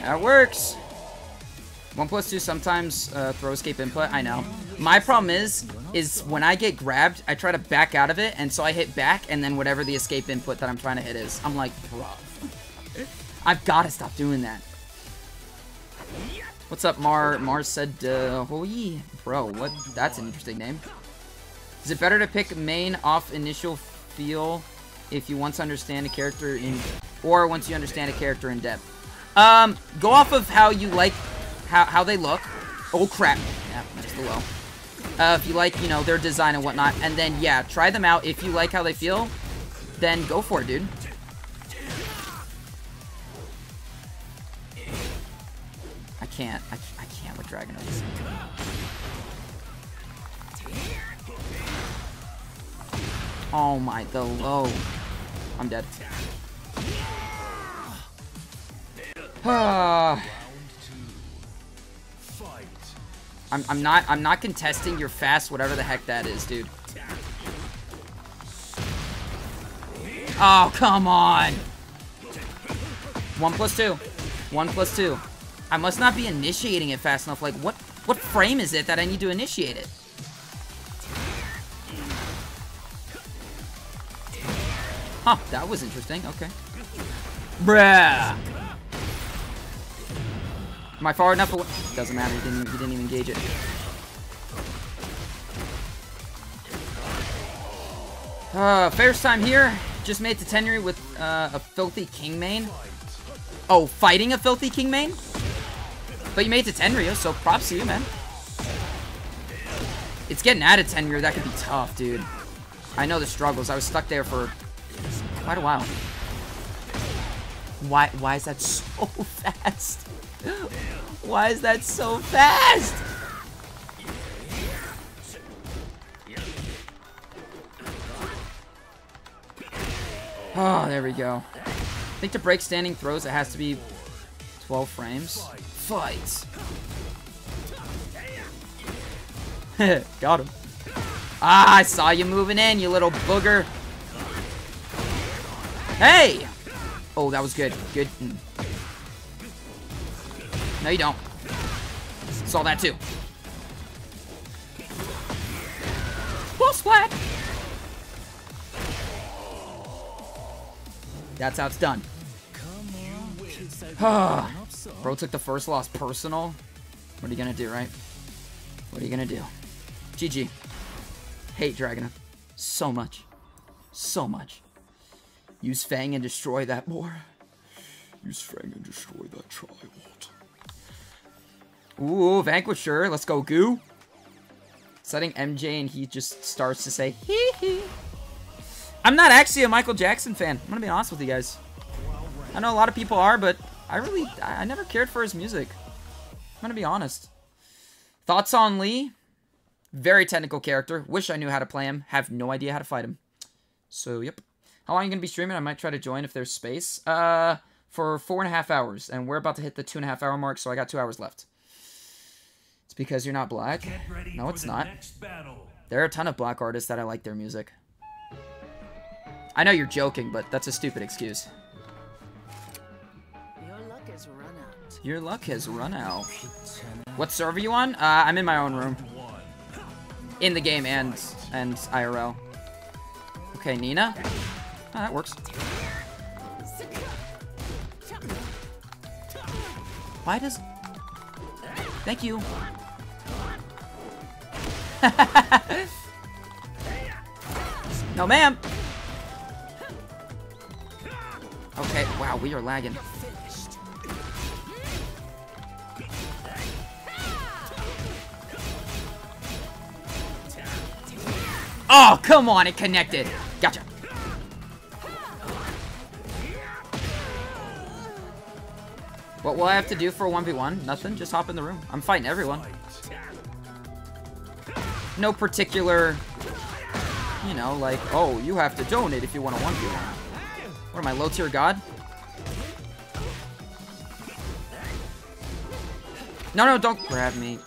That works. One plus two sometimes uh, throw escape input. I know. My problem is, is when I get grabbed, I try to back out of it, and so I hit back, and then whatever the escape input that I'm trying to hit is, I'm like, bro. I've got to stop doing that. What's up, Mar? Mars said, uh, yeah. Bro, what? That's an interesting name. Is it better to pick main off initial feel if you once understand a character in, or once you understand a character in depth? Um, go off of how you like, how, how they look. Oh crap. Yeah, the low. Uh, if you like, you know, their design and whatnot, and then, yeah, try them out. If you like how they feel, then go for it, dude. I can't. I, I can't with Dragon. Oh my, the low. I'm dead. Ah. I'm, I'm not I'm not contesting your fast whatever the heck that is, dude. Oh, come on. One plus two. One plus two. I must not be initiating it fast enough. Like, what what frame is it that I need to initiate it? Huh, that was interesting. Okay. Bruh. Am I far enough away? Doesn't matter. He didn't. He didn't even engage it. Uh, first time here. Just made to Tenryu with uh, a filthy king main. Oh, fighting a filthy king main? But you made it to Tenryu, so props to you, man. It's getting out of Tenryu. That could be tough, dude. I know the struggles. I was stuck there for quite a while. Why? Why is that so fast? Why is that so fast? Oh, there we go. I think to break standing throws, it has to be 12 frames. Fight. Got him. Ah, I saw you moving in, you little booger. Hey! Oh, that was good. Good. No, you don't. Saw that too. Full splat! That's how it's done. Bro took the first loss personal. What are you gonna do, right? What are you gonna do? GG. Hate Dragon. So much. So much. Use Feng and destroy that boar. Use Feng and destroy that child. Ooh, Vanquisher. Let's go, Goo. Setting MJ and he just starts to say, hee hee. I'm not actually a Michael Jackson fan. I'm gonna be honest with you guys. I know a lot of people are, but I really, I never cared for his music. I'm gonna be honest. Thoughts on Lee? Very technical character. Wish I knew how to play him. Have no idea how to fight him. So, yep. How long are you gonna be streaming? I might try to join if there's space. Uh, for four and a half hours, and we're about to hit the two and a half hour mark, so I got two hours left. It's because you're not black. No, it's not. There are a ton of black artists that I like their music. I know you're joking, but that's a stupid excuse. Your luck has run out. What server you on? Uh, I'm in my own room. In the game and and IRL. Okay, Nina. Oh, that works. Why does... Thank you. no, ma'am. Okay, wow, we are lagging. Oh, come on, it connected. Gotcha. What will I have to do for a 1v1? Nothing, just hop in the room. I'm fighting everyone. No particular you know, like, oh, you have to donate if you want to 1v1. What am I, low tier god? No, no, don't grab me.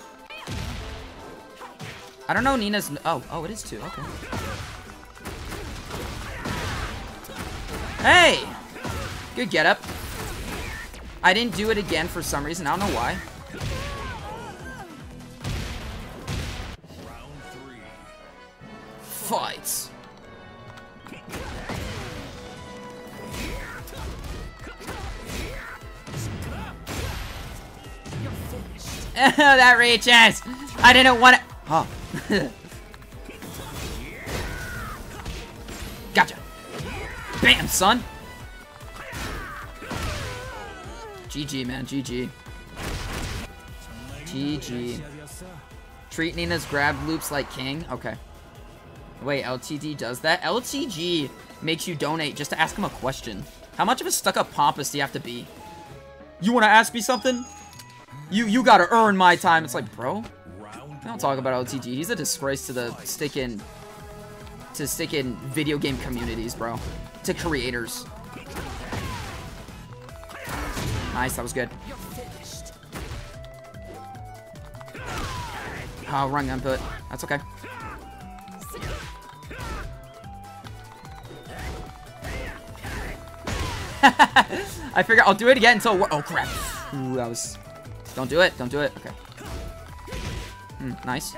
I don't know Nina's... Oh, oh, it is two. Okay. Hey! Good get up. I didn't do it again for some reason. I don't know why. Fights. that reaches! I didn't want Oh. gotcha. Bam, son. GG, man. GG. GG. Treat Nina's grab loops like king. Okay. Wait, LTD does that? LTG makes you donate just to ask him a question. How much of a stuck-up pompous do you have to be? You want to ask me something? You you gotta earn my time. It's like, bro, Round don't talk about LTG. He's a disgrace to the stick in to stick in video game communities, bro. To creators. Nice, that was good. Oh, wrong input. That's okay. I figure I'll do it again until oh crap. Ooh, that was don't do it. Don't do it. Okay. Hmm, nice.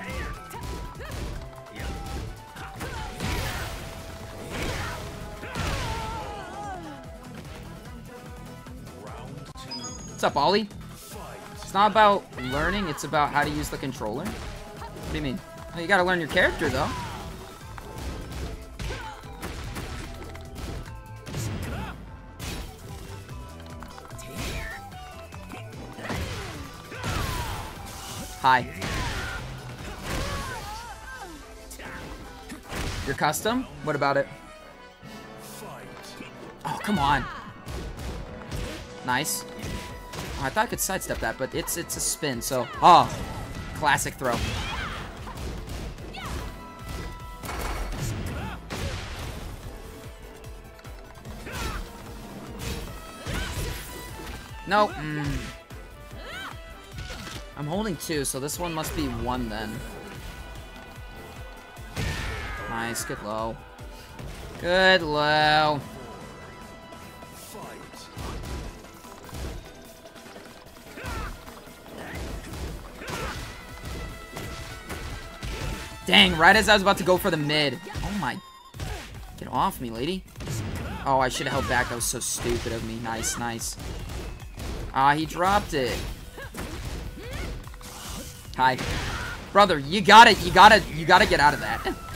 What's up, Ollie? It's not about learning, it's about how to use the controller. What do you mean? Well, you gotta learn your character, though. Hi. Your custom? What about it? Oh, come on. Nice. Oh, I thought I could sidestep that, but it's it's a spin, so... Oh, classic throw. Nope. Mm. I'm holding two, so this one must be one then. Nice, good low. Good low. Dang, right as I was about to go for the mid. Oh my. Get off me, lady. Oh, I should have held back. That was so stupid of me. Nice, nice. Ah, he dropped it. Hi. Brother, you gotta, you gotta, you gotta get out of that.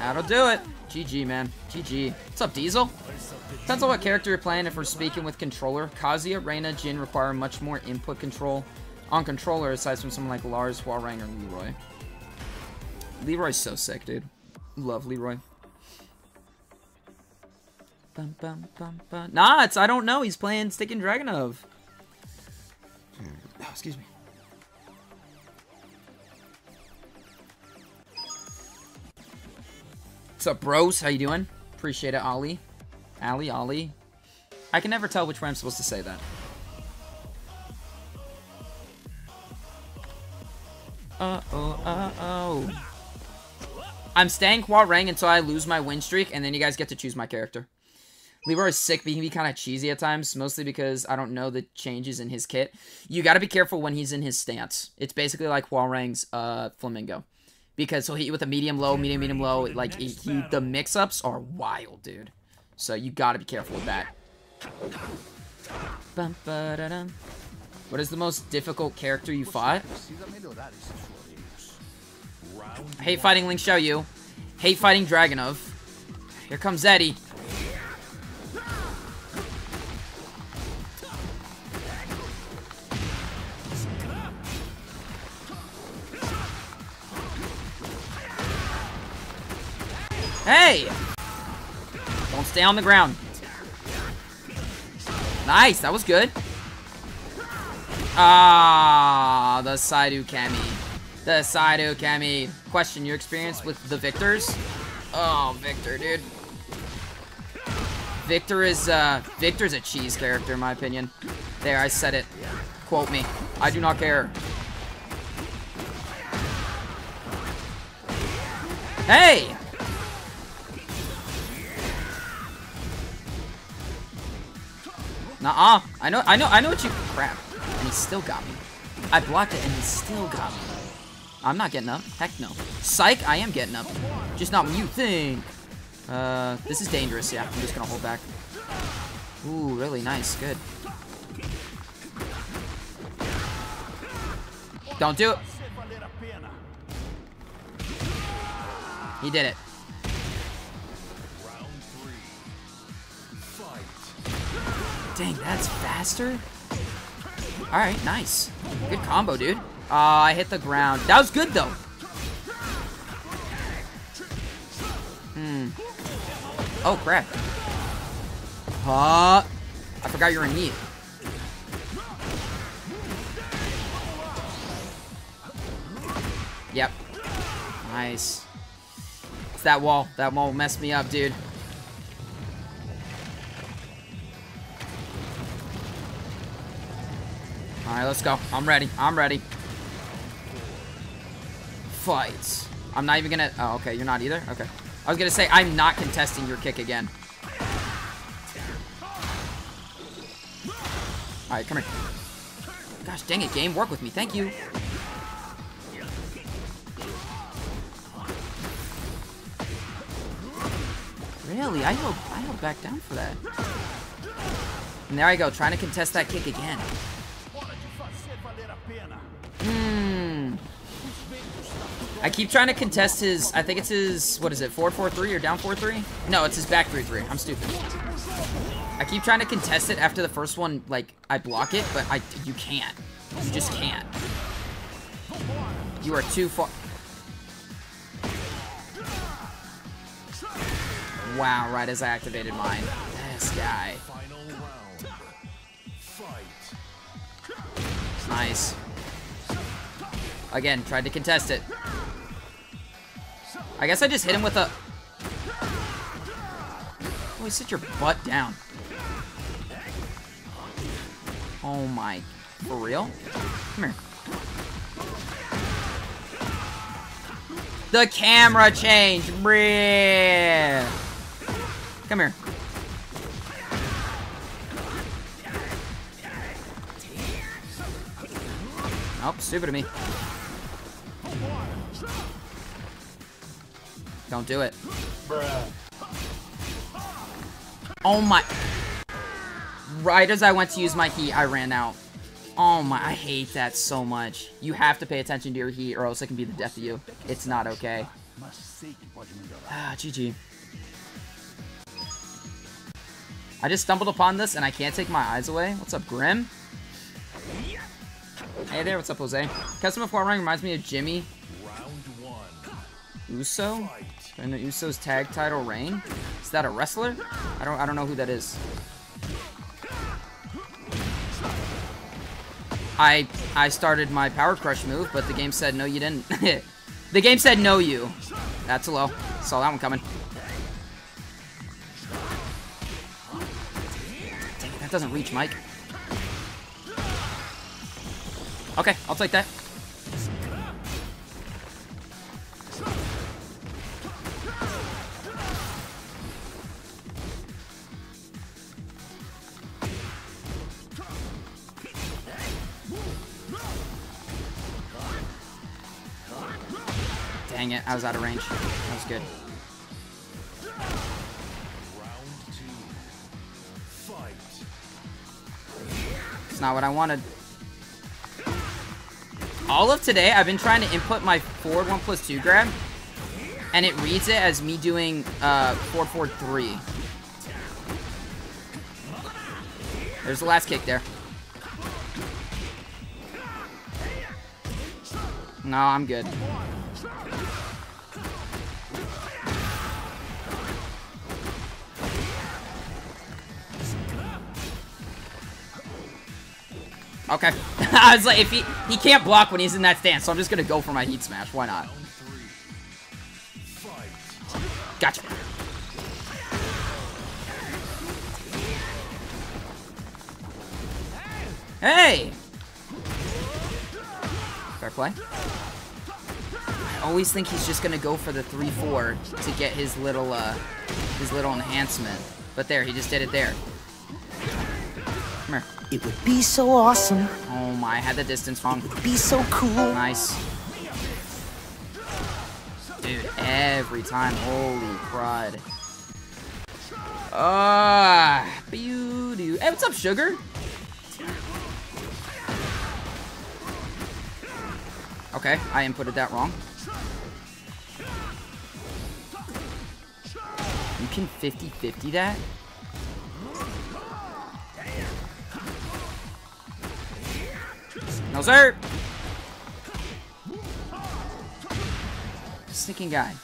That'll do it. GG, man. GG. What's up, Diesel? Depends on what character you're playing. If we're speaking with controller, Kazuya, Reina, Jin require much more input control on controller aside from someone like Lars, Hwoarang, or Leroy. Leroy's so sick, dude. Love Leroy. Bum, bum, bum, bum. Nah, it's I don't know. He's playing Stick and Dragunov. Hmm. Oh, excuse me. What's up, bros? How you doing? Appreciate it, Ollie. Ali, Ollie. I can never tell which way I'm supposed to say that. Uh-oh, uh-oh. I'm staying Hwoarang until I lose my win streak, and then you guys get to choose my character. Leroy is sick, but he can be kind of cheesy at times, mostly because I don't know the changes in his kit. You got to be careful when he's in his stance. It's basically like Hwoarang's uh, Flamingo. Because he'll hit you with a medium low, medium, medium low. Like, he, he, the mix-ups are wild, dude. So you got to be careful with that. What is the most difficult character you fought? I hate fighting Ling Xiaoyu. Hate fighting Dragunov. Here comes Eddy. Hey! Don't stay on the ground. Nice, that was good. Ah, the Saidu Kemi. The Saidu Kemi. Question, your experience with the Victors? Oh, Victor, dude. Victor is, uh, Victor's a cheese character, in my opinion. There, I said it. Quote me. I do not care. Hey! Nuh-uh. I know, I know, I know what you- Crap. And he still got me. I blocked it and he still got me. I'm not getting up. Heck no. Psych, I am getting up. Just not when you think. Uh, this is dangerous, yeah. I'm just gonna hold back. Ooh, really nice. Good. Don't do it. He did it. Dang, that's faster? Alright, nice. Good combo, dude. Oh, I hit the ground. That was good, though. Hmm. Oh, crap. Huh? I forgot you're in heat. Yep. Nice. It's that wall. That wall messed me up, dude. Alright, let's go. I'm ready. I'm ready. Fight. I'm not even gonna... Oh, okay. You're not either? Okay. I was gonna say, I'm not contesting your kick again. Alright, come here. Gosh dang it, game. Work with me. Thank you. Really? I held, I held back down for that. And there I go, trying to contest that kick again. Hmm. I keep trying to contest his, I think it's his, what is it, 4-4-3 or down 4-3? No, it's his back 3-3. I'm stupid. I keep trying to contest it after the first one, like, I block it, but I, you can't. You just can't. You are too far. Wow, right as I activated mine. This guy. Final round. Fight. Nice. Again, tried to contest it. I guess I just hit him with a... Oh, sit your butt down. Oh my... For real? Come here. The camera changed! Breh. Come here. Oh, stupid of me. Don't do it. Oh my. Right as I went to use my heat, I ran out. Oh my, I hate that so much. You have to pay attention to your heat or else it can be the death of you. It's not okay. Ah, GG. I just stumbled upon this and I can't take my eyes away. What's up, Grim? Hey there, what's up, Jose? Custom of running reminds me of Jimmy Round one. Uso The Usos tag title reign. Is that a wrestler? I don't I don't know who that is. I I started my power crush move, but the game said no you didn't. the game said no you. That's a low. Saw that one coming. Dang that doesn't reach, Mike. Okay, I'll take that. Dang it, I was out of range. That was good. It's not what I wanted. All of today, I've been trying to input my forward 1 plus 2 grab, and it reads it as me doing uh, forward forward 3. There's the last kick there. No, I'm good. Okay. I was like, if he he can't block when he's in that stance, so I'm just gonna go for my heat smash. Why not? Gotcha. Hey! Fair play. I always think he's just gonna go for the 3-4 to get his little, uh, his little enhancement. But there, he just did it there. Come here. It would be so awesome. Oh my, I had the distance wrong. It would Be so cool. Nice. Dude, every time. Holy crud. Ah, beauty. Hey, what's up, Sugar? Okay, I inputted that wrong. You can 50-50 that? No, sir! Sneaking guy.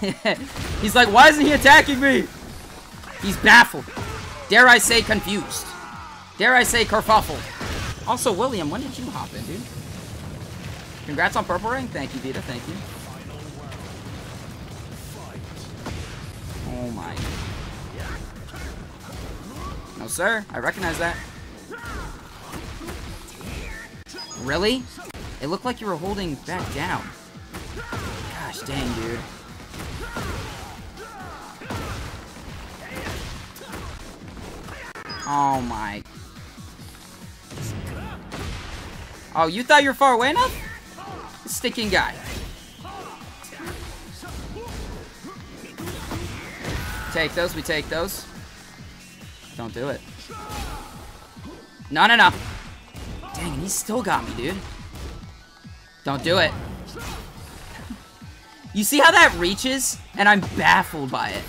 He's like, why isn't he attacking me? He's baffled. Dare I say confused. Dare I say kerfuffled. Also, William, when did you hop in, dude? Congrats on purple ring. Thank you, Vita. Thank you. Oh my. No, sir. I recognize that. Really? It looked like you were holding back down. Gosh dang, dude. Oh my. Oh, you thought you were far away enough? Sticking guy. Take those, we take those. Don't do it. No, no, no. Dang, he still got me, dude. Don't do it. You see how that reaches? And I'm baffled by it.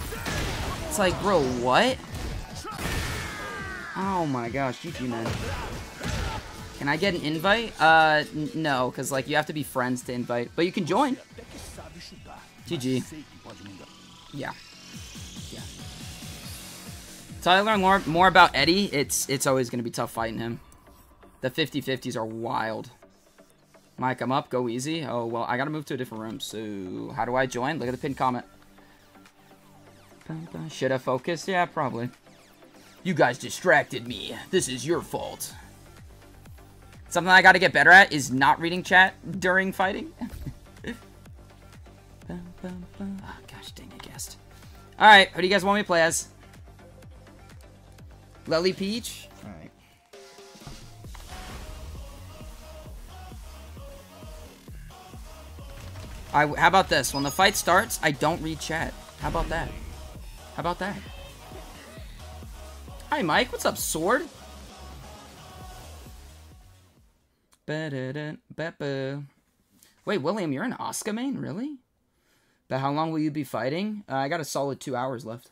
It's like, bro, what? Oh my gosh, GG, man. Can I get an invite? Uh, no, because, like, you have to be friends to invite. But you can join. GG. Yeah. Yeah. Until I learn more, more about Eddy, it's it's always going to be tough fighting him. The 50-50s are wild. Mike, I'm up. Go easy. Oh, well, I got to move to a different room. So, how do I join? Look at the pinned comment. Should have focused? Yeah, probably. You guys distracted me. This is your fault. Something I gotta get better at is not reading chat during fighting. oh, gosh dang, I guessed. Alright, who do you guys want me to play as? Lili Peach? Alright. I, how about this? When the fight starts, I don't read chat. How about that? How about that? Hi, Mike. What's up, Sword? Wait, William, you're an Oscar main? Really? But how long will you be fighting? Uh, I got a solid two hours left.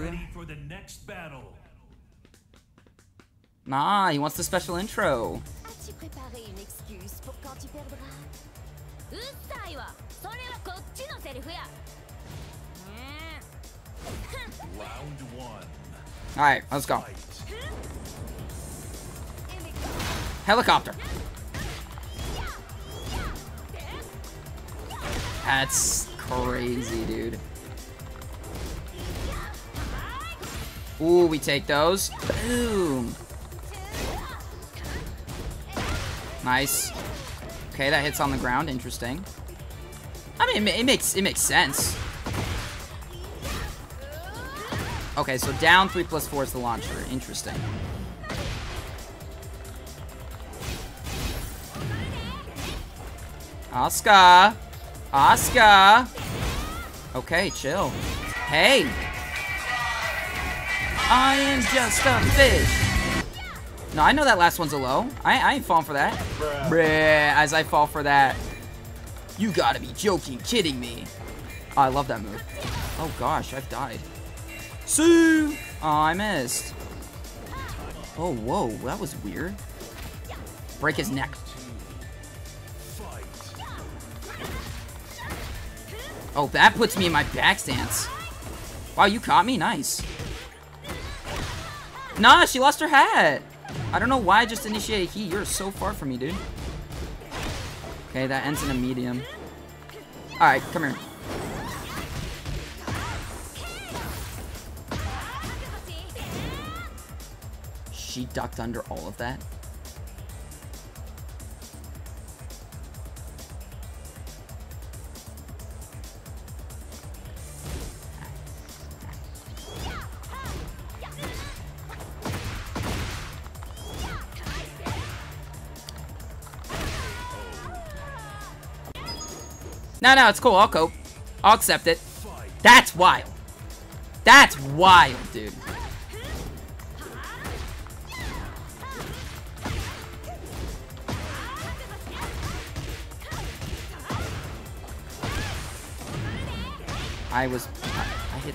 Ready for the next battle. Nah, he wants the special intro. Alright, let's go. Helicopter. That's crazy, dude. Ooh, we take those. Boom. Nice. Okay, that hits on the ground. Interesting. I mean, it, it makes it makes sense. Okay, so down three plus four is the launcher. Interesting. Oscar. Oscar. Okay, chill. Hey. I am just a fish. No, I know that last one's a low. I, I ain't falling for that. Bruh. As I fall for that. You gotta be joking, kidding me. Oh, I love that move. Oh gosh, I've died. Sue! Oh, I missed. Oh, whoa, that was weird. Break his neck. Oh, that puts me in my back stance. Wow, you caught me? Nice. Nah, she lost her hat. I don't know why I just initiated heat. You're so far from me, dude. Okay, that ends in a medium. Alright, come here. She ducked under all of that. No, no, it's cool. I'll cope. I'll accept it. That's wild. That's wild, dude. I was... I, I hit...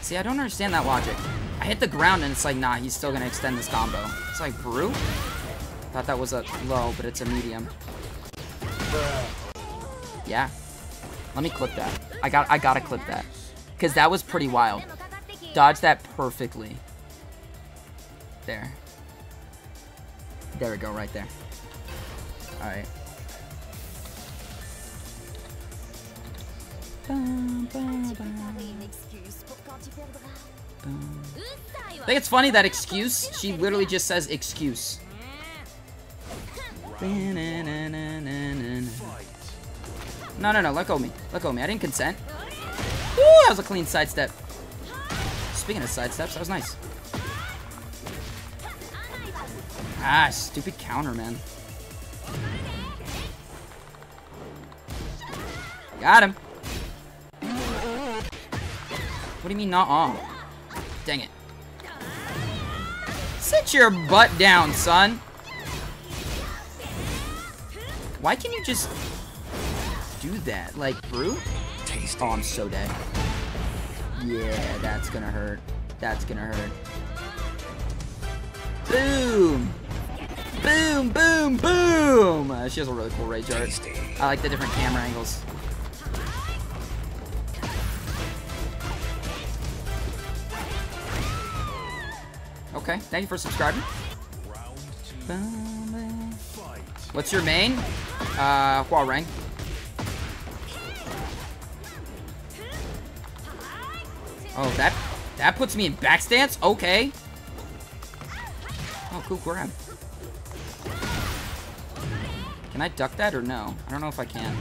See, I don't understand that logic. I hit the ground and it's like, nah, he's still gonna extend this combo. It's like, brew? Thought that was a low, but it's a medium. Yeah. Let me clip that. I got I gotta clip that. Cause that was pretty wild. Dodge that perfectly. There. There we go, right there. Alright. I think it's funny that excuse, she literally just says excuse. No, no, no, let go of me. Let go of me. I didn't consent. Ooh, that was a clean sidestep. Speaking of sidesteps, that was nice. Ah, stupid counter, man. Got him. What do you mean not on? Dang it. Sit your butt down, son. Why can you just do that? Like, brew? Oh, I'm so dead. Yeah, that's gonna hurt. That's gonna hurt. Boom! Boom, boom, boom! Uh, she has a really cool rage art. I like the different camera angles. Okay, thank you for subscribing. What's your main? Uh, Hwoarang. Oh, that that puts me in back stance? Okay. Oh, cool grab. Can I duck that or no? I don't know if I can.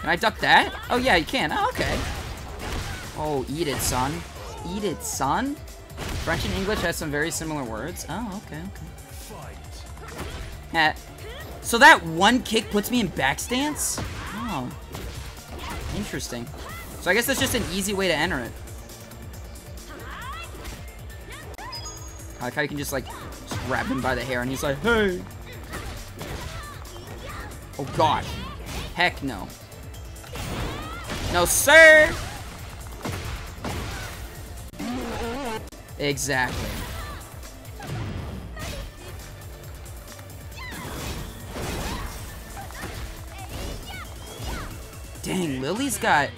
Can I duck that? Oh, yeah, you can. Oh, okay. Oh, eat it, son. Eat it, son? French and English has some very similar words. Oh, okay, okay. So that one kick puts me in back stance? Oh. Interesting. So I guess that's just an easy way to enter it. I like how you can just like just grab him by the hair and he's like, hey. Oh gosh. Heck no. No, sir! Exactly. Dang, Lili's got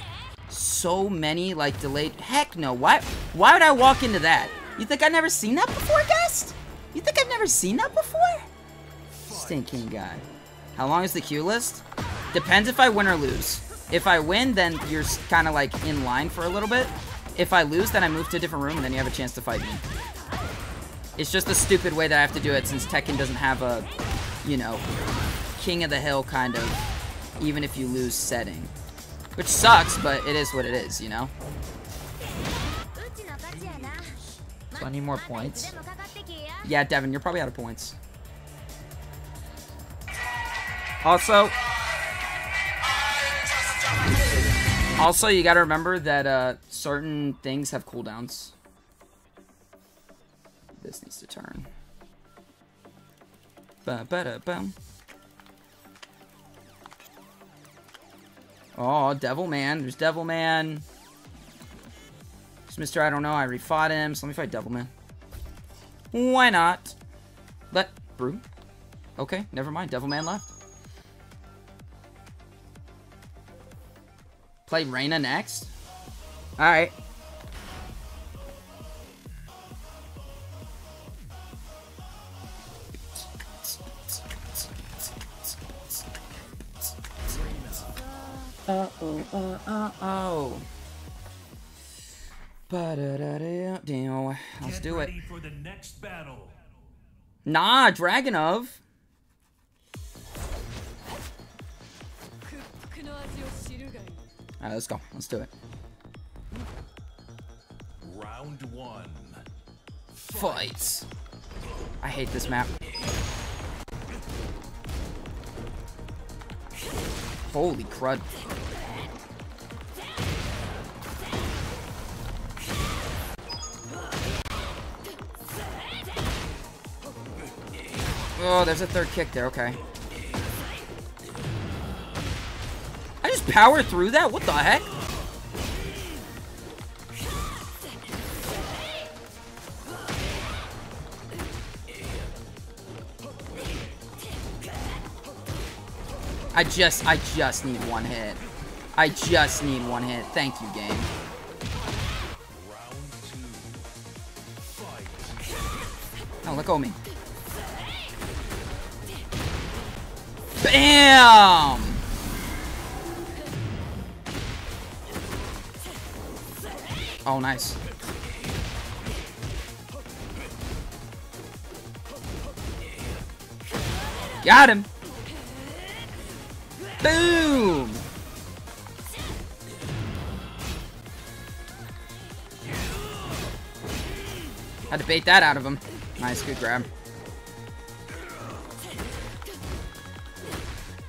so many, like, delayed... Heck no, why, why would I walk into that? You think I've never seen that before, guest? You think I've never seen that before? Stinking guy. How long is the queue list? Depends if I win or lose. If I win, then you're kind of, like, in line for a little bit. If I lose, then I move to a different room, and then you have a chance to fight me. It's just a stupid way that I have to do it, since Tekken doesn't have a, you know, king of the hill kind of even if you lose setting. Which sucks, but it is what it is, you know? So I need more points. Yeah, Devin, you're probably out of points. Also, also you gotta remember that uh, certain things have cooldowns. This needs to turn. Ba ba da. Oh, Devil Man. There's Devil Man. There's Mr. I don't know. I refought him. So let me fight Devil Man. Why not? Let Brew. Okay, never mind. Devil Man left. Play Reina next? Alright. Uh-oh, uh-uh, uh-oh. Ba-da-da-da-da. Let's do it. ready for the next battle. Nah, Dragunov. Alright, let's go. Let's do it. Round one. Fight. I hate this map. Holy crud. Oh, there's a third kick there, okay. Just power through that? What the heck? I just, I just need one hit. I just need one hit. Thank you, game. Oh, let go of me. Bam! Oh, nice. Got him. Boom! Had to bait that out of him. Nice, good grab.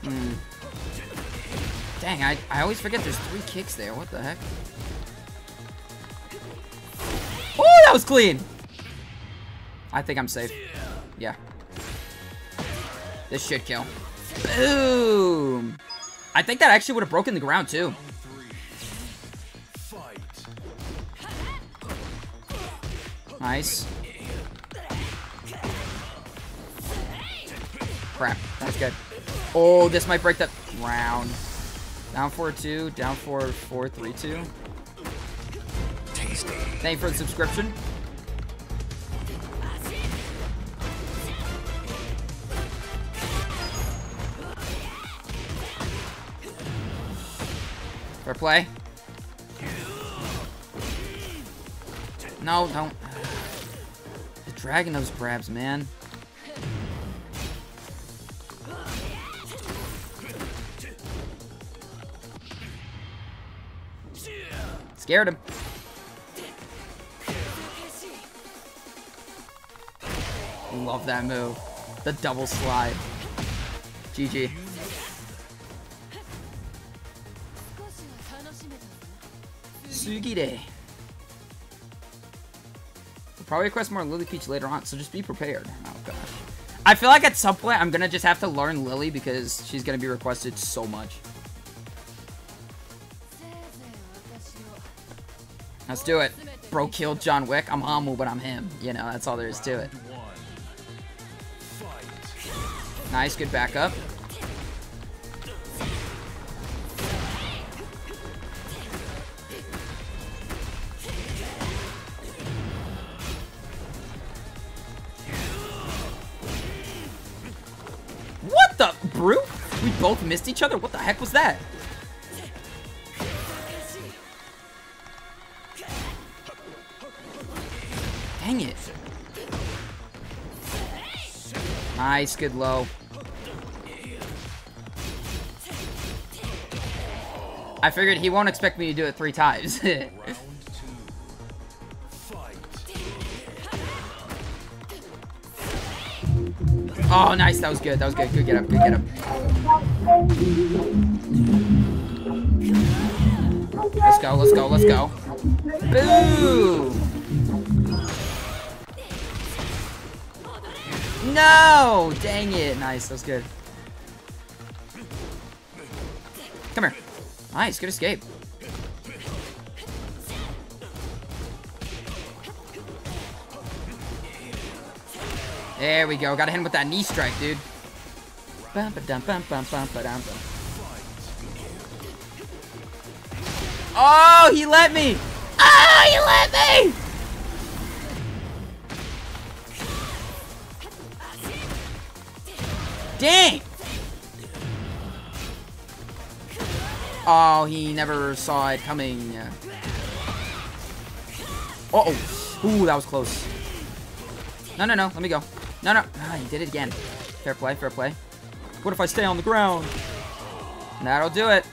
Hmm. Dang, I, I always forget there's three kicks there. What the heck? Oh, that was clean! I think I'm safe. Yeah. This should kill. Boom! I think that actually would have broken the ground too. Nice. Crap, that's good. Oh, this might break the round. Down 4-2, down 4 4 3 2. Tasty. Thank you for the subscription. Fair play. No, don't. The Dragunov's grabs, man. Scared him. That move. The double slide. GG. Sugide. We'll probably request more Lili Peach later on, so just be prepared. Oh gosh. I feel like at some point I'm gonna just have to learn Lili because she's gonna be requested so much. Let's do it. Bro killed John Wick. I'm Hamu, but I'm him. You know, that's all there is to it. Nice, good backup. What the? Brute? We both missed each other? What the heck was that? Dang it. Nice, good low. I figured he won't expect me to do it three times. Oh, nice. That was good. That was good. Good get up. Good get up. Let's go. Let's go. Let's go. Boom. No! Dang it. Nice. That was good. Come here. Nice. Good escape. There we go. Gotta hit him with that knee strike, dude. Bum, ba, dum, bum, bum, bum, ba, dum, bum. Oh, he let me! Oh, he let me! Dang! Oh, he never saw it coming. Uh oh. Ooh, that was close. No, no, no. Let me go. No, no. Ah, he did it again. Fair play, fair play. What if I stay on the ground? That'll do it.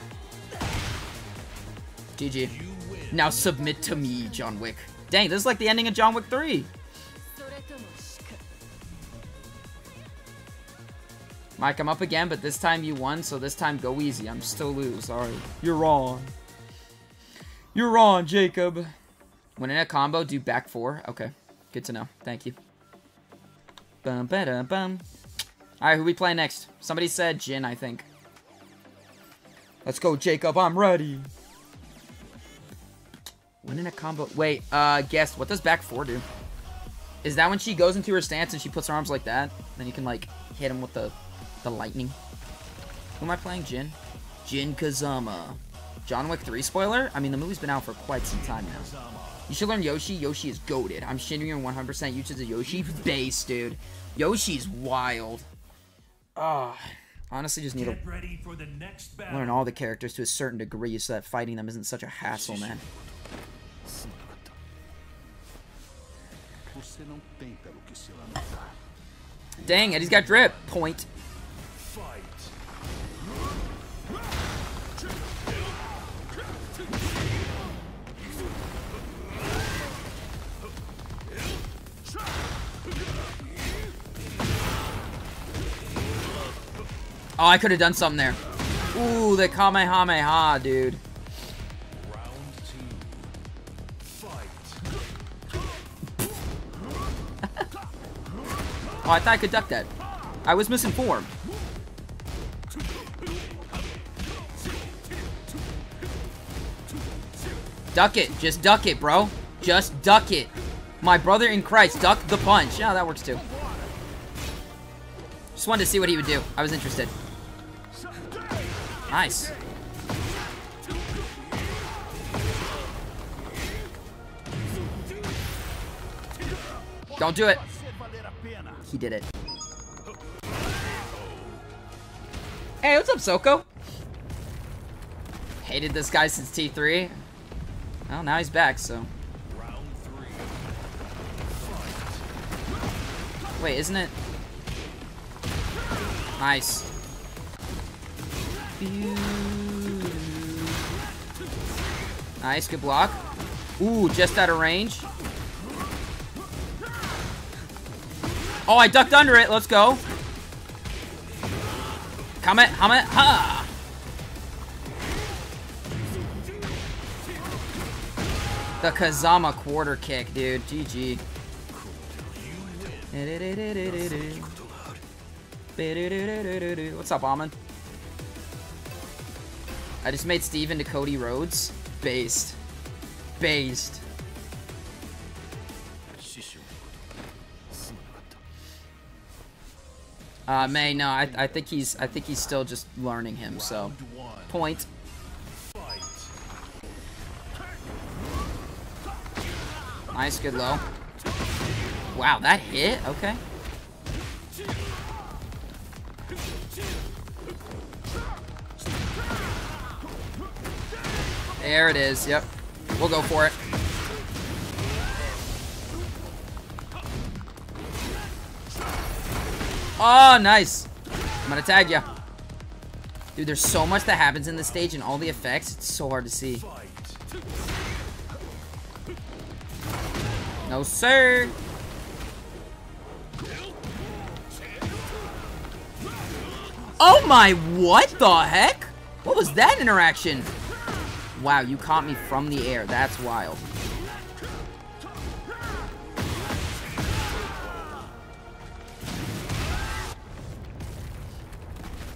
GG. Now submit to me, John Wick. Dang, this is like the ending of John Wick 3. Mike, I'm up again, but this time you won, so this time go easy. I'm still lose. Sorry. You're wrong. You're wrong, Jacob. When in a combo, do back four. Okay. Good to know. Thank you. Bum ba dum bum. Alright, who we play next? Somebody said Jin, I think. Let's go, Jacob. I'm ready. When in a combo. Wait, uh, guess. What does back four do? Is that when she goes into her stance and she puts her arms like that? Then you can, like, hit him with the, the lightning. Who am I playing? Jin? Jin Kazama. John Wick 3 spoiler? I mean, the movie's been out for quite some time now. You should learn Yoshi. Yoshi is goaded. I'm Shinryu 100% YouTube to Yoshi. Base, dude. Yoshi's wild. Ah. Oh, honestly, just need to learn all the characters to a certain degree so that fighting them isn't such a hassle, man. Dang it, he's got drip. Point. Oh, I could have done something there. Ooh, the Kamehameha, dude. Oh, I thought I could duck that. I was misinformed. Duck it. Just duck it, bro. Just duck it. My brother in Christ, duck the punch. Yeah, that works too. Just wanted to see what he would do. I was interested. Nice. Don't do it. He did it. Hey, what's up, Soko? Hated this guy since T3. Well, now he's back, so. Wait, isn't it? Nice. Nice, good block. Ooh, just out of range. Oh, I ducked under it. Let's go. Come it, hum it, ha! The Kazama quarter kick, dude. GG. What's up, Almond? I just made Steve into Cody Rhodes. Based. Based. Uh, May, no, I, I think he's, I think he's still just learning him, so. Point. Nice, good low. Wow, that hit? Okay. There it is. Yep. We'll go for it. Oh, nice. I'm gonna tag you. Dude, there's so much that happens in this stage and all the effects. It's so hard to see. No, sir. Oh my, what the heck? What was that interaction? Wow, you caught me from the air. That's wild.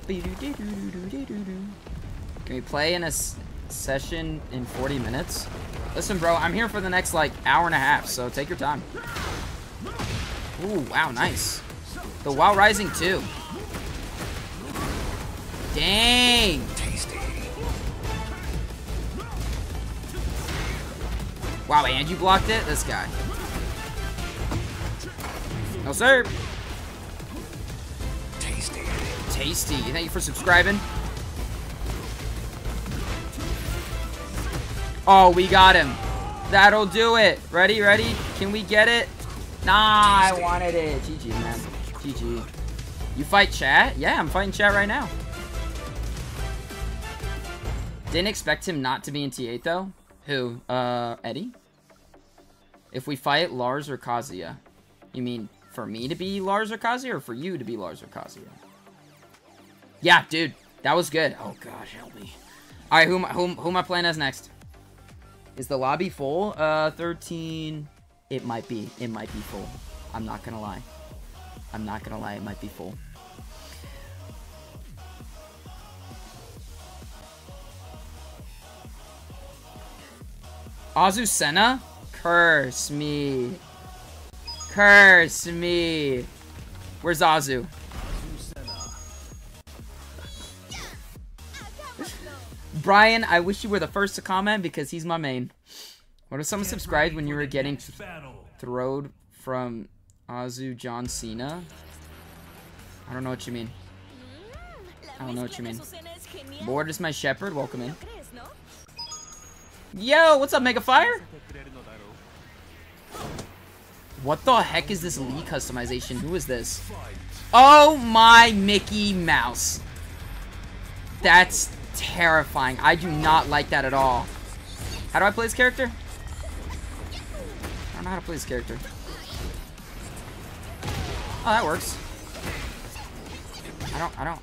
Can we play in a session in 40 minutes? Listen, bro, I'm here for the next, like, hour and a half, so take your time. Ooh, wow, nice. The While Rising 2. Dang! Wow, and you blocked it? This guy. No, sir. Tasty. Tasty. Thank you for subscribing. Oh, we got him. That'll do it. Ready, ready? Can we get it? Nah, I wanted it. GG, man. GG. You fight chat? Yeah, I'm fighting chat right now. Didn't expect him not to be in T8, though. Who? Uh, Eddy? If we fight Lars or Kazuya? You mean for me to be Lars or Kazuya, or for you to be Lars or Kazuya? Yeah, dude. That was good. Oh, gosh, help me. Alright, who, am I- who, who am I playing as next? Is the lobby full? Uh, 13... It might be. It might be full. I'm not gonna lie. I'm not gonna lie. It might be full. Azucena? Curse me. Curse me. Where's Azu? Brian, I wish you were the first to comment because he's my main. What if someone subscribed when you were getting th- throwed from Azu John Cena? I don't know what you mean. I don't know what you mean. Bored is my shepherd. Welcome in. Yo, what's up, Mega Fire? What the heck is this Lee customization? Who is this? Oh my Mickey Mouse. That's terrifying. I do not like that at all. How do I play this character? I don't know how to play this character. Oh, that works. I don't, I don't.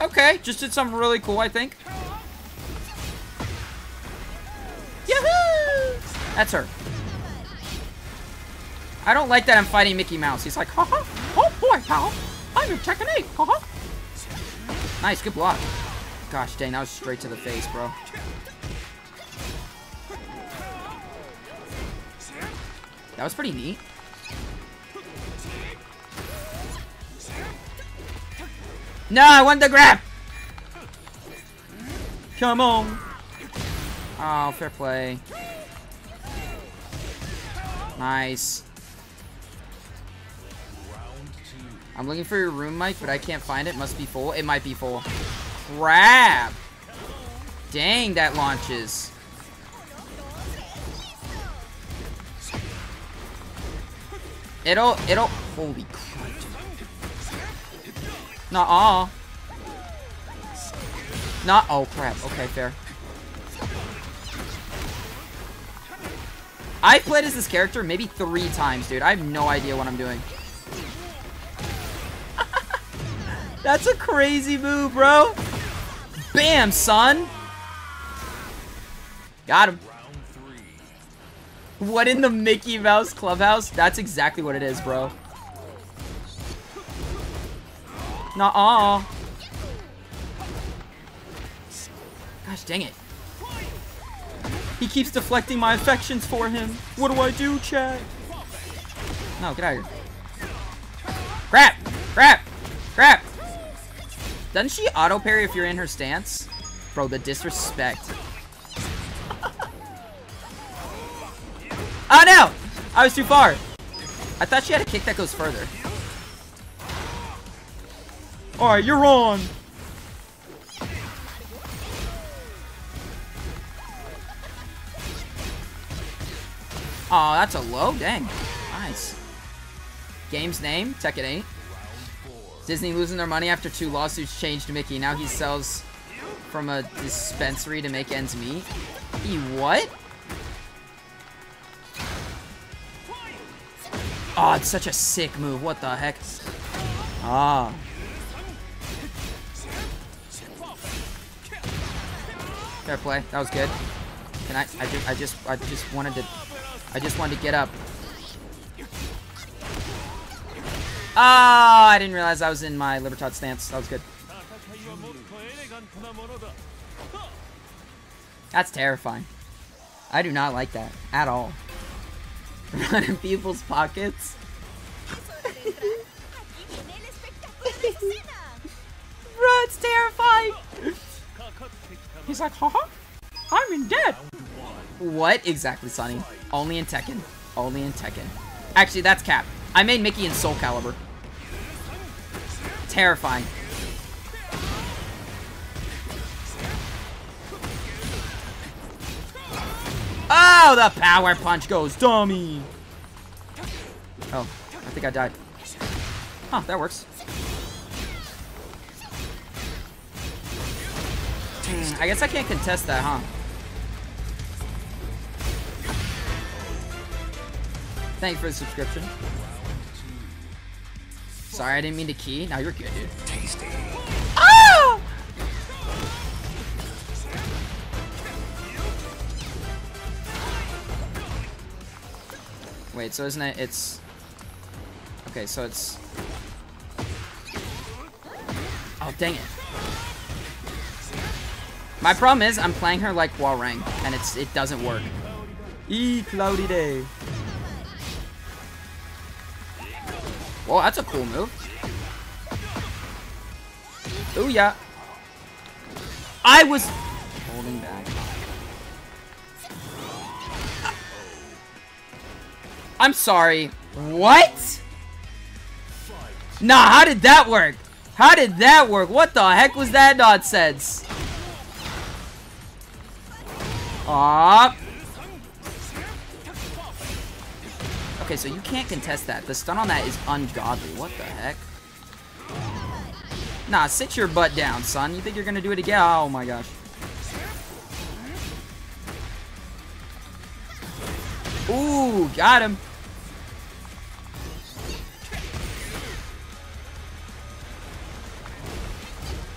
Okay, just did something really cool, I think. Yahoo! That's her. I don't like that I'm fighting Mickey Mouse. He's like, haha, oh boy, pal, I'm your Tekken 8, haha. Nice, good block. Gosh dang, that was straight to the face, bro. That was pretty neat. No, I want the grab! Come on. Oh, fair play. Nice. I'm looking for your room mic, but I can't find it. Must be full. It might be full. Crap! Dang, that launches. It'll, it'll, holy crap. Not all. Not, oh crap, okay, fair. I played as this character maybe three times, dude. I have no idea what I'm doing. That's a crazy move, bro. Bam, son. Got him. What in the Mickey Mouse Clubhouse? That's exactly what it is, bro. Nuh-uh. Gosh dang it. He keeps deflecting my affections for him. What do I do, Chad? No, get out of here. Crap! Crap! Crap! Doesn't she auto parry if you're in her stance? Bro, the disrespect. oh no! I was too far. I thought she had a kick that goes further. Alright, you're on. Oh, that's a low? Dang. Nice. Game's name? Tekken 8. Disney losing their money after two lawsuits changed Mickey. Now he sells from a dispensary to make ends meet. He what? Oh, it's such a sick move. What the heck? Ah. Fair play. That was good. Can I? I just, I just, I just wanted to, I just wanted to get up. Ah, I didn't realize I was in my Libertad stance. That was good. That's terrifying. I do not like that at all. Run in people's pockets. Bro, it's terrifying. He's like, haha, I'm in debt. What exactly, Sonny? Only in Tekken. Only in Tekken. Actually, that's cap. I made Mickey in Soul Calibur. Terrifying. Oh, the power punch goes dummy. Oh, I think I died. Huh, that works. Hmm, I guess I can't contest that, huh? Thank you for the subscription. Sorry, I didn't mean to key. Now you're good, dude. Tasty. Ah! Wait, so isn't it? It's okay. So it's. Oh dang it! My problem is I'm playing her like Hwoarang, and it's it doesn't work. E cloudy day. Well, that's a cool move. Oh yeah. I was holding back. I'm sorry. What? Nah, how did that work? How did that work? What the heck was that nonsense? Aw. Okay, so you can't contest that. The stun on that is ungodly. What the heck? Nah, sit your butt down, son. You think you're gonna do it again? Oh my gosh. Ooh, got him.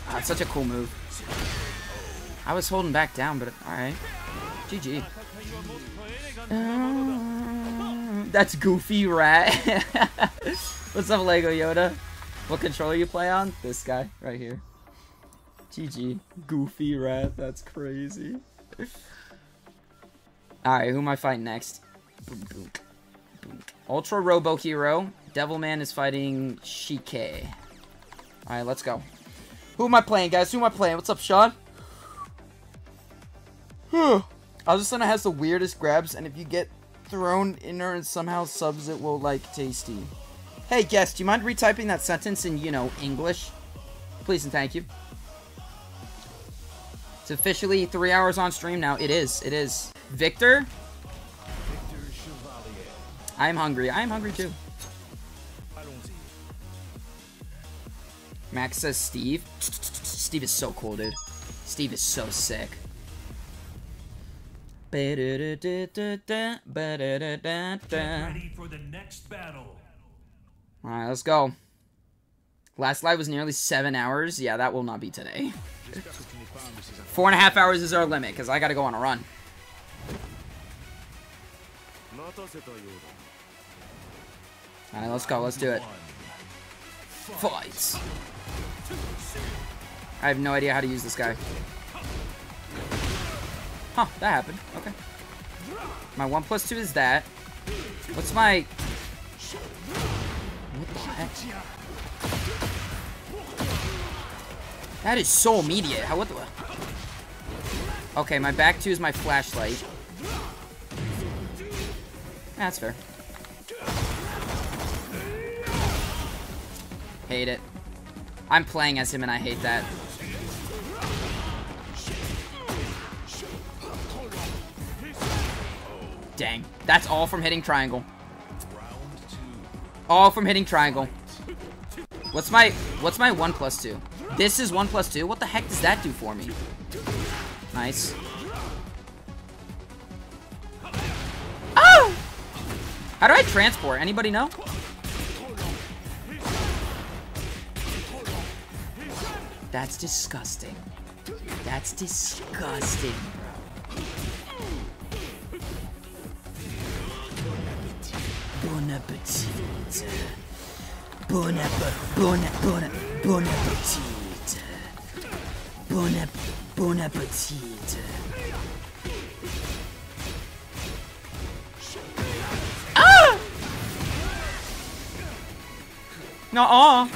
Ah, it's such a cool move. I was holding back down, but alright. GG. Uh, that's Goofy Rat. What's up, Lego Yoda? What controller you play on? This guy, right here. GG. Goofy Rat, that's crazy. Alright, who am I fighting next? Ultra Robo Hero. Devilman is fighting Shike. Alright, let's go. Who am I playing, guys? Who am I playing? What's up, Sean? Azucena has the weirdest grabs, and if you get thrown in her and somehow subs it will like tasty. Hey, guest, do you mind retyping that sentence in, you know, English? Please and thank you. It's officially three hours on stream now. It is. It is. Victor? Victor Chevalier. I am hungry. I am hungry too. Max says Steve. Steve is so cool, dude. Steve is so sick. Ready for the next battle. Alright, let's go. Last live was nearly seven hours. Yeah, that will not be today. Four and a half hours is our limit, because I gotta go on a run. Alright, let's go. Let's do it. Fights. I have no idea how to use this guy. Huh, that happened. Okay. My 1 plus 2 is that. What's my... What the heck? That is so immediate. How, what the... Okay, my back 2 is my flashlight. That's fair. Hate it. I'm playing as him and I hate that. Dang. That's all from hitting triangle. All from hitting triangle. What's my what's my one plus two? This is one plus two? What the heck does that do for me? Nice. Oh! How do I transport? Anybody know? That's disgusting. That's disgusting, Bon app bon bon bon appetit. Bon app bon appetit. Ah! No,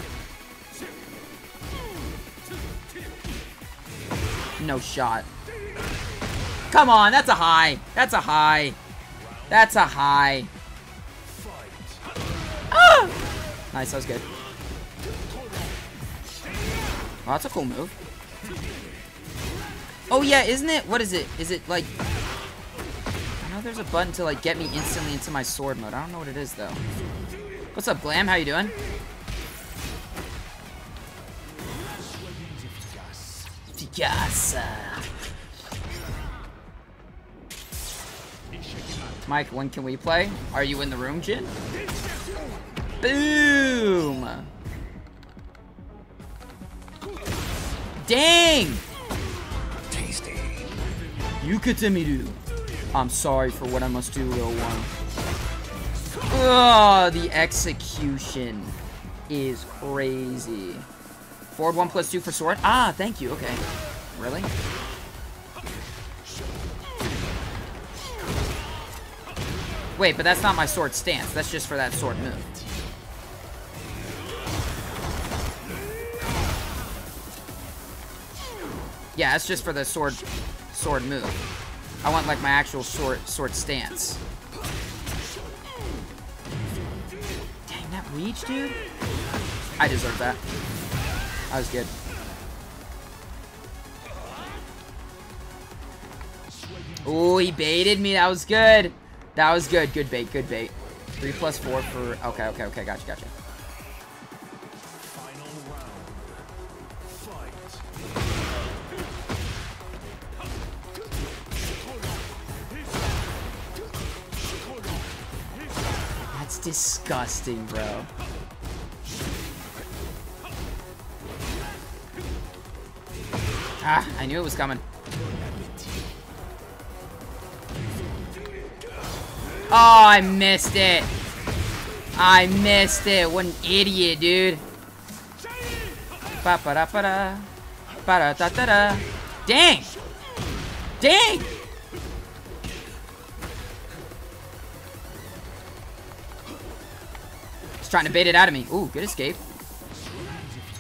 No shot. come on. That's a high. That's a high. That's a high. Nice, that was good. That's a cool move. Oh yeah, isn't it? What is it? Is it like... I know there's a button to like get me instantly into my sword mode. I don't know what it is though. What's up, Glam? How you doing? Efficace. Uh. Mike, when can we play? Are you in the room, Jin? Boom! Dang! Tasty. Yukatemiru. I'm sorry for what I must do, little one. Oh, the execution is crazy. Forward 1 plus 2 for sword? Ah, thank you. Okay. Really? Wait, but that's not my sword stance. That's just for that sword move. Yeah, that's just for the sword sword move. I want like my actual sword sword stance. Dang, that reach, dude. I deserve that. That was good. Oh, he baited me. That was good. That was good. Good bait. Good bait. Three plus four for. Okay, okay, okay. Gotcha, gotcha. Disgusting, bro. Ah, I knew it was coming. Oh, I missed it. I missed it. What an idiot, dude. Ba ba da ba da. Ba da da da da. Dang. Dang. Trying to bait it out of me. Ooh, good escape.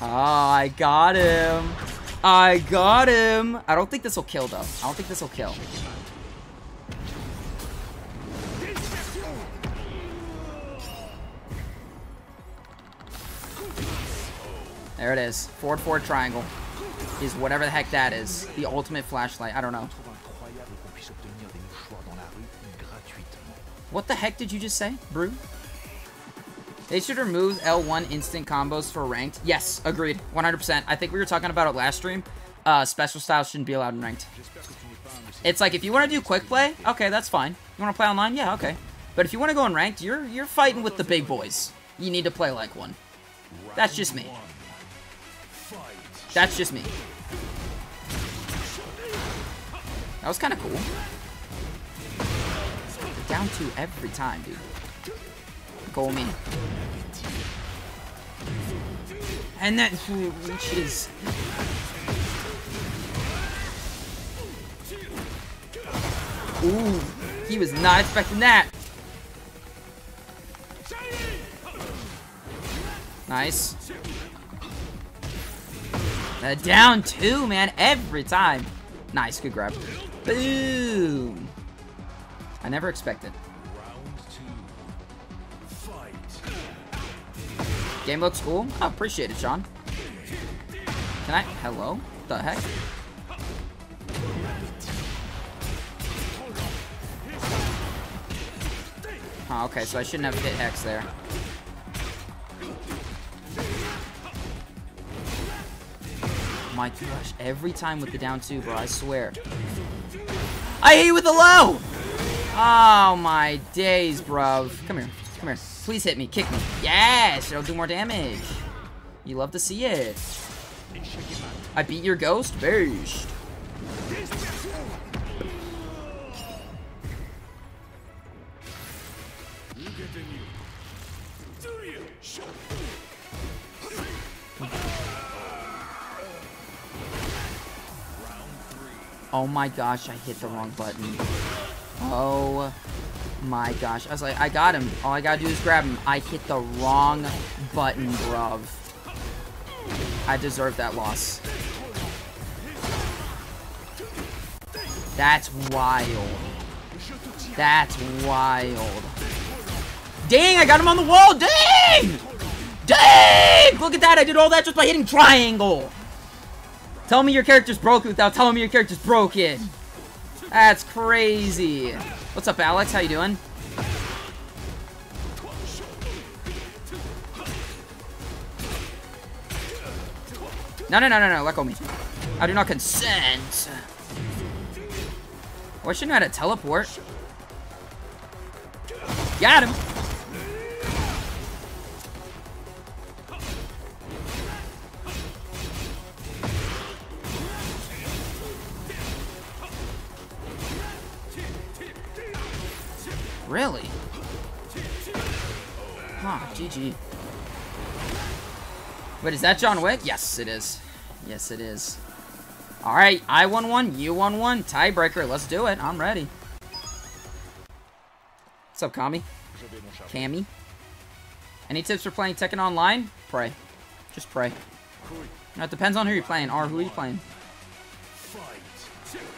Oh, I got him. I got him. I don't think this will kill, though. I don't think this will kill. There it is. Forward, forward triangle. Is whatever the heck that is. The ultimate flashlight. I don't know. What the heck did you just say, Brew? They should remove L1 instant combos for ranked. Yes, agreed. 100%. I think we were talking about it last stream. Uh, special styles shouldn't be allowed in ranked. It's like, if you want to do quick play, okay, that's fine. You want to play online? Yeah, okay. But if you want to go in ranked, you're you're fighting with the big boys. You need to play like one. That's just me. That's just me. That was kind of cool. Down two every time, dude. Goal me. And that reaches. Ooh, he was not expecting that. Nice. Uh, down two, man, every time. Nice, good grab. Boom. I never expected. Game looks cool. I appreciate it, Sean. Can I? Hello? The heck? Oh, okay, so I shouldn't have hit X there. My gosh, every time with the down two, bro, I swear. I hit you with the low! Oh my days, bro. Come here, come here. Please hit me, kick me. Yes, it'll do more damage. You love to see it. I beat your ghost? Beast. Oh my gosh, I hit the wrong button. Oh my gosh. I was like, I got him. All I gotta do is grab him. I hit the wrong button, bruv. I deserve that loss. That's wild. That's wild. Dang, I got him on the wall. Dang! Dang! Look at that. I did all that just by hitting triangle. Tell me your character's broken without telling me your character's broken. That's crazy. What's up, Alex? How you doing? No, no, no, no, no. Let go of me. I do not consent. Oh, I should know how to teleport. Got him. Really? Huh, GG. Wait, is that John Wick? Yes, it is. Yes, it is. Alright, I won one, you won one. Tiebreaker, let's do it. I'm ready. What's up, Kami? Cammy? Any tips for playing Tekken Online? Pray. Just pray. Now, it depends on who you're playing. Or who are you playing?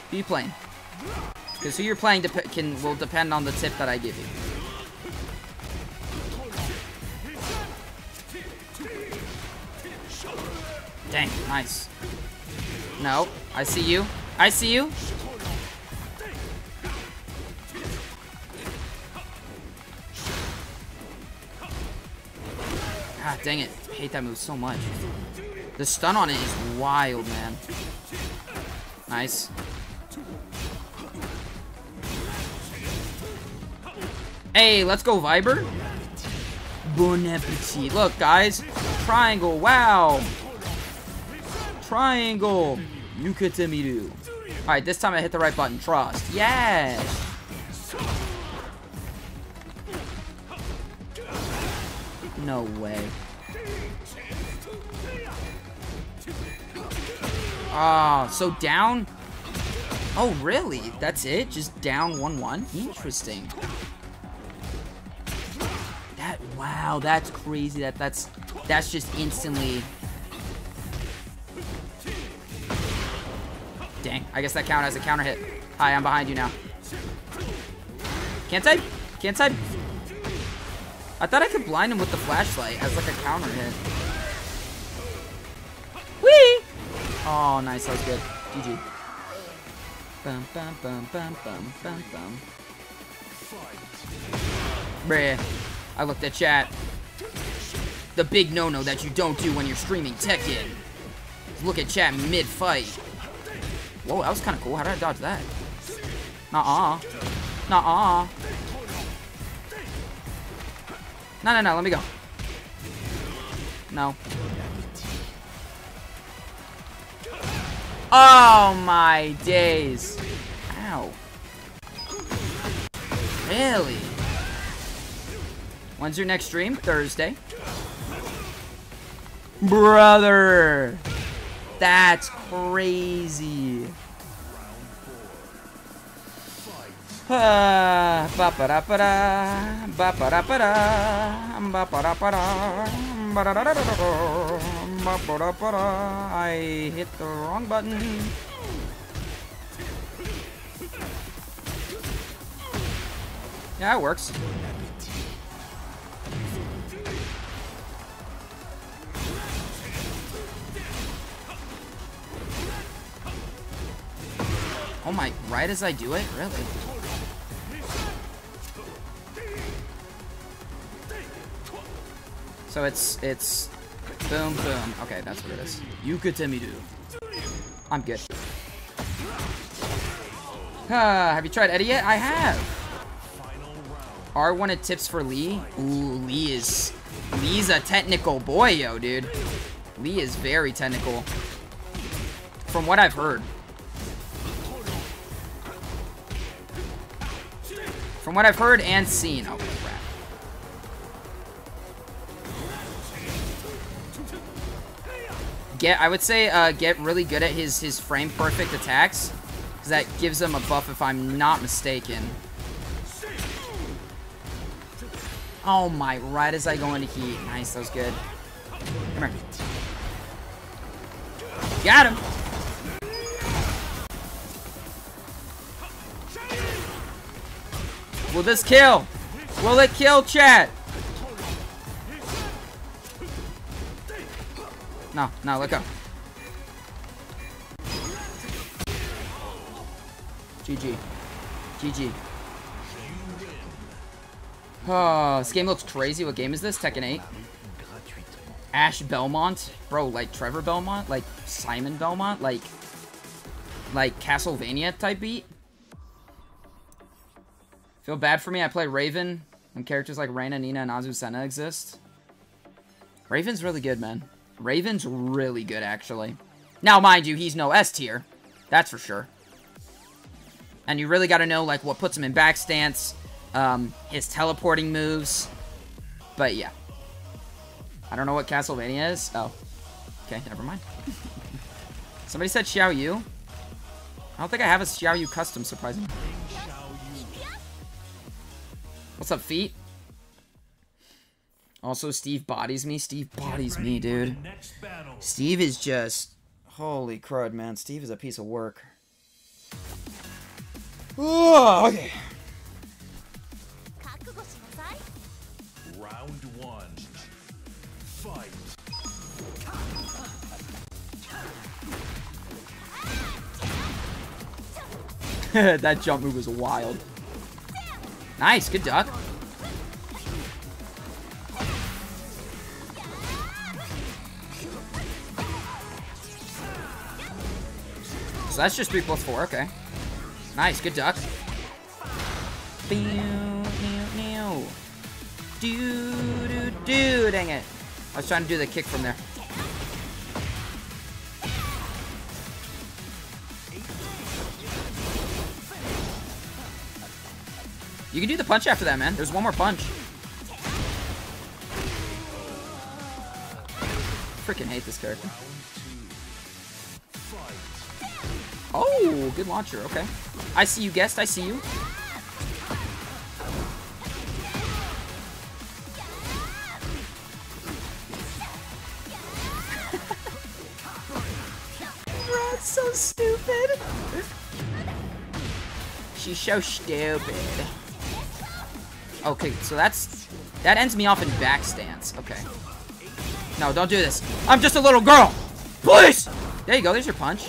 Who you playing? Because who you're playing can will depend on the tip that I give you. Dang, nice. No, I see you. I see you. Ah, dang it. I hate that move so much. The stun on it is wild, man. Nice. Hey, let's go, Viber. Bon appetit. Look, guys. Triangle. Wow. Triangle. Yukatemiru. Alright, this time I hit the right button. Trust. Yes. No way. Ah, so down? Oh, really? That's it? Just down 1-1? Interesting. Wow, that's crazy. That That's, that's just instantly... Dang, I guess that count as a counter hit. Hi, I'm behind you now. Can't I? Can't I? I thought I could blind him with the flashlight as like a counter hit. Whee! Oh, nice. That was good. GG. Bum, bum, bum, bum, bum, bum, bum. Bruh. I looked at chat. The big no-no that you don't do when you're streaming Tekken. Look at chat mid-fight. Whoa, that was kind of cool. How did I dodge that? Nuh-uh. Nuh-uh. No, no, no. Let me go. No. Oh, my days. Ow. Really? When's your next stream? Thursday. Brother. That's crazy. Ah, ba ba da ba da, ba ba da ba da, ba ba da ba da, ba da da da da da, ba ba da ba da. I hit the wrong button. Yeah, it works. Oh my, right as I do it? Really? So it's, it's, boom, boom. Okay, that's what it is. Yukatemiru. I'm good. Uh, have you tried Eddy yet? I have. R wanted tips for Lee. Ooh, Lee is, Lee's a technical boy, yo, dude. Lee is very technical. From what I've heard. From what I've heard and seen. Oh, crap. Get, I would say, uh, get really good at his, his frame perfect attacks. Because that gives him a buff if I'm not mistaken. Oh my, right as I go into heat. Nice, that was good. Come here. Got him. Will this kill? Will it kill, chat? No, no, let go. GG. GG. Oh, this game looks crazy. What game is this? Tekken 8? Ash Belmont? Bro, like Trevor Belmont? Like Simon Belmont? Like, like Castlevania type beat? Feel bad for me? I play Raven when characters like Reina, Nina, and Azucena exist. Raven's really good, man. Raven's really good, actually. Now, mind you, he's no S tier. That's for sure. And you really got to know, like, what puts him in back stance, um, his teleporting moves. But, yeah. I don't know what Castlevania is. Oh. Okay, never mind. Somebody said Xiaoyu. I don't think I have a Xiaoyu custom, surprisingly. What's up, feet? Also, Steve bodies me. Steve bodies me, dude. Steve is just... Holy crud, man. Steve is a piece of work. Ooh, okay. Round one. Fight. that jump move was wild. Nice, good duck. So that's just 3 plus 4, okay. Nice, good duck. Do, do, do, dang it. I was trying to do the kick from there. You can do the punch after that, man. There's one more punch. Freaking hate this character. Oh, good launcher. Okay. I see you, guest. I see you. That's so stupid. She's so stupid. Okay, so that's... That ends me off in back stance. Okay. No, don't do this. I'm just a little girl. Please! There you go. There's your punch.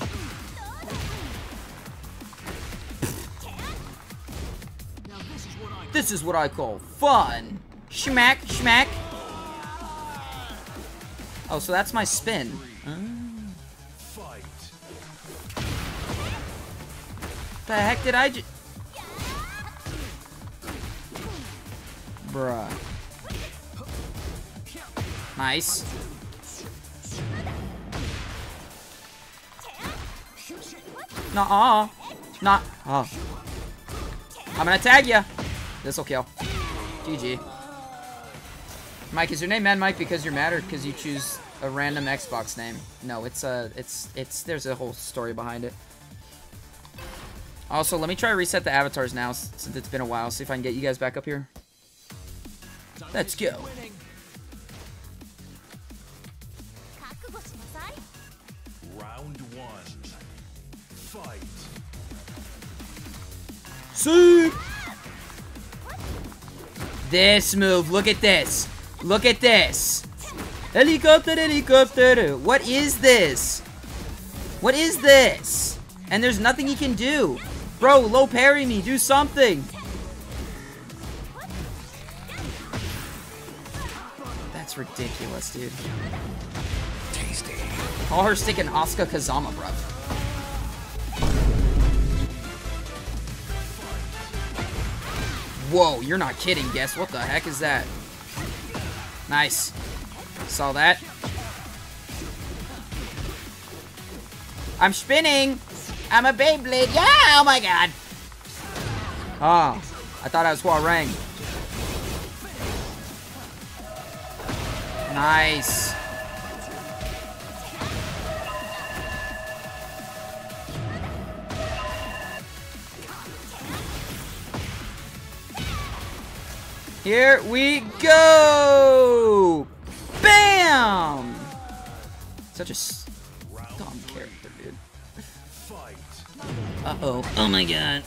This is what I call fun. Schmack, schmack. Oh, so that's my spin. Fight. The heck did I just... Bruh. Nice. Nuh-uh. Not. Oh. I'm gonna tag ya. This'll kill. GG. Mike, is your name Mad Mike because you're mad or because you choose a random Xbox name? No, it's uh it's it's there's a whole story behind it. Also, let me try to reset the avatars now since it's been a while. See if I can get you guys back up here. Let's go. Round one. Fight. See This move. Look at this. Look at this. Helicopter, helicopter. What is this? What is this? And there's nothing he can do. Bro, low parry me. Do something. That's ridiculous, dude. Tasty. Call her sticking Asuka Kazama, bro. Whoa, you're not kidding, guess. What the heck is that? Nice. Saw that. I'm spinning. I'm a Beyblade. Yeah, oh my god. Ah, I thought I was Hwoarang. Nice. Here we go! Bam! Such a s- dumb character, dude. Uh-oh. Oh my god.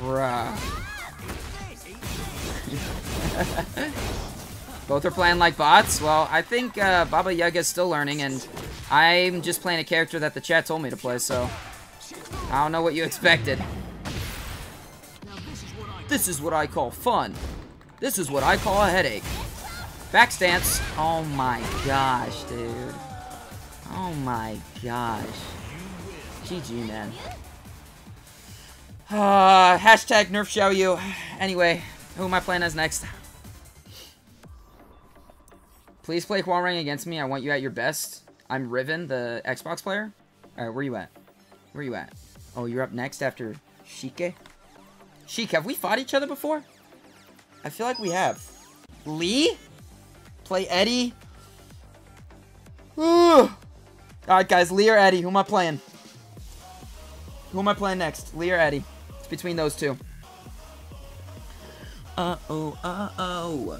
Bruh. Both are playing like bots? Well, I think uh, Baba is still learning, and I'm just playing a character that the chat told me to play, so... I don't know what you expected. This is what I call fun. This is what I call a headache. Back stance. Oh my gosh, dude. Oh my gosh. GG, man. Uh, hashtag nerf Xiaoyu. Anyway, who am I playing as next? Please play Hwoarang against me. I want you at your best. I'm Riven, the Xbox player. Alright, where you at? Where you at? Oh, you're up next after Shike? Sheik, have we fought each other before? I feel like we have. Lee? Play Eddy? Alright, guys. Lee or Eddy? Who am I playing? Who am I playing next? Lee or Eddy? It's between those two. Uh-oh, uh-oh.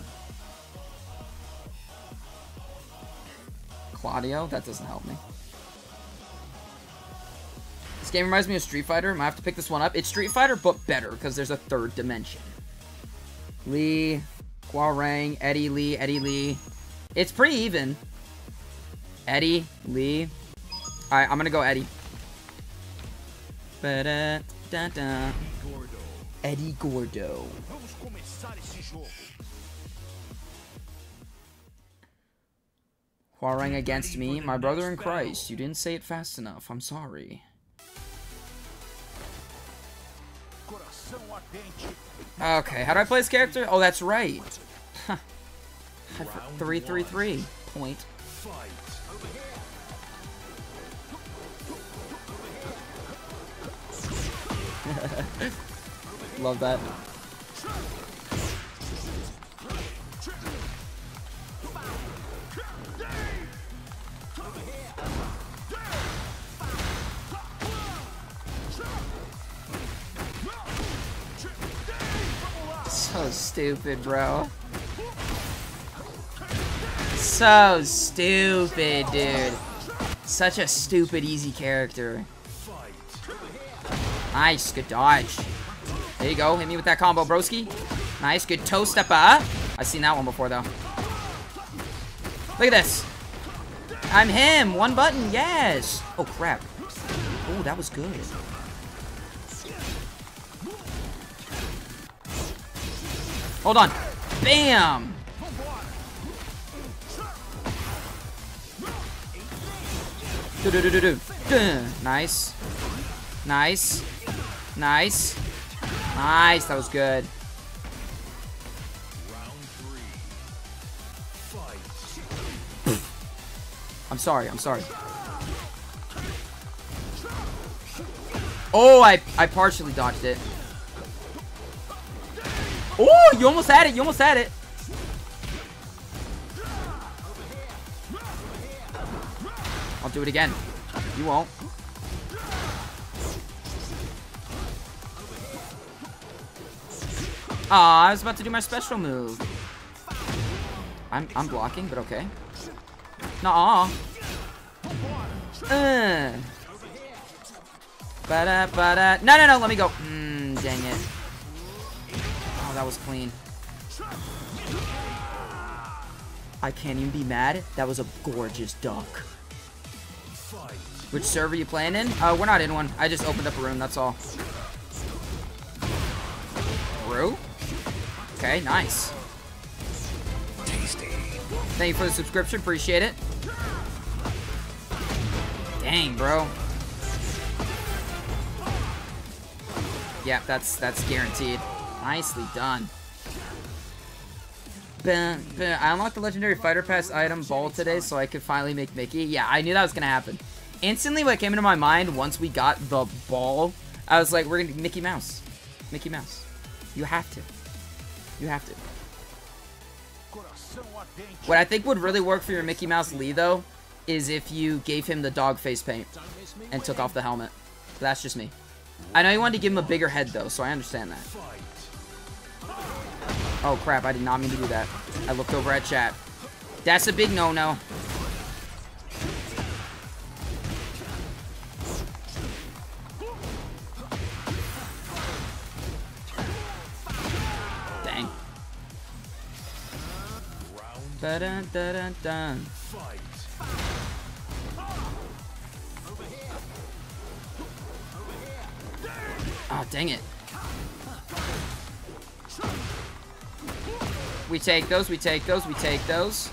Claudio? That doesn't help me. This game reminds me of Street Fighter. Might have to pick this one up. It's Street Fighter, but better, because there's a third dimension. Lee, Hwoarang, Eddy Lee, Eddy Lee. It's pretty even. Eddy, Lee. Alright, I'm gonna go Eddy. Ba-da, da, da. Eddy Gordo. Hwoarang against me, my brother in Christ. You didn't say it fast enough. I'm sorry. Okay, how do I play this character? Oh, that's right. Huh. I for- Three, three, three. Point. Love that. So stupid, bro. So stupid, dude. Such a stupid, easy character. Nice, good dodge. There you go, hit me with that combo, broski. Nice, good toe step up. I've seen that one before, though. Look at this. I'm him, one button, yes. Oh, crap. Oh, that was good. Hold on. Bam! Do do do. Nice. Nice. Nice. Nice. That was good. I'm sorry. I'm sorry. Oh, I I partially dodged it. Oh, you almost had it. You almost had it. I'll do it again. You won't. Aw, I was about to do my special move. I'm I'm blocking, but okay. Nah. Uh. Uh. Ba-da. No, no, no, let me go. Mm, dang it. Oh, that was clean. I can't even be mad. That was a gorgeous duck. Which server you playing in? Uh, we're not in one. I just opened up a room, that's all. Brew? Okay, nice. Tasty. Thank you for the subscription. Appreciate it. Dang, bro. Yeah, that's that's guaranteed. Nicely done. Bah, bah. I unlocked the legendary fighter pass item ball today, so I could finally make Mickey. Yeah, I knew that was gonna happen. Instantly, what came into my mind once we got the ball, I was like, "We're gonna Mickey Mouse, Mickey Mouse. You have to. You have to." What I think would really work for your Mickey Mouse Lee, though, is if you gave him the dog face paint and took off the helmet. That's just me. I know you wanted to give him a bigger head, though, so I understand that. Oh, crap. I did not mean to do that. I looked over at chat. That's a big no-no. Ba-dun, dun, dun. Fight. Oh, ah, dang it. We take those, we take those, we take those.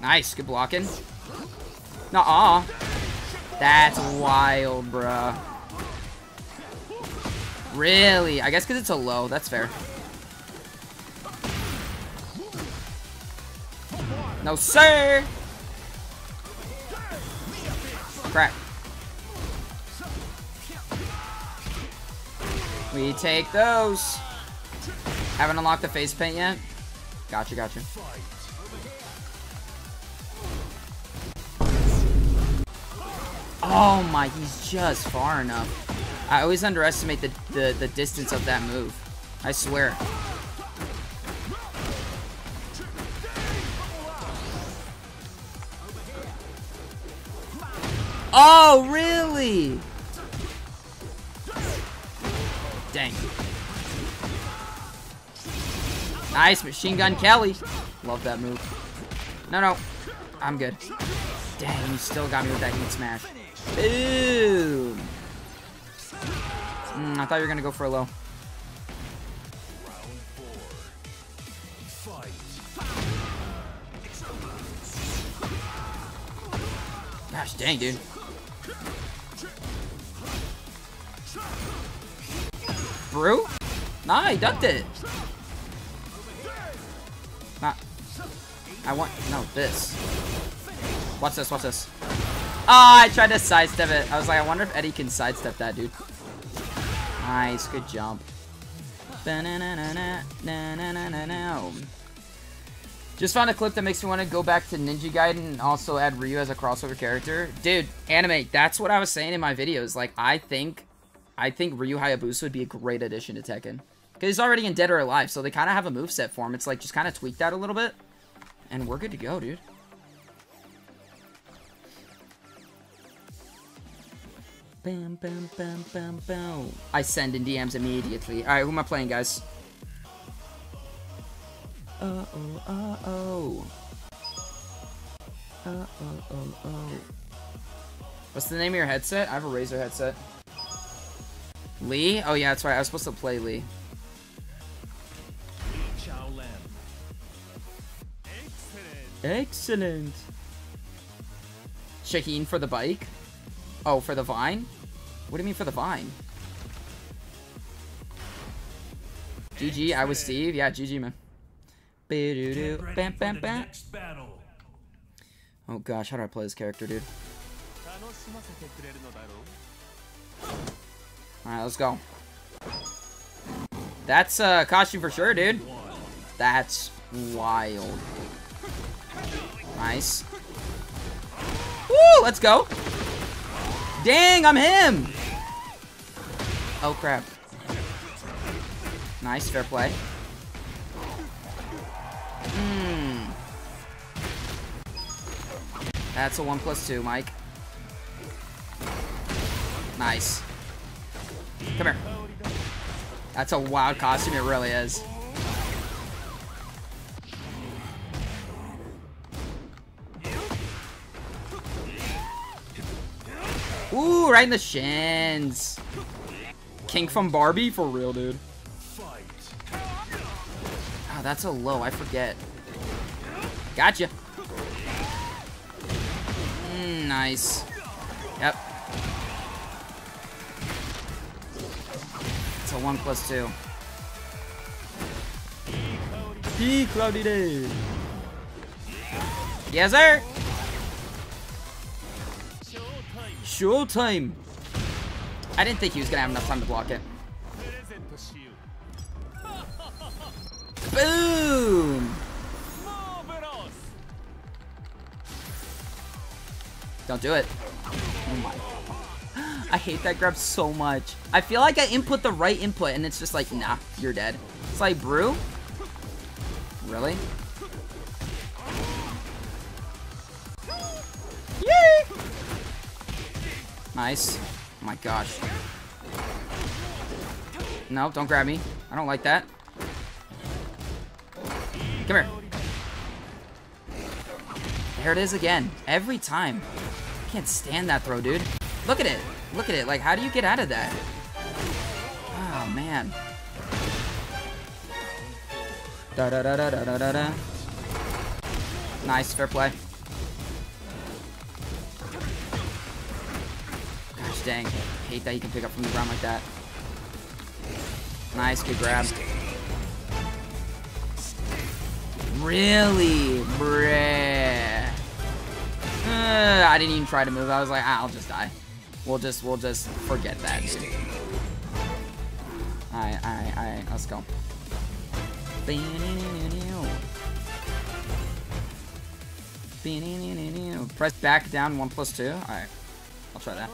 Nice, good blocking. Nuh-uh. That's wild, bruh. Really? I guess because it's a low. That's fair. No, sir! Crap. We take those. Haven't unlocked the face paint yet. Gotcha, gotcha. Oh my, he's just far enough. I always underestimate the, the, the distance of that move. I swear. Oh, really? Dang. Nice, Machine Gun Kelly. Love that move. No, no. I'm good. Dang, you still got me with that heat smash. Boom. Mm, I thought you were going to go for a low. Gosh, dang, dude. through? Nah, he ducked it. Not. I want. No, this. Watch this, watch this. Ah, oh, I tried to sidestep it. I was like, I wonder if Eddy can sidestep that, dude. Nice, good jump. Just found a clip that makes me want to go back to Ninja Gaiden and also add Ryu as a crossover character. Dude, animate. That's what I was saying in my videos. Like, I think I think Ryu Hayabusa would be a great addition to Tekken. Because he's already in Dead or Alive, so they kind of have a moveset for him. It's like, just kind of tweak that a little bit. And we're good to go, dude. Bam, bam, bam, bam, bam. I send in DMs immediately. Alright, who am I playing, guys? Uh-oh, uh-oh. Uh-oh, oh, oh. What's the name of your headset? I have a Razer headset. Lee? Oh, yeah, that's right. I was supposed to play Lee. Chow Excellent. Shaheen for the bike? Oh, for the vine? What do you mean for the vine? GG, I was Steve. Yeah, GG, man. Ba-do-do, Get ready bam, bam, bam. next battle. Oh gosh, how do I play this character, dude? Alright, let's go. That's uh costume for sure, dude. That's wild. Nice. Woo, let's go. Dang, I'm him. Oh crap. Nice, fair play. Hmm. That's a one plus two, Mike. Nice. Come here. That's a wild costume, it really is. Ooh, right in the shins. King from Barbie? For real, dude. Oh, that's a low. I forget. Gotcha. Mm, nice. Yep. A one plus two. P cloudy day. Yes, sir. Showtime. I didn't think he was gonna have enough time to block it. Boom! Don't do it. Oh my. I hate that grab so much. I feel like I input the right input and it's just like, nah, you're dead. It's like, brew? Really? Yay! Nice. Oh my gosh. No, don't grab me. I don't like that. Come here. There it is again. Every time. I can't stand that throw, dude. Look at it. Look at it. Like, how do you get out of that? Oh, man. Da da da da da da da da. Nice, fair play. Gosh dang. Hate that you can pick up from the ground like that. Nice, good grab. Really? Bruh. Uh, I didn't even try to move. I was like, ah, I'll just die. We'll just, we'll just forget that. Alright, alright, alright. Let's go. Press back down one plus two. Alright. I'll try that.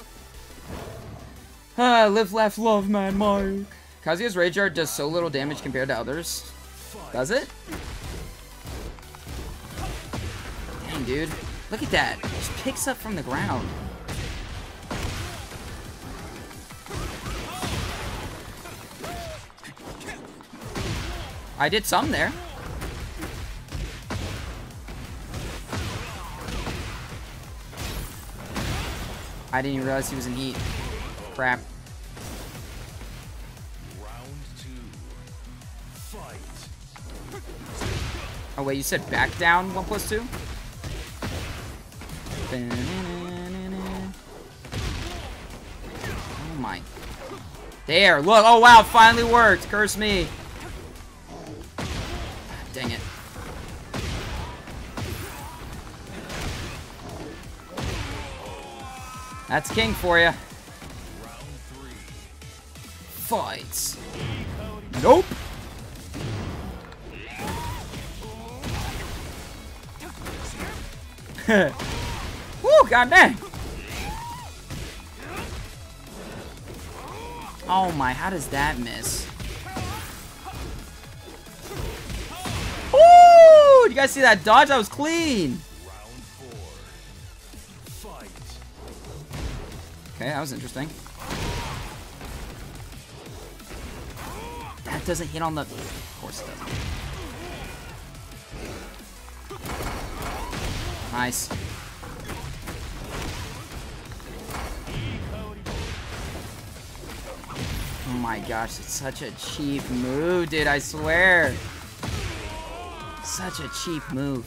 Ah, live, laugh, love, man, Mark. Kazuya's Rage Art does so little damage compared to others. Does it? Dang, dude. Look at that. Just picks up from the ground. I did some there. I didn't even realize he was in heat. Crap. Round two. Fight. Oh wait, you said back down one plus two? Oh my. There, look, oh wow, finally worked. Curse me. Dang it. That's king for you. Round three. Fights. Nope. Woo, goddamn. Oh my, how does that miss? Ooh, you guys see that dodge? That was clean. Okay, that was interesting. That doesn't hit on the... Of course it doesn't. Nice. Oh my gosh, it's such a cheap move, dude, I swear. Such a cheap move.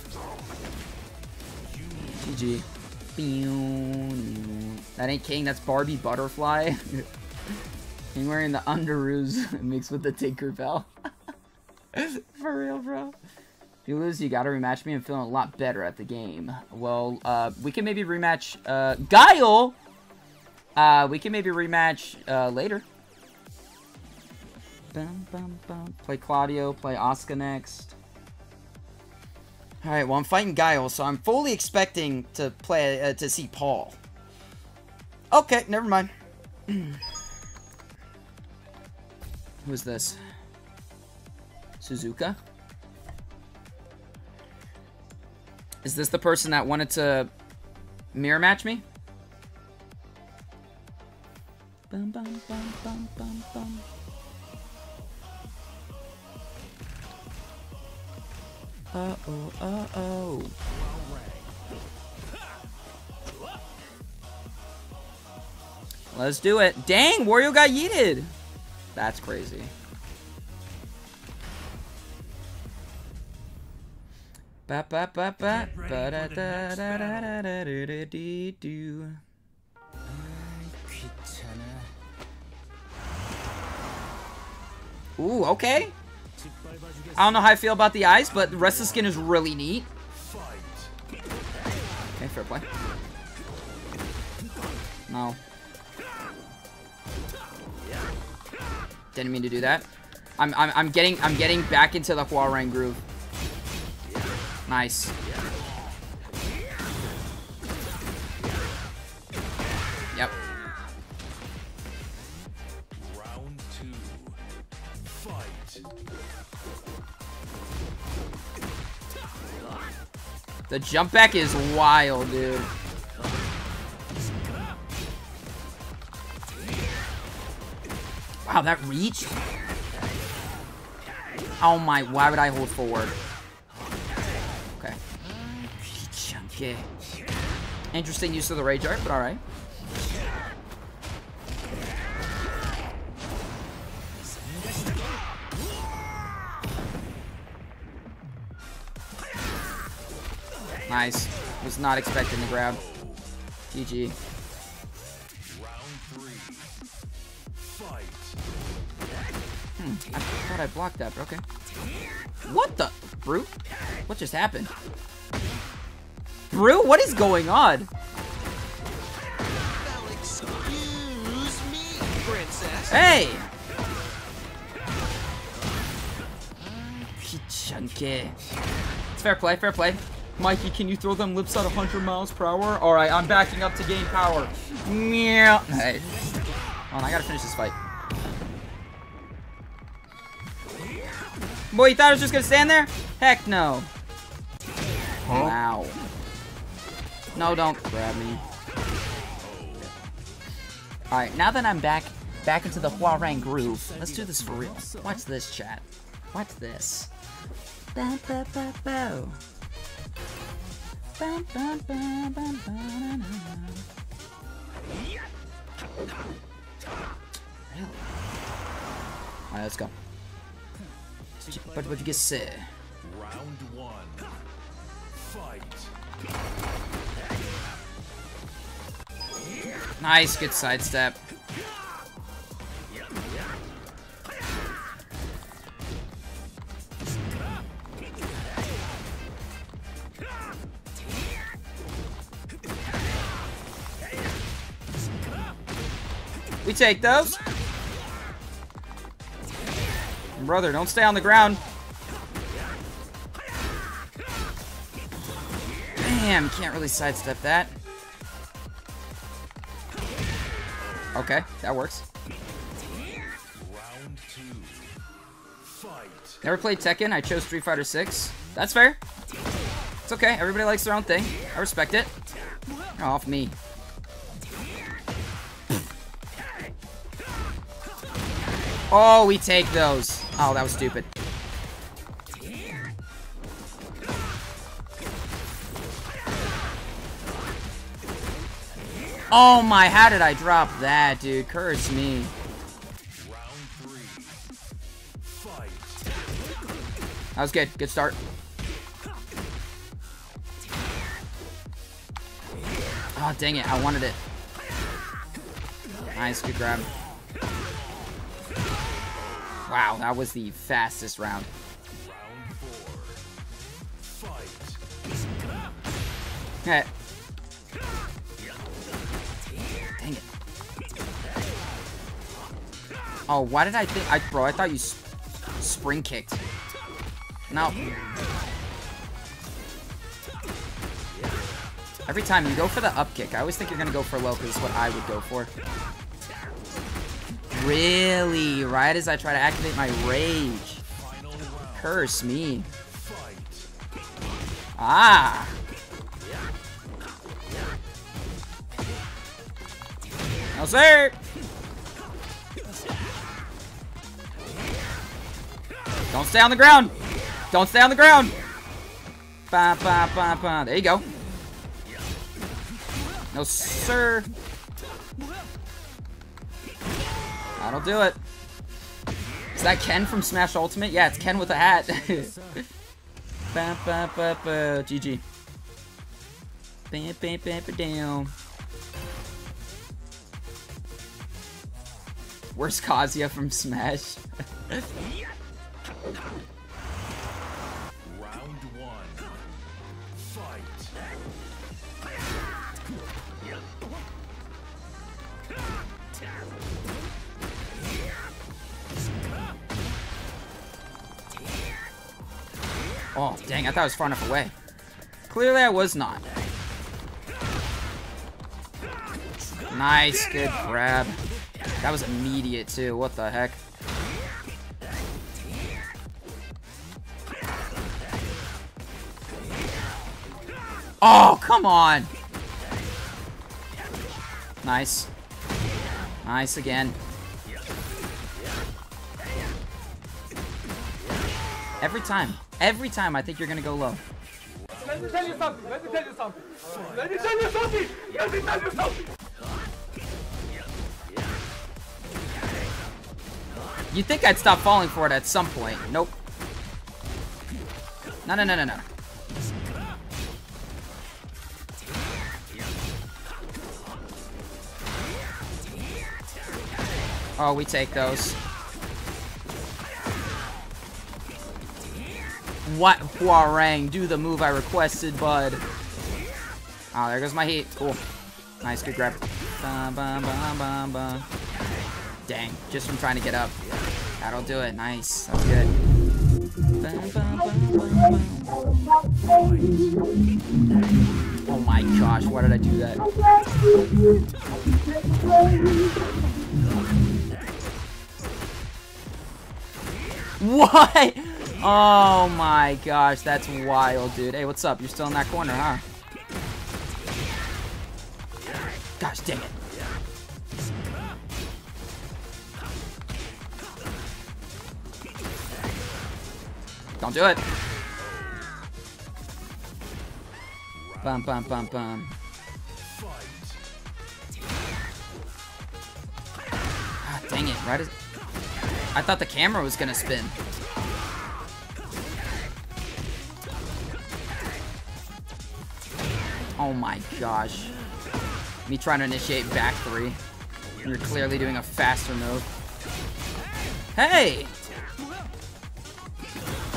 GG. That ain't King, that's Barbie Butterfly. King wearing the underoos mixed with the Tinkerbell. For real, bro. If you lose, you gotta rematch me. I'm feeling a lot better at the game. Well, uh, we can maybe rematch, uh, Guile! Uh, we can maybe rematch, uh, later. Bum, bum, bum. Play Claudio, play Asuka next. Alright, well, I'm fighting Guile, so I'm fully expecting to play, uh, to see Paul. Okay, never mind. Who's this? Suzuka? Is this the person that wanted to mirror match me? Bum, bum, bum, bum, bum. Uh-oh, uh-oh. Let's do it. Dang, Wario got yeeted. That's crazy. Ba ba ba ba ba da da da da da da da da dee doo. Ooh, okay. I don't know how I feel about the eyes, but the rest of the skin is really neat. Okay, fair play. No. Didn't mean to do that. I'm I'm I'm getting I'm getting back into the Hwoarang groove. Nice. The jump back is wild, dude. Wow, that reach? Oh my, why would I hold forward? Okay. Interesting use of the Rage Art, but alright. Nice. Was not expecting the grab. GG. Hmm, I thought I blocked that, but okay. What the? Brute? What just happened? Brew, what is going on? Hey! Chunky. It's fair play, fair play. Mikey, can you throw them lips at 100 miles per hour? Alright, I'm backing up to gain power. Meow. Hey. On, I gotta finish this fight. Boy, you thought I was just gonna stand there? Heck no. Wow. No, don't grab me. Alright, now that I'm back back into the Hwoarang groove, let's do this for real. Watch this, chat. Watch this. Ba, ba, ba, Alright, let's go. But what you get say? Round one. Fight. Nice, good sidestep. We take those. Brother, don't stay on the ground. Damn, can't really sidestep that. Okay, that works. Never played Tekken, I chose Street Fighter 6. That's fair. It's okay, everybody likes their own thing. I respect it. Off me. Oh, we take those. Oh, that was stupid. Oh my, how did I drop that, dude? Curse me. That was good. Good start. Oh, dang it. I wanted it. Nice. Good grab. Wow, that was the fastest round. Fight. Hey. Dang it. Oh, why did I think... I, bro, I thought you s spring kicked. No. Every time you go for the up kick, I always think you're to go for low because it's what I would go for. Really? Right as I try to activate my rage. Curse me. Ah! No, sir! Don't stay on the ground! Don't stay on the ground! Ba, ba, ba, ba. There you go. No, sir. That'll do it. Is that Ken from Smash Ultimate? Yeah, it's Ken with a hat. ba, ba, ba, ba. GG. Bam, bam, bam, bam, down. Where's Kazuya from Smash? Oh, dang, I thought I was far enough away. Clearly I was not. Nice, good grab. That was immediate too, what the heck. Oh, come on! Nice. Nice again. Every time. Every time I think you're gonna go low. Let me tell you something. Let me tell you something. Let me tell you something. Let me tell you something. You'd think I'd stop falling for it at some point. Nope. No, no, no, no, no. Oh, we take those. What? Hwoarang, do the move I requested, bud. Oh, there goes my heat. Cool. Nice, good grab. Dang, just from trying to get up. That'll do it. Nice. That's good. Oh my gosh, why did I do that? What? Oh my gosh, that's wild, dude. Hey, what's up? You're still in that corner, huh? Gosh dang it. Don't do it. Bum bum bum bum. Ah, dang it, right as I thought the camera was gonna spin. Oh my gosh. Me trying to initiate back three. You're clearly doing a faster move. Hey!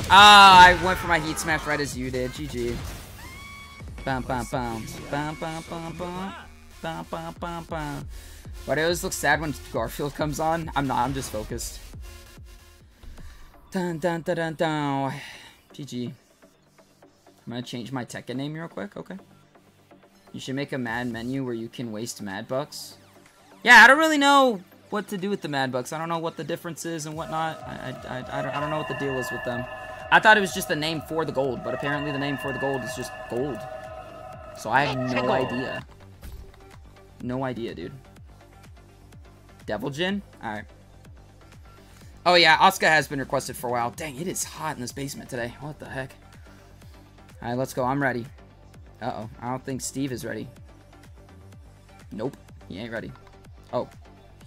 Ah, I went for my heat smash right as you did. GG. Bum bum bum. Bum bum bum bum. Bum bum bum bum. Why always look sad when Garfield comes on? I'm not, I'm just focused. Dun dun dun dun dun. GG. I'm gonna change my Tekken name real quick, okay. You should make a mad menu where you can waste mad bucks. Yeah, I don't really know what to do with the mad bucks. I don't know what the difference is and whatnot. I, I, I, I, don't, I don't know what the deal is with them. I thought it was just the name for the gold, but apparently the name for the gold is just gold. So I have no idea. No idea, dude. Devil Jin? Alright. Oh yeah, Asuka has been requested for a while. Dang, it is hot in this basement today. What the heck? Alright, let's go. I'm ready. Uh-oh. I don't think Steve is ready. Nope. He ain't ready. Oh.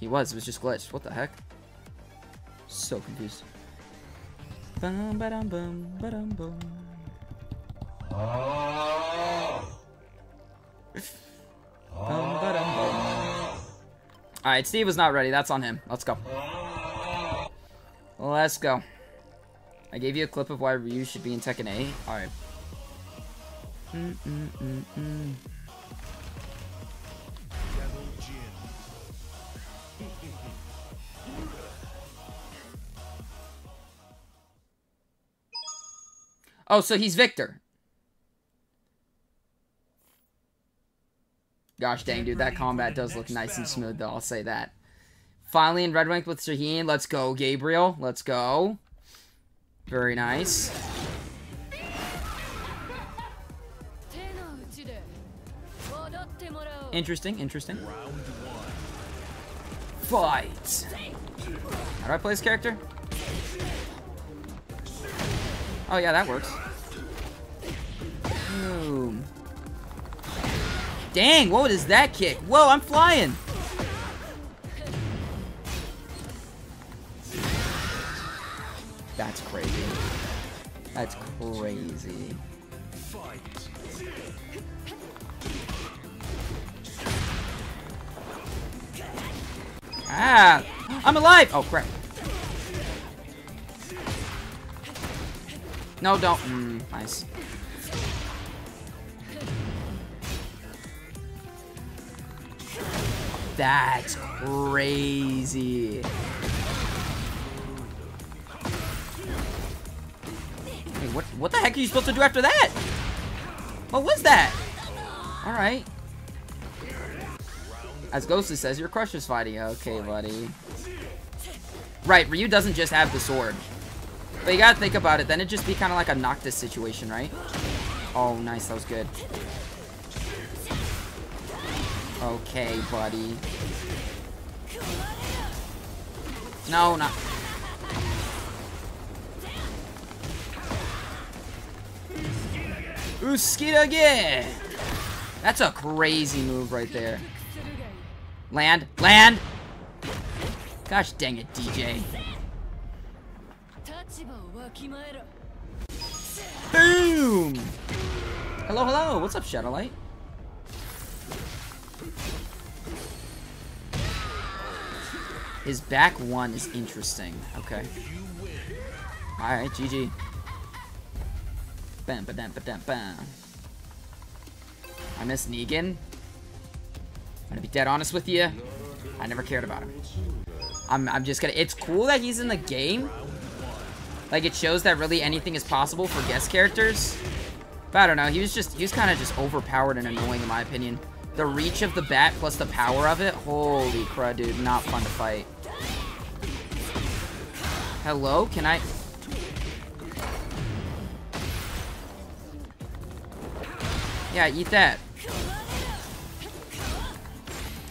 He was. It was just glitched. What the heck? So confused. Bum ba dum bum ba dum bum. Bum ba dum bum. Alright, Steve was not ready. That's on him. Let's go. Let's go. I gave you a clip of why Ryu should be in Tekken 8. Alright. Mm -mm -mm. Oh, so he's Victor. Gosh dang, dude, that combat does look nice and smooth, though. I'll say that. Finally in Red Rank with Shaheen. Let's go, Gabriel. Let's go. Very nice. Interesting, interesting. Fight! How do I play this character? Oh, yeah, that works. Boom. Dang, what is that kick? Whoa, I'm flying! That's crazy. That's crazy. Fight. Ah! I'm alive! Oh, crap. No, don't. Mm, nice. That's crazy. Wait, what, what the heck are you supposed to do after that? What was that? Alright. As Ghostly says, your crush is fighting. Okay, buddy. Right, Ryu doesn't just have the sword. But you gotta think about it, then it'd just be kind of like a Noctis situation, right? Oh, nice, that was good. Okay, buddy. No, not... Uskidage! That's a crazy move right there. Land! Land! Gosh dang it, DJ. Boom! Hello, hello! What's up, Shadowlight? His back one is interesting. Okay. Alright, GG. Bam, ba dam, ba dam, bam. I miss Negan. I'm gonna be dead honest with you. I never cared about him. I'm, I'm just gonna. It's cool that he's in the game. Like, it shows that really anything is possible for guest characters. But I don't know, he was just, he was kind of just overpowered and annoying in my opinion. The reach of the bat plus the power of it, holy crud, dude, not fun to fight. Hello, can I... Yeah, eat that.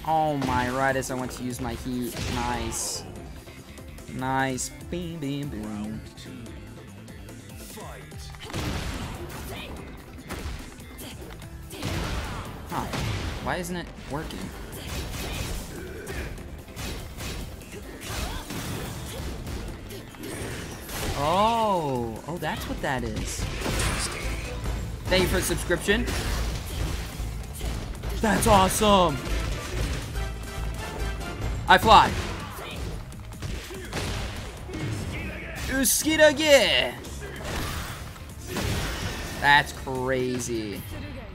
Oh my, right as I went to use my heat. Nice. Nice. Beam, beam, boom. Huh. Why isn't it working? Oh. Oh, that's what that is. Thank you for the subscription. That's awesome. I fly. Uskidage! That's crazy.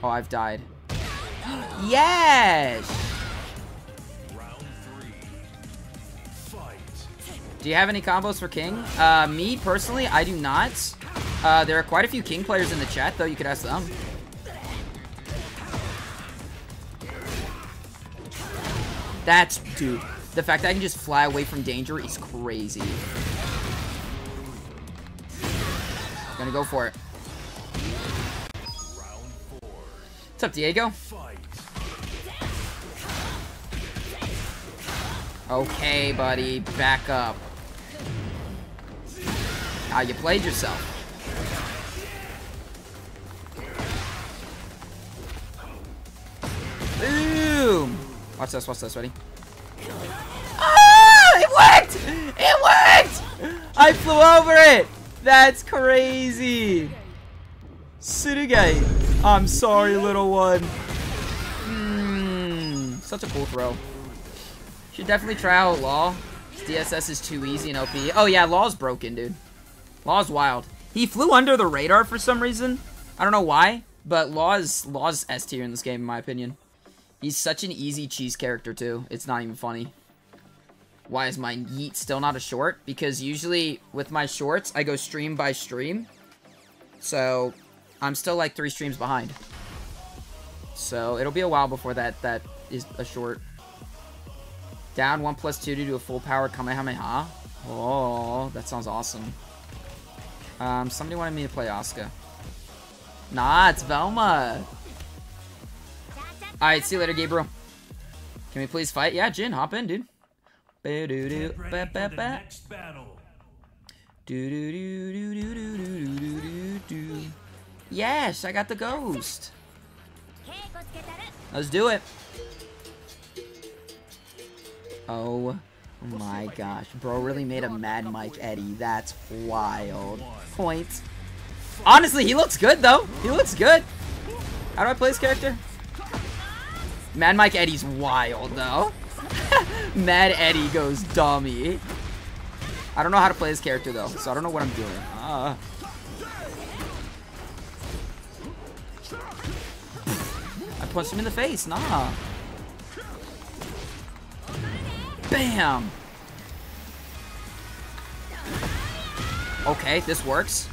Oh, I've died. yes! Do you have any combos for King? Uh, me, personally, I do not. Uh, there are quite a few King players in the chat, though. You could ask them. That's, dude, the fact that I can just fly away from danger is crazy. Gonna go for it. What's up, Diego? Okay, buddy, back up. Ah, you played yourself. Boom! Watch this, watch this, ready? It worked! It worked! I flew over it! That's crazy! Surugay. I'm sorry, little one. Hmm, such a cool throw. Should definitely try out Law. DSS is too easy in OP. Oh yeah, Law's broken, dude. Law's wild. He flew under the radar for some reason. I don't know why, but Law's Law's S tier in this game, in my opinion. He's such an easy cheese character too. It's not even funny. Why is my yeet still not a short? Because usually with my shorts, I go stream by stream. So I'm still like three streams behind. So it'll be a while before that that is a short. Down 1 plus 2 to do a full power Kamehameha. Oh, that sounds awesome. Um, somebody wanted me to play Asuka. Nah, it's Velma. Alright, see you later, Gabriel. Can we please fight? Yeah, Jin, hop in, dude. Yes, I got the ghost. Let's do it. Oh my gosh, bro really made a Mad Mike Eddie. That's wild. Point. Honestly, he looks good though. He looks good. How do I play this character? Mad Mike Eddie's wild though. Mad Eddie goes dummy. I don't know how to play this character though, so I don't know what I'm doing. Uh. I punched him in the face. Nah. Bam! Okay, this works.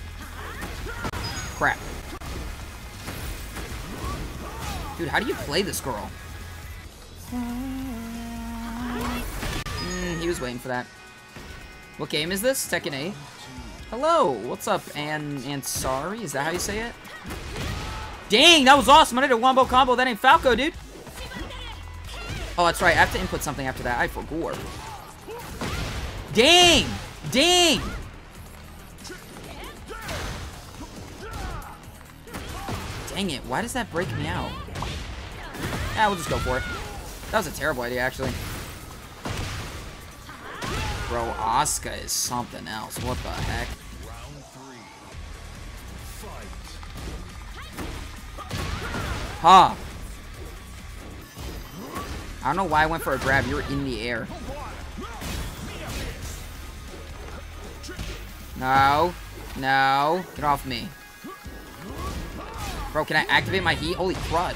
Crap. Dude, how do you play this girl? Was waiting for that. What game is this? Tekken 8? Hello, what's up, and and sorry, is that how you say it? Dang, that was awesome. I did a wombo combo. That ain't Falco, dude. Oh, that's right. I have to input something after that. I forgot. Dang! Dang! Dang it, why does that break me out? Yeah, we'll just go for it. That was a terrible idea, actually. Bro, Asuka is something else. What the heck? Ha! I don't know why I went for a grab. You're in the air. No. No. Get off me. Bro, can I activate my heat? Holy crud.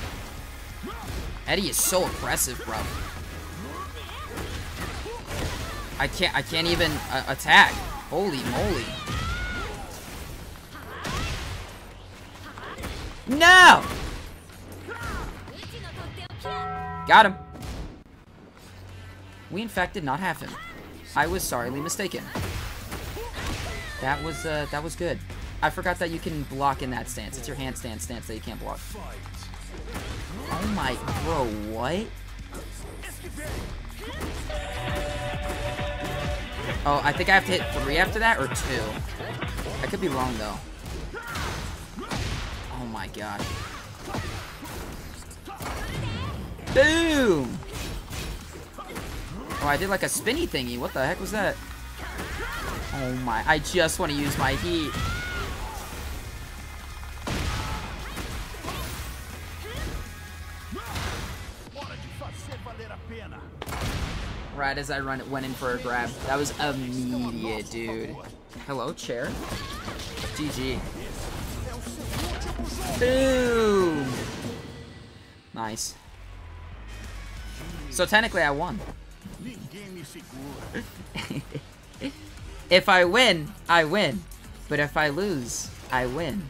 Eddie is so aggressive, bro. I can't I can't even uh, attack. Holy moly. No! Got him. We in fact did not have him. I was sorryly mistaken. That was uh, that was good. I forgot that you can block in that stance. It's your handstand stance that you can't block. Oh my, bro, what? Oh, I think I have to hit three after that or two. I could be wrong though. Oh my god. Boom! Oh, I did like a spinny thingy. What the heck was that? Oh my, I just want to use my heat. Right as I run it went in for a grab. That was immediate, dude. Hello, chair. GG. Boom! Nice. So technically I won. if I win, I win. But if I lose, I win.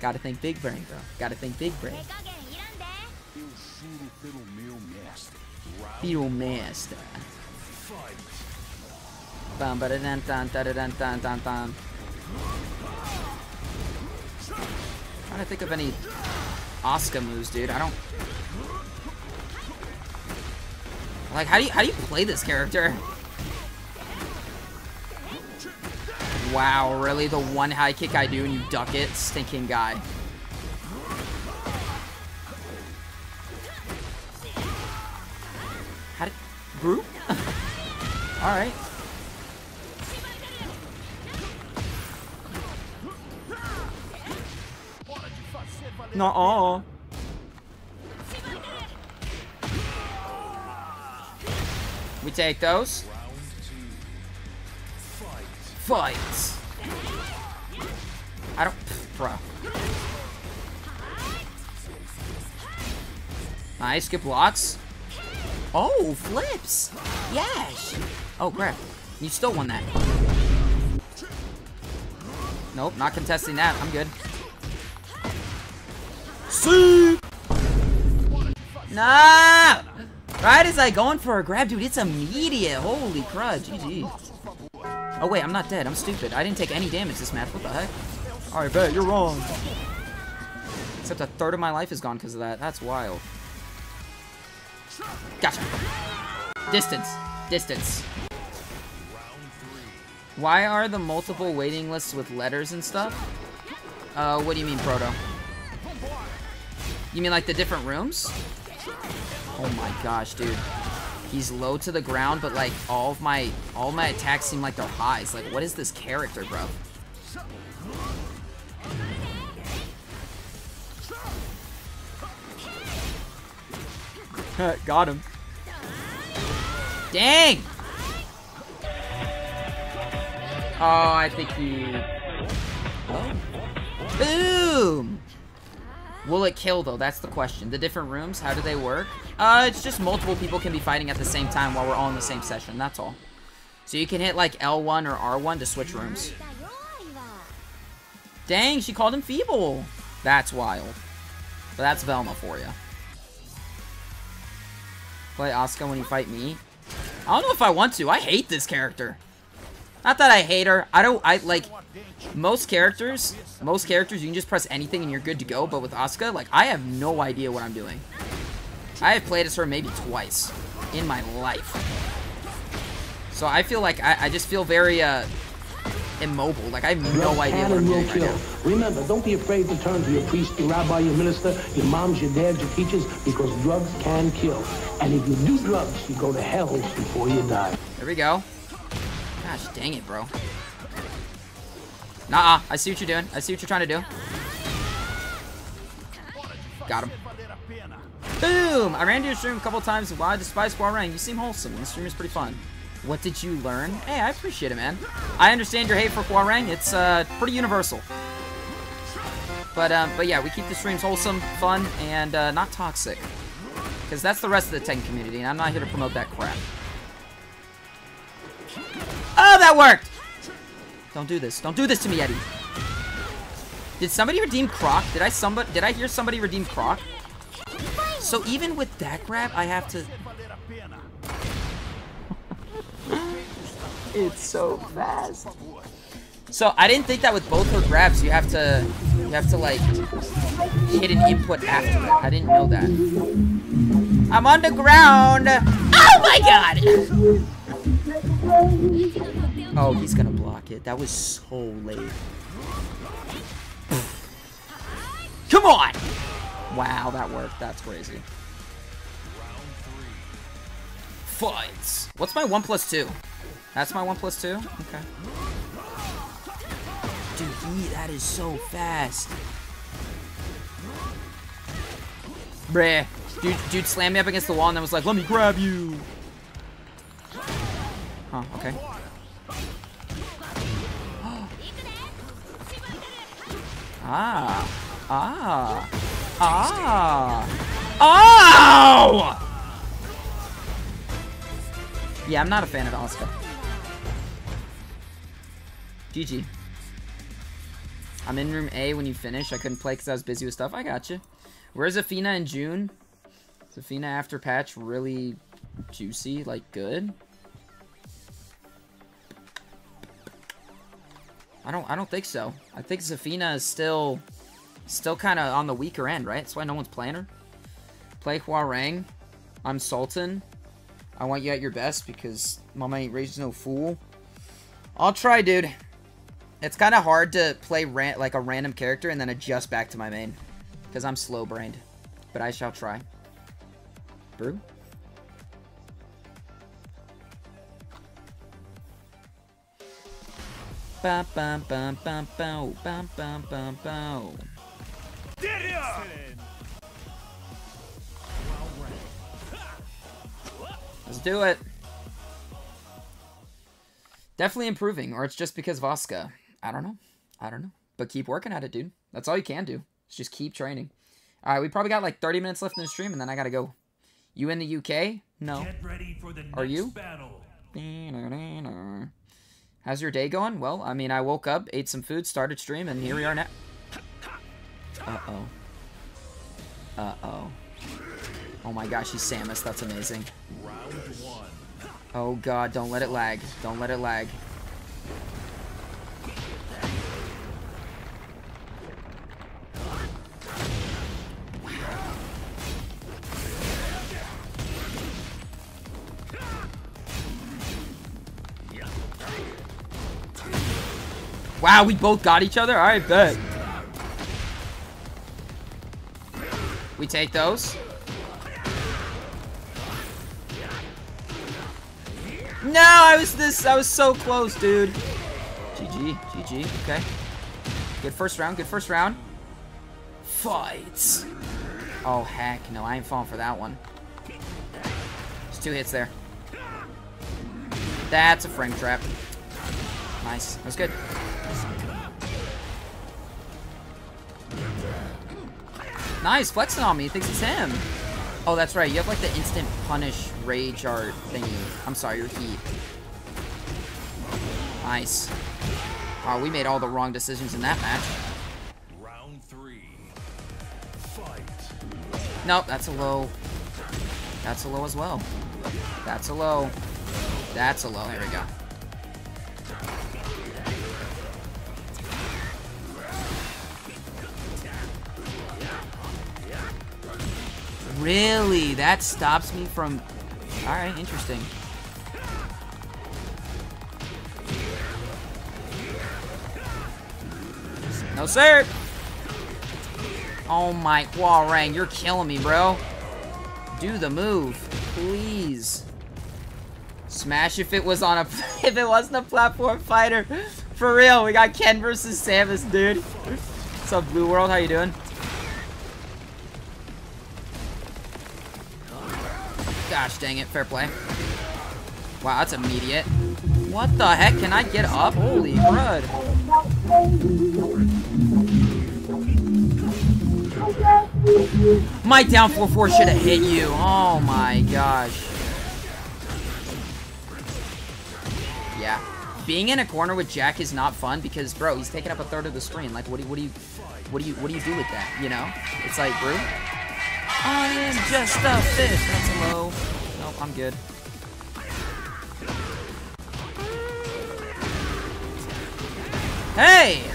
Gotta think big brain, bro. Gotta think big brain. Master. Bum ba da dun dun da da dun dun dun dun. Trying to think of any Asuka moves, dude. I don't like how do you how do you play this character? Wow, really? The one high kick I do and you duck it? Stinking guy. Brew? Alright. Not all. We take those. Fight. I don't... Bro. Nice, good blocks. Oh, flips! Yes! Oh, crap. You still won that. Nope, not contesting that. I'm good. See? Nah! Right as I going for a grab, dude, it's immediate. Holy crud, GG. Oh, wait, I'm not dead. I'm stupid. I didn't take any damage this match. What the heck? Alright, bet. You're wrong. Except a third of my life is gone because of that. That's wild. Gotcha. Distance. Distance. Why are the multiple waiting lists with letters and stuff? Uh, what do you mean, Proto? You mean like the different rooms? Oh my gosh, dude. He's low to the ground, but like all of my all my attacks seem like they're highs. Like, what is this character, bro? Got him. Dang! Oh, I think he... Oh. Boom! Will it kill, though? That's the question. The different rooms, how do they work? Uh, it's just multiple people can be fighting at the same time while we're all in the same session. That's all. So you can hit, like, L1 or R1 to switch rooms. Dang, she called him feeble. That's wild. But that's Velma for you. Play Asuka when you fight me. I don't know if I want to. I hate this character. Not that I hate her. I don't. I like most characters. Most characters, you can just press anything and you're good to go. But with Asuka, like I have no idea what I'm doing. I have played as her maybe twice in my life. So I feel like I, I just feel very uh immobile. Like, I have no idea what I'm doing right now. Remember, don't be afraid to turn to your priest, your rabbi, your minister, your moms, your dads, your teachers, because drugs can kill. And if you do drugs, you go to hell before you die. There we go. Gosh, dang it, bro. Nah, I see what you're doing. I see what you're trying to do. Got him. Boom! I ran to your stream a couple times. Why despise Hwoarang? You seem wholesome. This stream is pretty fun. What did you learn? Hey, I appreciate it, man. I understand your hate for Hwoarang. It's uh, pretty universal. But um, but yeah, we keep the streams wholesome, fun, and uh, not toxic. Because that's the rest of the Tekken community, and I'm not here to promote that crap. Oh, that worked! Don't do this. Don't do this to me, Eddie. Did somebody redeem Croc? Did I somebody did I hear somebody redeem Croc? So even with that grab, I have to It's so fast. So I didn't think that with both her grabs you have to you have to like hit an input after. I didn't know that. I'm on the ground. Oh my god! Oh, he's gonna block it. That was so late. Come on! Wow, that worked. That's crazy. Fights. What's my one plus two? That's my one plus two? Okay. Dude, he, that is so fast. Bruh. Dude, dude slammed me up against the wall and then was like, let me grab you. Huh, okay. ah. Ah. Ah. Oh! Yeah, I'm not a fan of Asuka. GG. I'm in room A when you finish. I couldn't play because I was busy with stuff. I got you. Where's Zafina in June? Is Zafina after patch really juicy? Like, good? I don't I don't think so. I think Zafina is still still kind of on the weaker end, right? That's why no one's playing her. Play Hwoarang. I'm Sultan. I want you at your best because Mama ain't raised no fool. I'll try, dude. It's kind of hard to play ran like a random character and then adjust back to my main. Because I'm slow-brained. But I shall try. Brew? Let's do it. Definitely improving, or it's just because Voska. I don't know. I don't know. But keep working at it, dude. That's all you can do. Is just keep training. All right, we probably got like 30 minutes left in the stream, and then I gotta go. You in the UK? No. Get ready for the Are you? battle. How's your day going? Well, I mean, I woke up, ate some food, started stream, and here we are now. Uh-oh. Uh-oh. Oh my gosh, he's Samus. That's amazing. Round one. Oh god, don't let it lag. Don't let it lag. Wow, we both got each other? Alright, bet. We take those. No, I was this. I was so close, dude. GG, GG. Okay. Good first round. Good first round. Fights. Oh heck, no! I ain't falling for that one. Just two hits there. That's a frame trap. Nice. That was good. Nice, flexing on me. He thinks it's him. Oh, that's right. You have like the instant punish rage art thingy. I'm sorry, your heat. Nice. Oh, we made all the wrong decisions in that match. Round three. Fight. Nope, that's a low. That's a low as well. That's a low. That's a low. There we go. Really? That stops me from... Alright, interesting. No, sir. Oh my, Hwoarang, you're killing me, bro. Do the move, please. Smash if it was on a, if it wasn't a platform fighter. For real, we got Ken versus Samus, dude. What's up, Blue World? How you doing? Gosh dang it, fair play. Wow, that's immediate. What the heck? Can I get up? Holy crud. My down 4-4 should have hit you. Oh my gosh. Yeah. Being in a corner with Jack is not fun because, bro, he's taking up a third of the screen. Like, what do you, what do you, what do you, what do you do with that? You know? It's like, bro. I am just a fish. That's low. Nope, I'm good. Hey!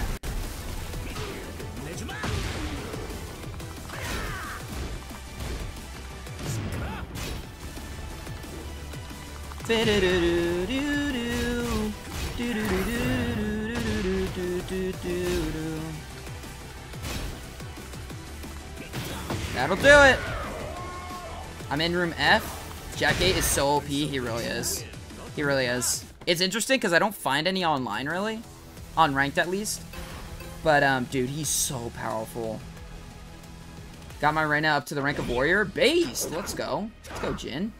That'll do it. I'm in room F. Jack 8 is so OP. He really is. He really is. It's interesting because I don't find any online, really. On ranked, at least. But, um, dude, he's so powerful. Got my Reina up to the rank of Warrior. Based! Let's go. Let's go, Jin.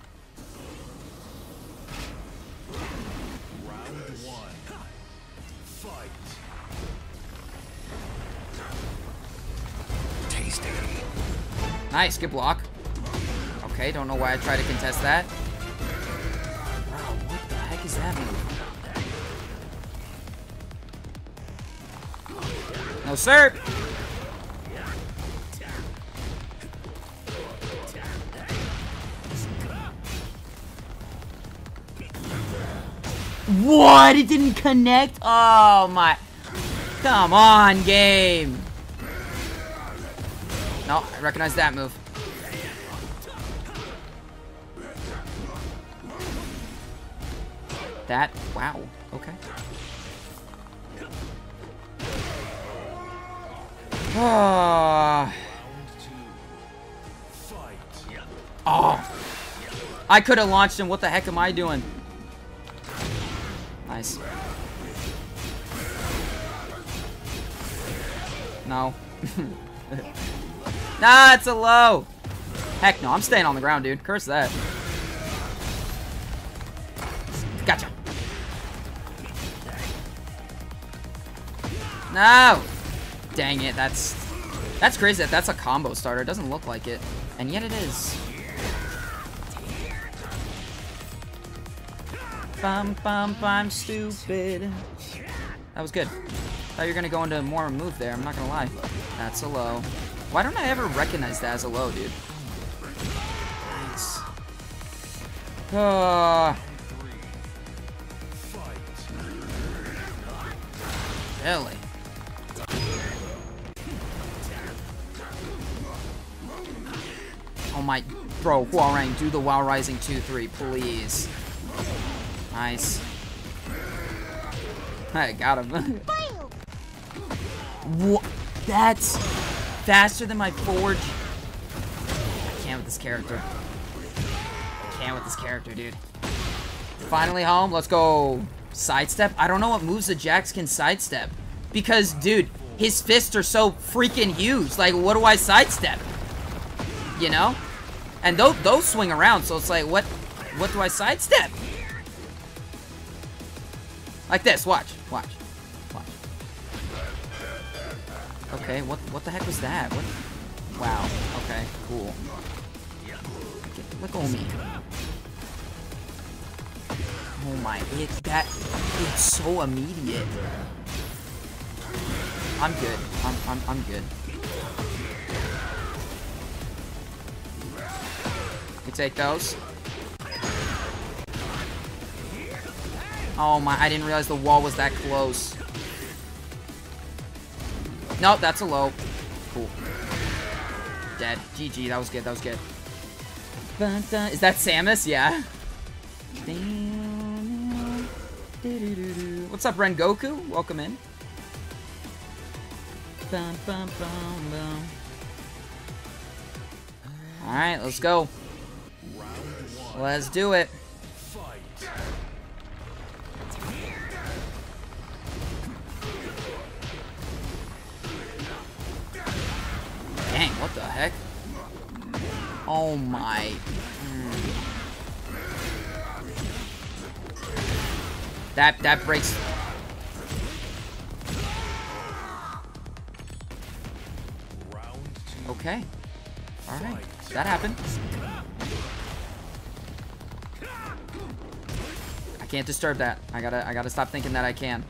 Nice, good block. Okay, don't know why I tried to contest that. Wow, what the heck is that move? No, sir! What? It didn't connect? Oh my. Come on, game. No, I recognize that move. That, wow, okay. Oh. I could have launched him. What the heck am I doing? Nice. No. nah, it's a low. Heck no, I'm staying on the ground, dude. Curse that. Gotcha. No! Dang it, that's... That's crazy that that's a combo starter. It doesn't look like it. And yet it is. Bum bum bum stupid. That was good. Thought you were gonna go into more move there, I'm not gonna lie. That's a low. Why don't I ever recognize that as a low, dude? Nice. Uh, really? Oh my, bro, Hwoarang, do the While Rising 2-3, please. Nice. I got him. what? That's faster than my forge. I can't with this character. I can't with this character, dude. Finally home. Let's go. Sidestep? I don't know what moves the Jax can sidestep. Because, dude, his fists are so freaking huge. Like, what do I sidestep? You know? And those, those swing around, so it's like, what, what do I sidestep? Like this, watch, watch, watch. Okay, what what the heck was that? What? Wow. Okay, cool. Look on me. Oh my, it that it's so immediate. I'm good. I'm I'm I'm good. You take those. Oh my, I didn't realize the wall was that close. Nope, that's a low. Cool. Dead. GG, that was good, that was good. Is that Samus? Yeah. What's up, Ren Goku? Welcome in. Bum, bum, bum, bum. All right, let's go. Let's do it. What the heck? Oh my. Mm. That that breaks. Okay. All right. That happened. I can't disturb that. I gotta I gotta stop thinking that I can.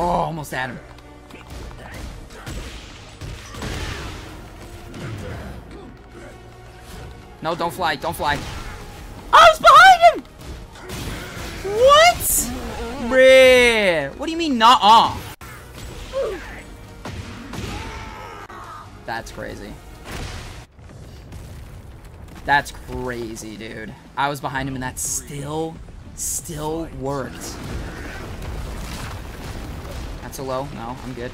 Oh, almost had him. No, don't fly. Don't fly. I was behind him! What? What do you mean not off? That's crazy. That's crazy, dude. I was behind him and that still, still worked. A low. No, I'm good.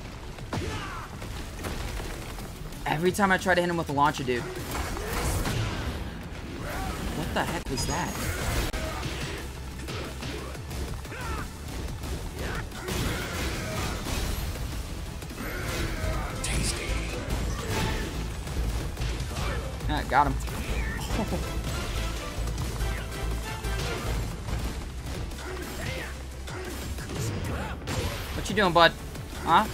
Every time I try to hit him with a launcher, dude. What the heck was that? you doing, bud? Huh?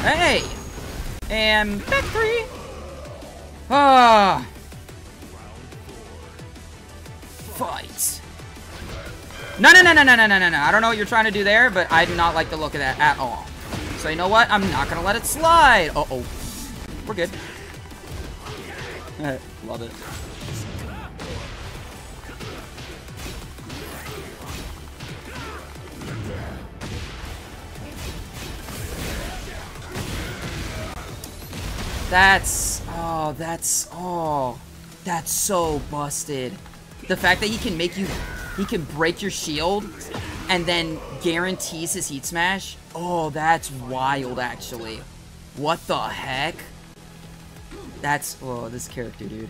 Hey! And back three! Ah! Fight! No, no, no, no, no, no, no, no, I don't know what you're trying to do there, but I do not like the look of that at all. So you know what? I'm not gonna let it slide! Uh-oh. We're good. Love it. That's, oh, that's, oh, that's so busted. The fact that he can make you, he can break your shield and then guarantees his heat smash. Oh, that's wild, actually. What the heck? That's, oh, this character, dude.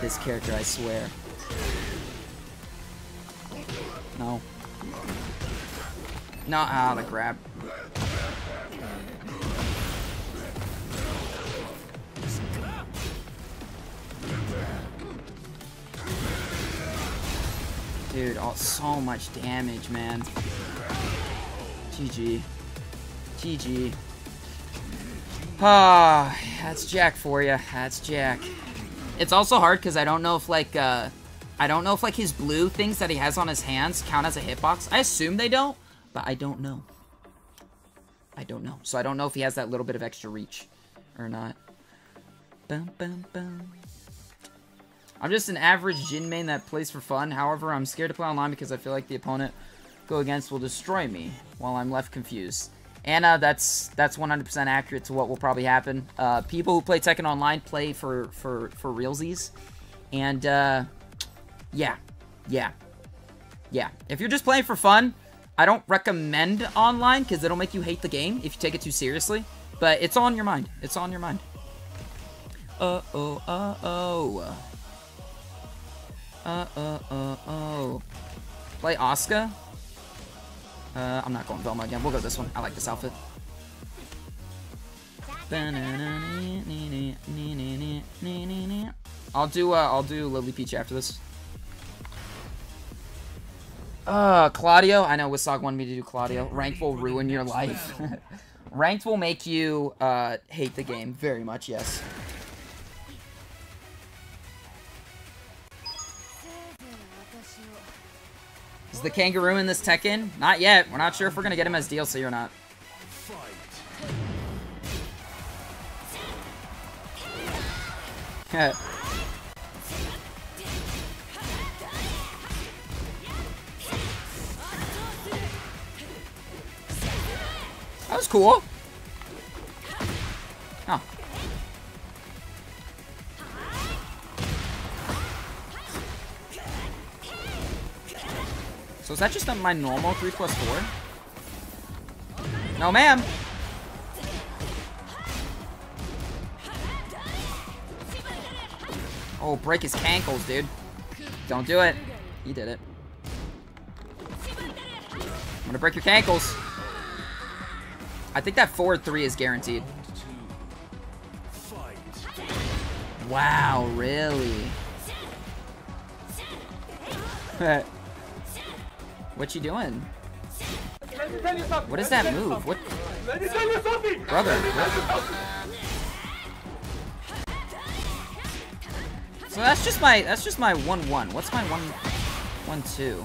This character, I swear. No. No, ah, the grab. Dude, oh, so much damage, man. GG. GG. Ah, that's Jack for you. That's Jack. It's also hard because I don't know if, like, uh... I don't know if, like, his blue things that he has on his hands count as a hitbox. I assume they don't, but I don't know. I don't know. So I don't know if he has that little bit of extra reach or not. Bum, bum, bum. I'm just an average Jin main that plays for fun. However, I'm scared to play online because I feel like the opponent go against will destroy me while I'm left confused. Uh, that's that's 100% accurate to what will probably happen. Uh, people who play Tekken Online play for for for realsies, and uh, yeah, yeah, yeah. If you're just playing for fun, I don't recommend online because it'll make you hate the game if you take it too seriously. But it's on your mind. It's on your mind. Uh oh, uh oh. Uh, uh, uh, oh. Play Asuka? Uh, I'm not going Velma again. We'll go this one. I like this outfit. I'll do, uh, I'll do Lili Peach after this. Uh, Claudio. I know Wisog wanted me to do Claudio. Ranked will ruin your life. Ranked will make you, uh, hate the game very much, yes. Is the kangaroo in this Tekken? Not yet. We're not sure if we're gonna get him as DLC or not. That was cool. Oh. So is that just my normal 3 plus 4? No, ma'am. Oh, break his cankles, dude. Don't do it. He did it. I'm gonna break your cankles. I think that forward three is guaranteed. Wow, really? what you doing? Let me tell you something. What is that me tell you move? What. Let me tell you something. brother? Let me tell you what- So that's just my that's just my one one. What's my one one two?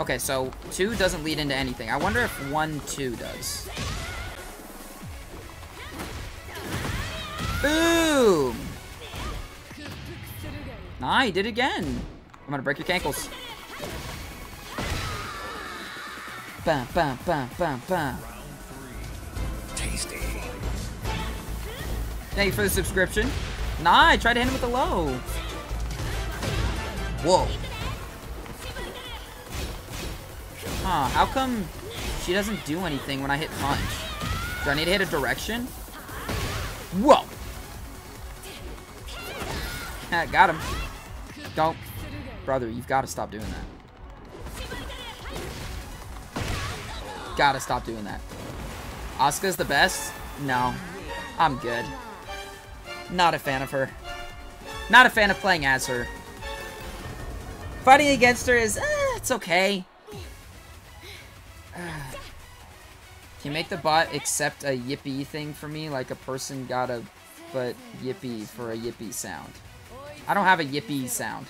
Okay, so two doesn't lead into anything. I wonder if one two does. Boom! Nah, he did it again. I'm gonna break your cankles. Bam, bam, bam, bam, bam. Tasty. Thank you for the subscription. Nah, I tried to hit him with the low. Whoa. Huh, how come she doesn't do anything when I hit punch? Do I need to hit a direction? Whoa. Got him. Don't. Brother, you've got to stop doing that. Gotta stop doing that. Asuka's the best? No. I'm good. Not a fan of her. Not a fan of playing as her. Fighting against her is, eh, it's okay. Can you make the bot accept a yippee thing for me? Like a person got a but yippee for a yippee sound. I don't have a yippee sound.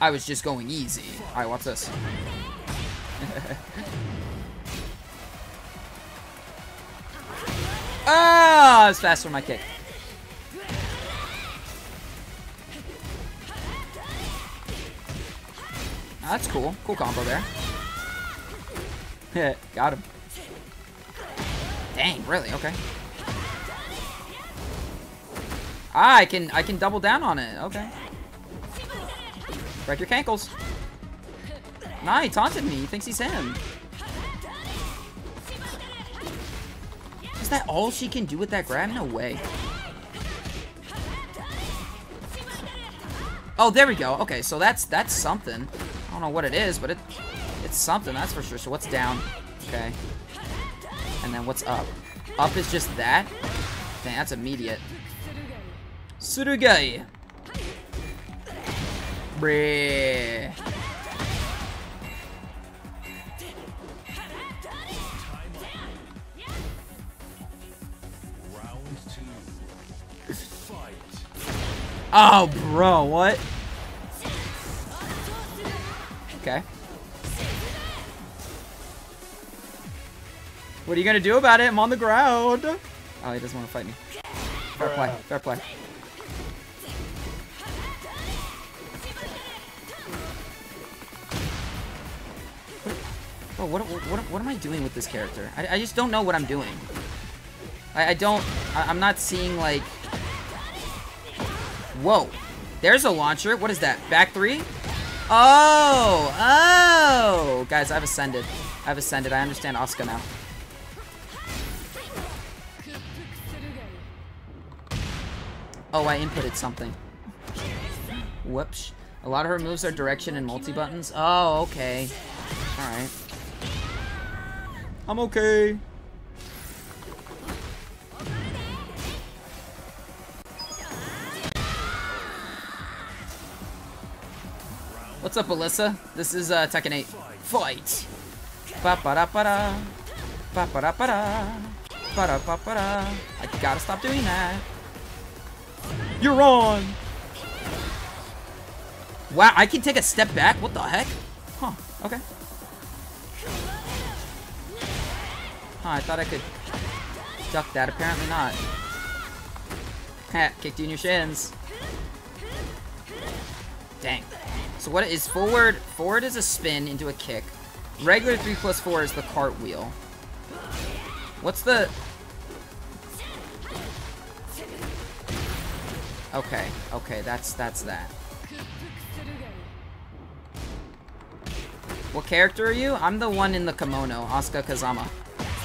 I was just going easy. Alright, watch this. Ah, it's faster than my kick. Ah, that's cool. Cool combo there. Got him. Dang, really? Okay. Ah, I can I can double down on it. Okay. Break your cankles. Nah, he taunted me. He thinks he's him. Is that all she can do with that grab? No way. Oh, there we go. Okay, so that's that's something. I don't know what it is, but it it's something, that's for sure. So what's down? Okay. And then what's up? Up is just that? Dang, that's immediate. Surugai. Breh. Round Oh, bro, what? Okay. What are you gonna do about it? I'm on the ground. Oh, he doesn't want to fight me. Fair play. Fair play. Bro, what, what, what am I doing with this character? I, I just don't know what I'm doing. I, I don't... I, I'm not seeing, like... Whoa. There's a launcher. What is that? Back three? Oh! Oh! Guys, I've ascended. I've ascended. I understand Asuka now. Oh, I inputted something. Whoops. A lot of her moves are direction and multi-buttons. Oh, okay. Alright. I'm okay. What's up, Alyssa? This is uh, Tekken 8. Fight! Ba ba da ba da. Ba ba da ba da. Ba da ba ba da. I gotta stop doing that. You're on! Wow, I can take a step back? What the heck? Huh, okay. Huh, I thought I could duck that. Apparently not. Ha, kicked you in your shins. Dang. So what is forward? Forward is a spin into a kick. Regular 3 plus 4 is the cartwheel. What's the... Okay, okay, that's that's that. What character are you? I'm the one in the kimono, Asuka Kazama.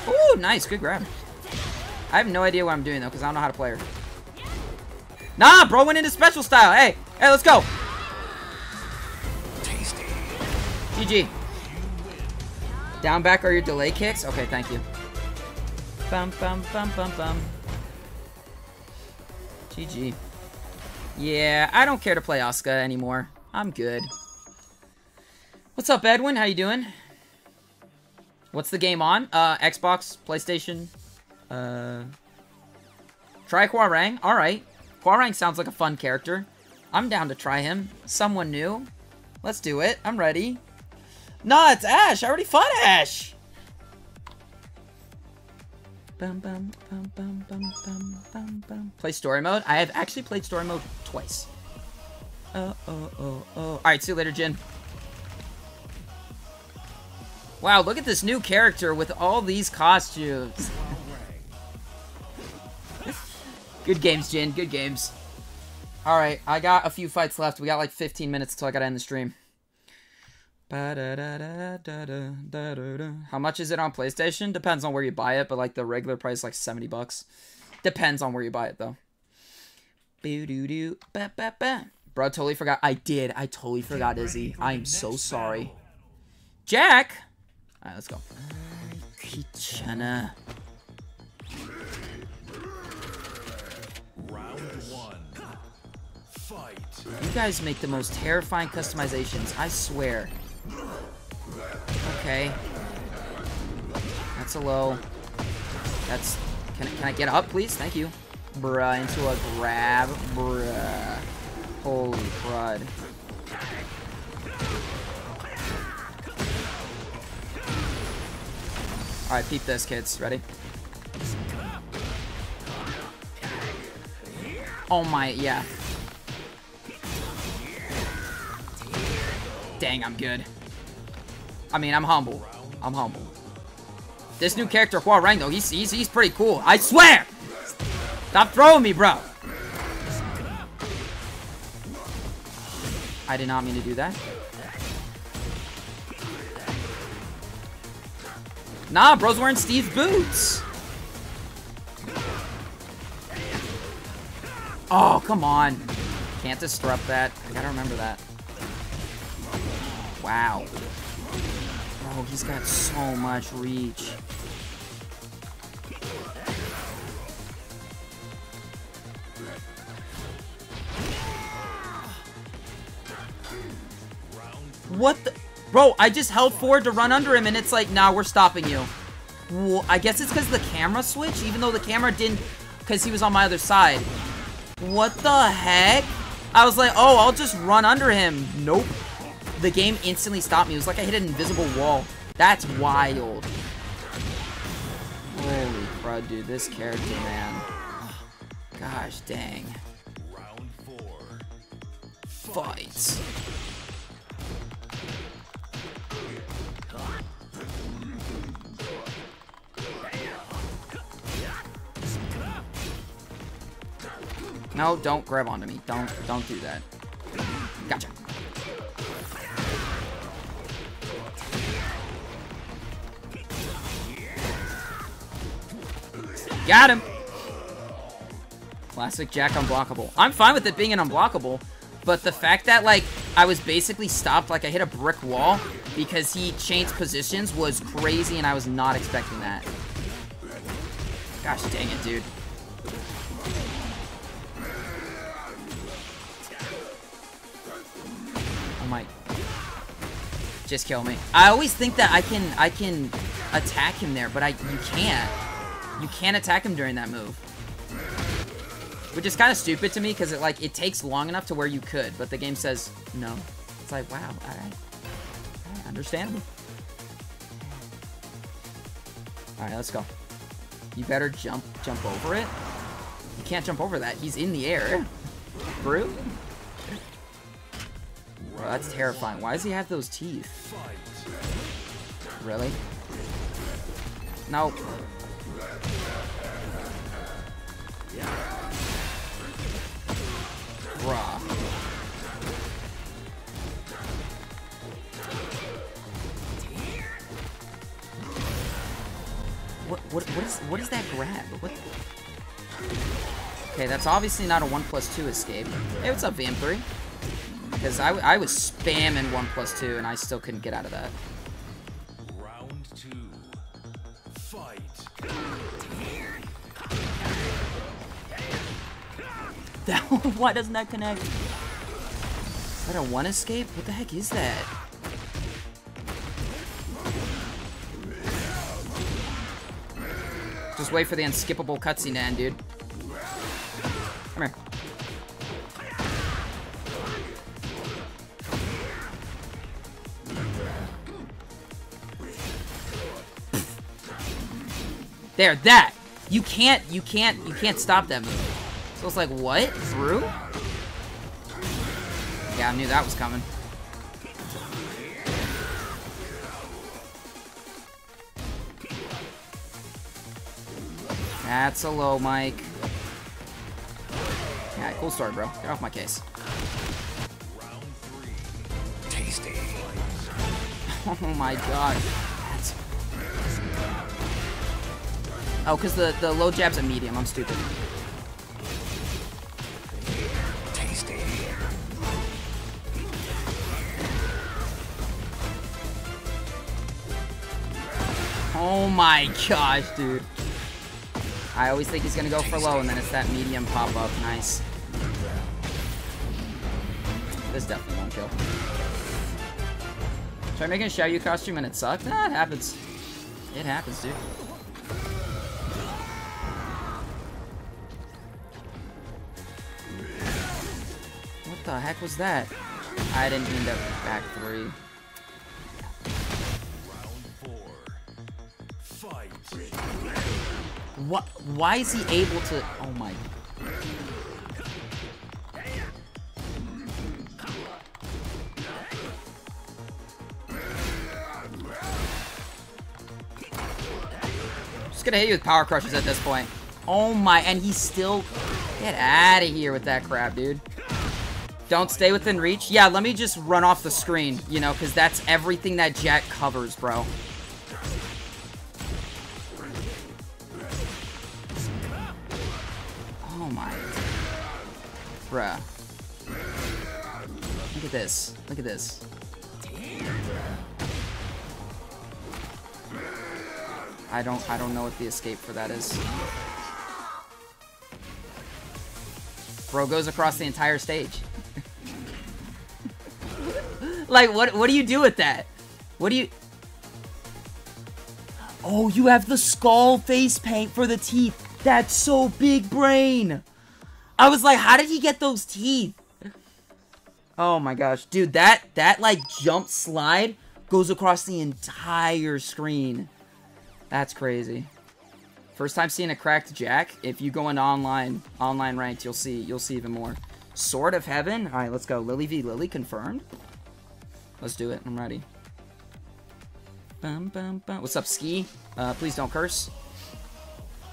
Ooh, nice, good grab. I have no idea what I'm doing though, because I don't know how to play her. Nah, bro went into special style. Hey, hey, let's go. Tasty. GG. Down back are your delay kicks? Okay, thank you. Bum bum bum bum bum. GG. Yeah, I don't care to play Asuka anymore. I'm good. What's up, Edwin? How you doing? What's the game on? Uh, Xbox, PlayStation. Uh, try Hwoarang? All right. Hwoarang sounds like a fun character. I'm down to try him. Someone new. Let's do it. I'm ready. Nah, it's Ash. I already fought Ash. Bum, bum, bum. Play story mode? I have actually played story mode twice. Oh, oh, oh, oh. Alright, see you later, Jin. Wow, look at this new character with all these costumes. good games, Jin. Good games. Alright, I got a few fights left. We got like 15 minutes until I gotta end the stream. How much is it on PlayStation? Depends on where you buy it, but like the regular price like 70 bucks. Depends on where you buy it though. Bro, I totally forgot. I did. I totally forgot Izzy. I am so sorry. Jack! Alright, let's go. Kichana. Round one. Fight. You guys make the most terrifying customizations, I swear. Okay. That's a low. That's... Can, I- can I get up, please? Thank you. Bruh, into a grab. Bruh. Holy crud. Alright, peep this, kids. Ready? Oh my, yeah. Dang, I'm good. I mean, I'm humble. I'm humble. This new character, Hwoarang, though, he's, he's, he's pretty cool. I swear! Stop throwing me, bro! I did not mean to do that. Nah, bro's wearing Steve's boots. Oh, come on. Can't disrupt that. I gotta remember that. Wow. Bro, he's got so much reach. What the? Bro, I just held forward to run under him, and it's like, nah, we're stopping you. Well, I guess it's because the camera switch, even though the camera didn't, because he was on my other side. What the heck? I was like, oh, I'll just run under him. Nope. The game instantly stopped me. It was like I hit an invisible wall. That's wild. Holy crud, dude. This character, man. Gosh dang. Round four. Fights. No, don't grab onto me. Don't don't do that. Gotcha. Got him. Classic Jack unblockable. I'm fine with it being an unblockable, but the fact that like I was basically stopped like I hit a brick wall because he changed positions was crazy and I was not expecting that. Gosh dang it, dude. My. Just kill me. I always think that I can I can attack him there, but I you can't. You can't attack him during that move. Which is kind of stupid to me because it like it takes long enough to where you could, but the game says no. It's like wow, all right, all right understandable. All right, let's go. You better jump jump over it. You can't jump over that. He's in the air. Brute. Bro, that's terrifying. Why does he have those teeth? Really? No. Bruh. What what what is what is that grab? What? Okay, that's obviously not a one plus two escape. Hey, what's up, VM3? Because I, I was spamming one plus two and I still couldn't get out of that. Round two. Fight. That why doesn't that connect? Is that a one escape? What the heck is that? Just wait for the unskippable cutscene to end, dude. Come here. There, that! You can't, you can't, you can't stop that move. So it's like, what? Through? Yeah, I knew that was coming. That's a low, Mike. Yeah, cool story, bro. Get off my case. Tasty. Oh my god. Oh, because the, the low jab's a medium. I'm stupid. Tasty. Oh my gosh, dude. I always think he's gonna go for low, and then it's that medium pop up. Nice. This definitely won't kill. Try making a Xiaoyu costume and it sucked? Nah, it happens. It happens, dude. What the heck was that? I didn't mean to back three. What? Why is he able to? Oh my. Just gonna hit you with power crushes at this point. Oh my, and he's still. Get out of here with that crap, dude. Don't stay within reach. Yeah, let me just run off the screen, you know, because that's everything that Jack covers, bro. Oh my. Bruh. Look at this. Look at this. I don't I don't know what the escape for that is. Bro goes across the entire stage. Like what what do you do with that? What do you Oh, you have the skull face paint for the teeth. That's so big brain. I was like, how did he get those teeth? Oh my gosh, dude, that that like jump slide goes across the entire screen. That's crazy. First time seeing a cracked jack. If you go into online, online ranked, you'll see you'll see even more. Sword of Heaven. All right, let's go. Lili v Lili confirmed. Let's do it. I'm ready. Bum, bum, bum. What's up, Ski? Uh, please don't curse.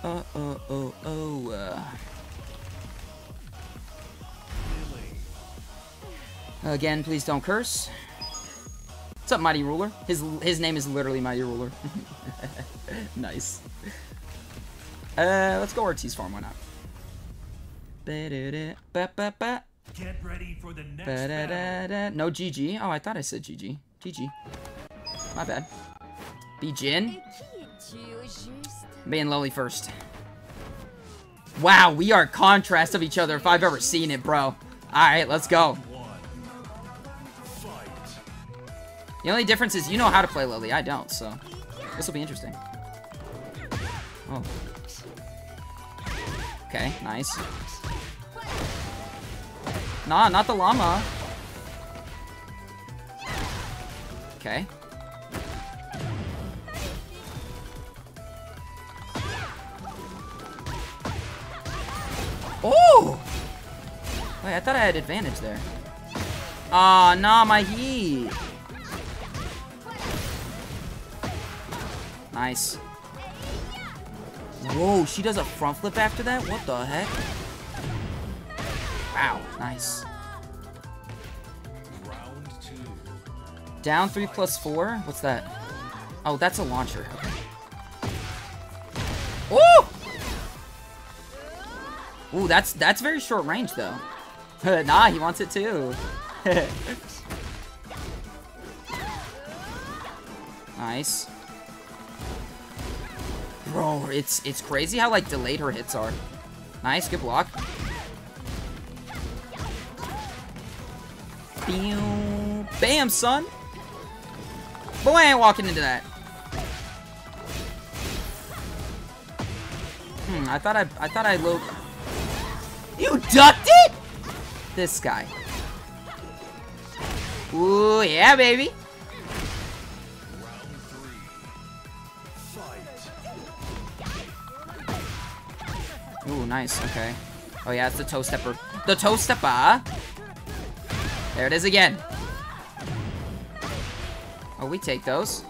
Uh, oh, oh, oh. Uh. Again, please don't curse. What's up, Mighty Ruler? His his name is literally Mighty Ruler. nice. Uh, let's go Ortiz farm. Why not? Get ready for the next Ba-da-da-da. No GG. Oh, I thought I said GG. GG. My bad. Be Jin. Et qui es-tu au juste Me and Lili first. Wow, we are contrast of each other if I've ever seen it, bro. Alright, let's go. The only difference is you know how to play Lili. I don't, so this will be interesting. Oh. Okay, nice. Nah, not the llama. Okay. Oh! Wait, I thought I had advantage there. Ah, oh, nah, my heat. Nice. Whoa, she does a front flip after that? What the heck? Wow, nice. Down three plus four? What's that? Oh, that's a launcher. Okay. Ooh! Ooh, that's that's very short range though. nah, he wants it too. nice. Bro, it's it's crazy how like delayed her hits are. Nice, good block. Bam, son. Boy, I ain't walking into that. Hmm, I thought I I thought I low. You ducked it? This guy. Ooh, yeah, baby. Ooh, nice. Okay. Oh yeah, it's the toe stepper. The toe stepper. There it is again. Oh, we take those.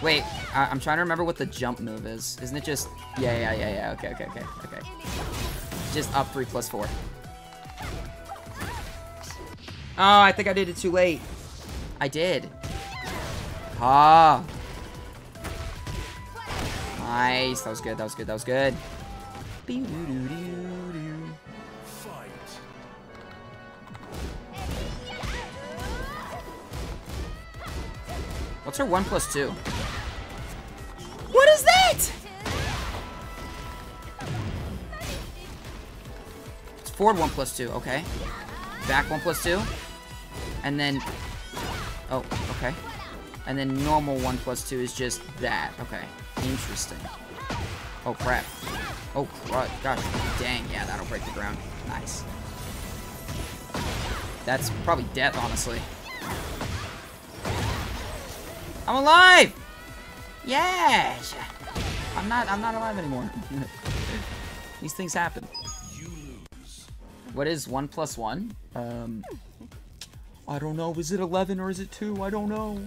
Wait, I am trying to remember what the jump move is. Isn't it just... Yeah, yeah, yeah, yeah. Okay, okay, okay, okay. Just up 3 plus 4. Oh, I think I did it too late. I did. Ah. Nice. That was good. That was good. That was good. What's her 1 plus 2? What is that? It's forward 1 plus 2. Okay. Back 1 plus 2. And then... Oh, okay. And then normal 1 plus 2 is just that. Okay. Interesting. Oh, crap. Oh, crud. Gosh. Dang. Yeah, that'll break the ground. Nice. That's probably death, honestly. I'm alive! Yes! I'm not I'm not alive anymore. These things happen. You lose. What is one plus one? Um I don't know. Is it 11 or is it 2? I don't know.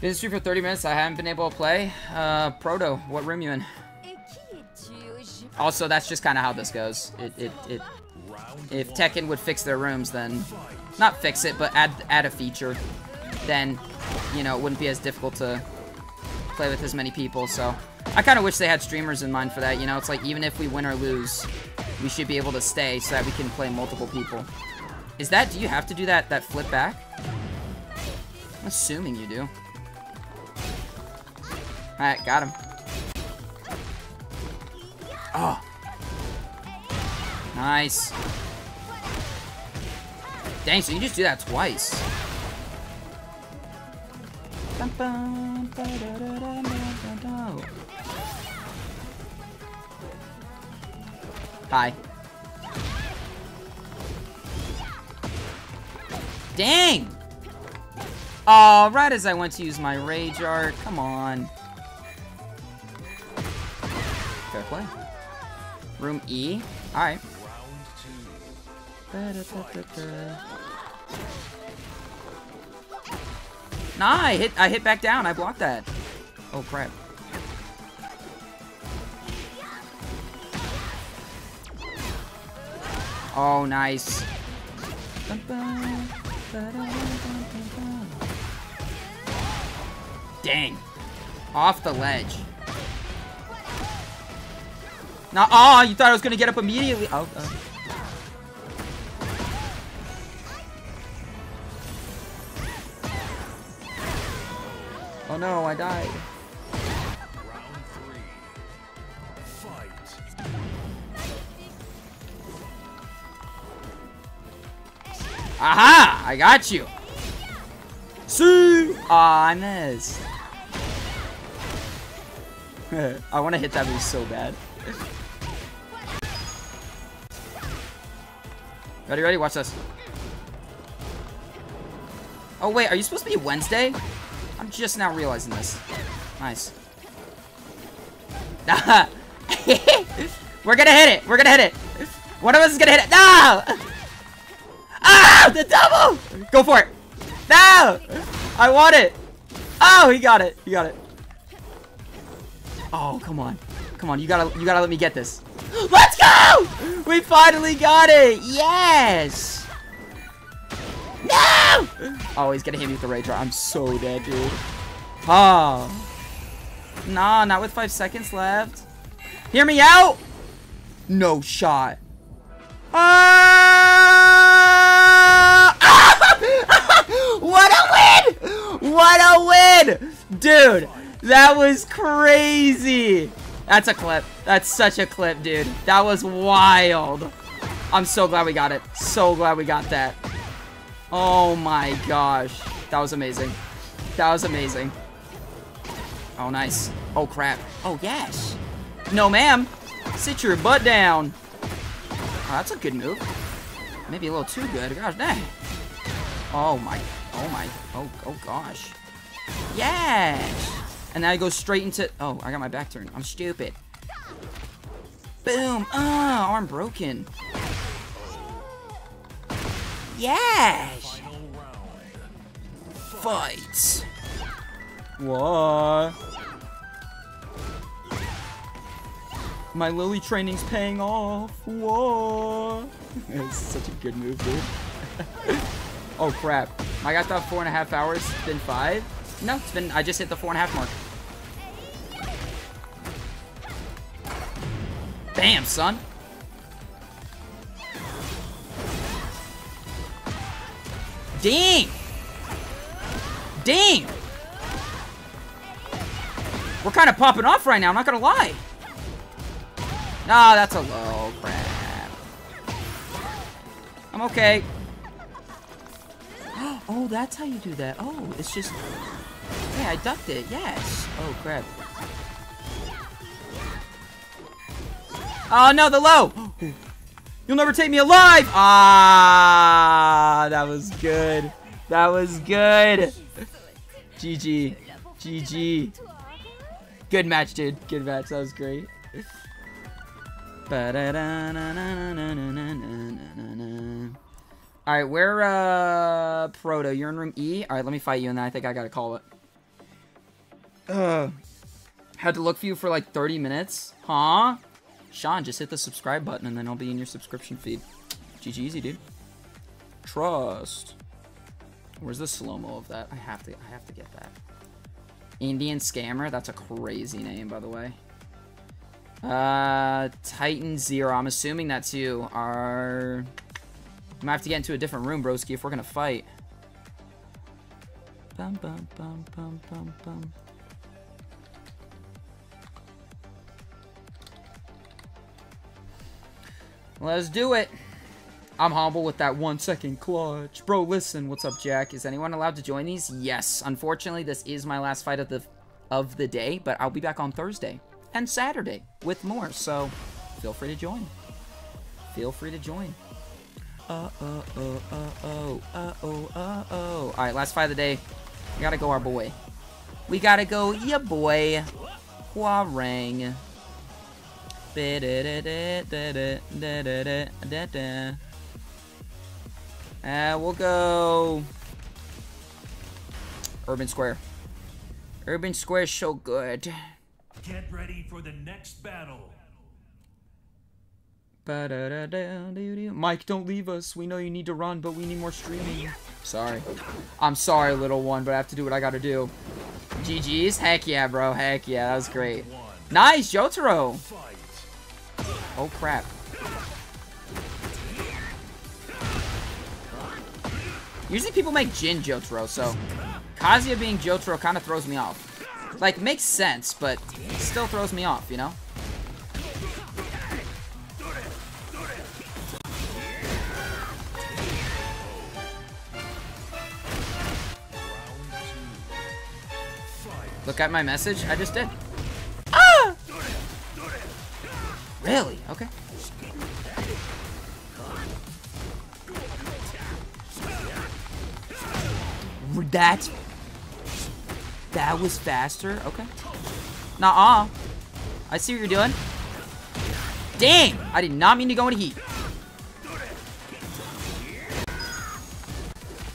Been stream for 30 minutes. I haven't been able to play. Uh, Proto, what room you in? Et qui es-tu Je- Also, that's just kind of how this goes. It, it, it. If Tekken would fix their rooms, then not fix it, but add add a feature, then you know it wouldn't be as difficult to play with as many people. So I kind of wish they had streamers in mind for that. You know, it's like even if we win or lose, we should be able to stay so that we can play multiple people. Is that? Do you have to do that that flip back? I'm assuming you do. All right, got him. Oh. Nice. Dang, so you just do that twice. Hi. Dang! Oh, right as I went to use my rage art. Come on. Fair play. Room E. Alright. Nah, I hit I hit back down. I blocked that. Oh crap. Oh, nice. Dang. Off the ledge. Now, oh, you thought I was gonna get up immediately. Oh, uh. Oh no, I died. Round three. Fight. Aha! I got you. See? Aw, I missed. I want to hit that move so bad. Ready, ready? Watch this. Oh, wait. Are you supposed to be Wednesday? I'm just now realizing this. Nice. We're gonna hit it. We're gonna hit it. One of us is gonna hit it. No! No! Ah! The double! Go for it! No! I want it! Oh, he got it. He got it. Oh, come on. Come on, you gotta you gotta let me get this. Let's go! We finally got it! Yes! No! Oh, he's gonna hit me with the rage Art. I'm so dead, dude. Oh. Nah, not with five seconds left. Hear me out! No shot. Ah! what a win! What a win! Dude, that was crazy. That's a clip. That's such a clip, dude. That was wild. I'm so glad we got it. So glad we got that. Oh my gosh. That was amazing. That was amazing. Oh, nice. Oh, crap. Oh, yes. No, ma'am. Sit your butt down. Oh, that's a good move. Maybe a little too good. Gosh dang. Oh my. Oh my. Oh, oh gosh. Yes. And now he goes straight into... Oh, I got my back turned. I'm stupid. Boom. Ah, arm broken. Yes. Fight. What? My Lili training's paying off. Whoa. It's such a good move, dude. oh, crap. I got that four and a half hours. It's been five? No, it's been, I just hit the four and a half mark. Bam, son. Ding! Ding! We're kind of popping off right now, I'm not gonna lie. Nah, that's a low crap. I'm okay. Oh, that's how you do that. Oh, it's just... Yeah, I ducked it. Yes. Oh, crap. Oh, no, the low! You'll never take me alive! Ah, that was good. That was good. GG. GG. Good match, dude. Good match. That was great. Alright, where, uh, Proto, you're in room E? Alright, let me fight you, and then I think I gotta call it. Uh, had to look for you for like 30 minutes? Huh? Sean, just hit the subscribe button, and then I'll be in your subscription feed. GG easy, dude. Trust. Where's the slow-mo of that? I have to, I have to get that. Indian Scammer, that's a crazy name, by the way. Uh, Titan Zero. I'm assuming that's you. Are I might have to get into a different room, broski, if we're gonna fight. Bum bum bum Let's do it. I'm humble with that one second clutch. Bro, listen. What's up, Jack? Is anyone allowed to join these? Yes. Unfortunately, this is my last fight of the of the day, but I'll be back on Thursday and Saturday with more. So feel free to join. Feel free to join. Uh oh oh uh oh uh oh uh oh. All right, last fight of the day. We gotta go, our boy. We gotta go, ya boy. Hwoarang. Uh, we'll go Urban Square. Urban Square's so good. Get ready for the next battle. Mike, don't leave us. We know you need to run, but we need more streaming. Sorry. I'm sorry, little one, but I have to do what I gotta do. GG's? Heck yeah, bro. Heck yeah, that was great. Nice, Jotaro! Oh, crap. Usually people make Jin Jotaro, so Kazuya being Jotaro kind of throws me off. Like, makes sense, but still throws me off, you know? Look at my message. I just did. Really? Okay. That that was faster. Okay. Nah, -uh. I see what you're doing. Damn! I did not mean to go into heat.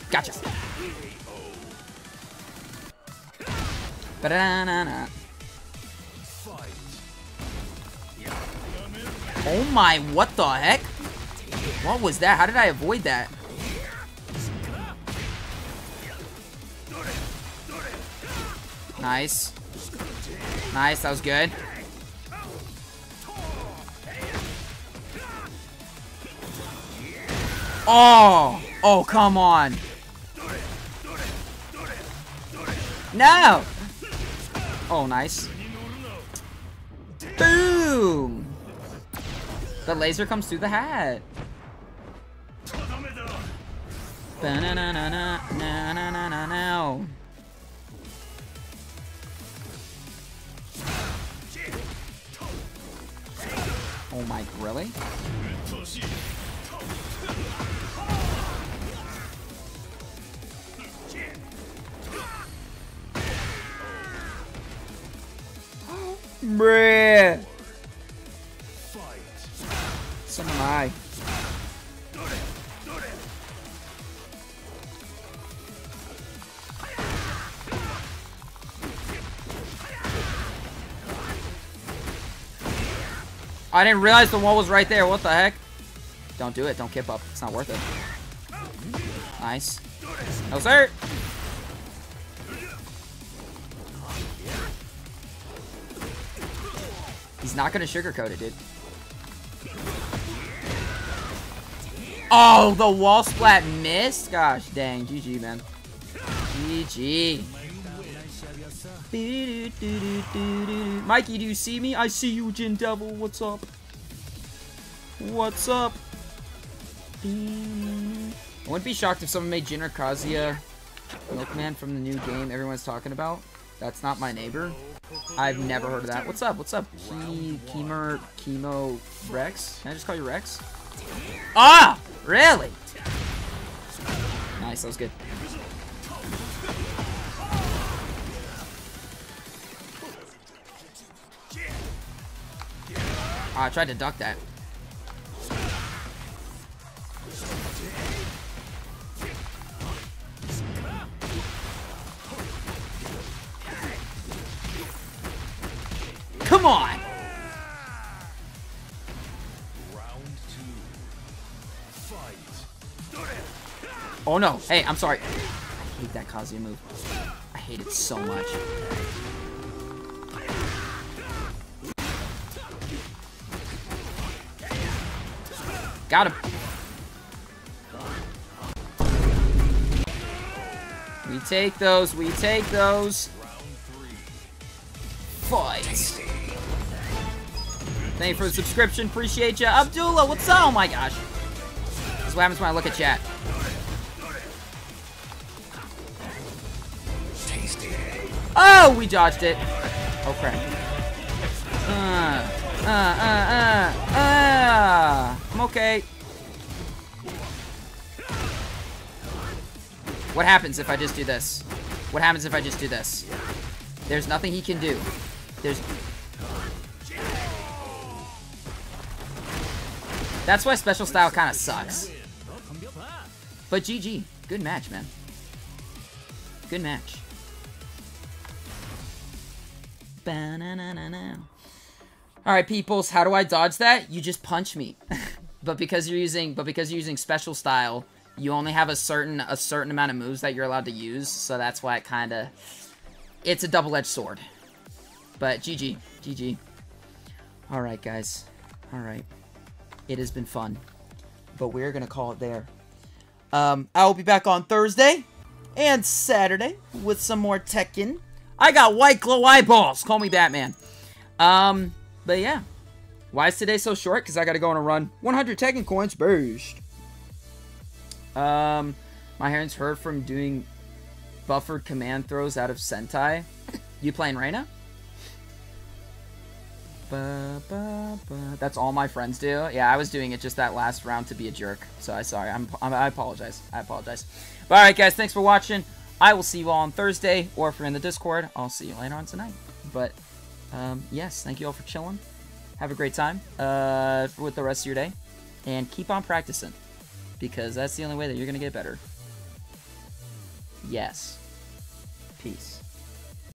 Gotcha. Ba-da-na-na. Oh my, what the heck? What was that? How did I avoid that? Nice. Nice, that was good. Oh! Oh, come on. No! Oh, nice. Boom! The laser comes through the hat. Ba-na-na-na-na-na-na-na-na. Oh my, really? Bruh. I. Didn't realize the wall was right there. What the heck? Don't do it. Don't kip up. It's not worth it. Nice. No, sir. He's not gonna sugarcoat it, dude. Oh, the wall splat missed? Gosh, dang. GG, man. GG. Mikey, do you see me? I see you, Jin Devil. What's up? What's up? I wouldn't be shocked if someone made Jin or Kazuya Milkman from the new game everyone's talking about. That's not my neighbor. I've never heard of that. What's up? What's up? Chemo, Chemo, Rex? Can I just call you Rex? Ah! Really? Nice, that was good. Ah, I tried to duck that. Come on! Oh no. Hey, I'm sorry. I hate that Kazuya move. I hate it so much. Got him. We take those. We take those. Fight. Thank you for the subscription. Appreciate you. Abdullah, what's up? Oh my gosh. This is what happens when I look at chat. Oh, we dodged it. Oh crap. Uh, uh, uh, uh, uh. I'm okay. What happens if I just do this? What happens if I just do this? There's nothing he can do. There's... That's why special style kind of sucks. But GG. Good match, man. Good match. All right, peoples. How do I dodge that? You just punch me. but because you're using, but because you're using special style, you only have a certain a certain amount of moves that you're allowed to use. So that's why it kind of, it's a double-edged sword. But GG, GG. All right, guys. All right. It has been fun, but we're gonna call it there. Um, I will be back on Thursday and Saturday with some more Tekken. I got white glow eyeballs. Call me Batman. Um, but yeah. Why is today so short? Because I got to go on a run. 100 Tekken coins. Boost. Um, my parents hurt from doing buffered command throws out of Sentai. You playing Reina? Ba, ba, ba. That's all my friends do. Yeah, I was doing it just that last round to be a jerk. So I sorry. I'm, I'm I apologize. I apologize. But all right, guys. Thanks for watching. I will see you all on Thursday, or if you're in the Discord, I'll see you later on tonight. But um, yes, thank you all for chilling. Have a great time uh, with the rest of your day, and keep on practicing because that's the only way that you're gonna get better. Yes. Peace.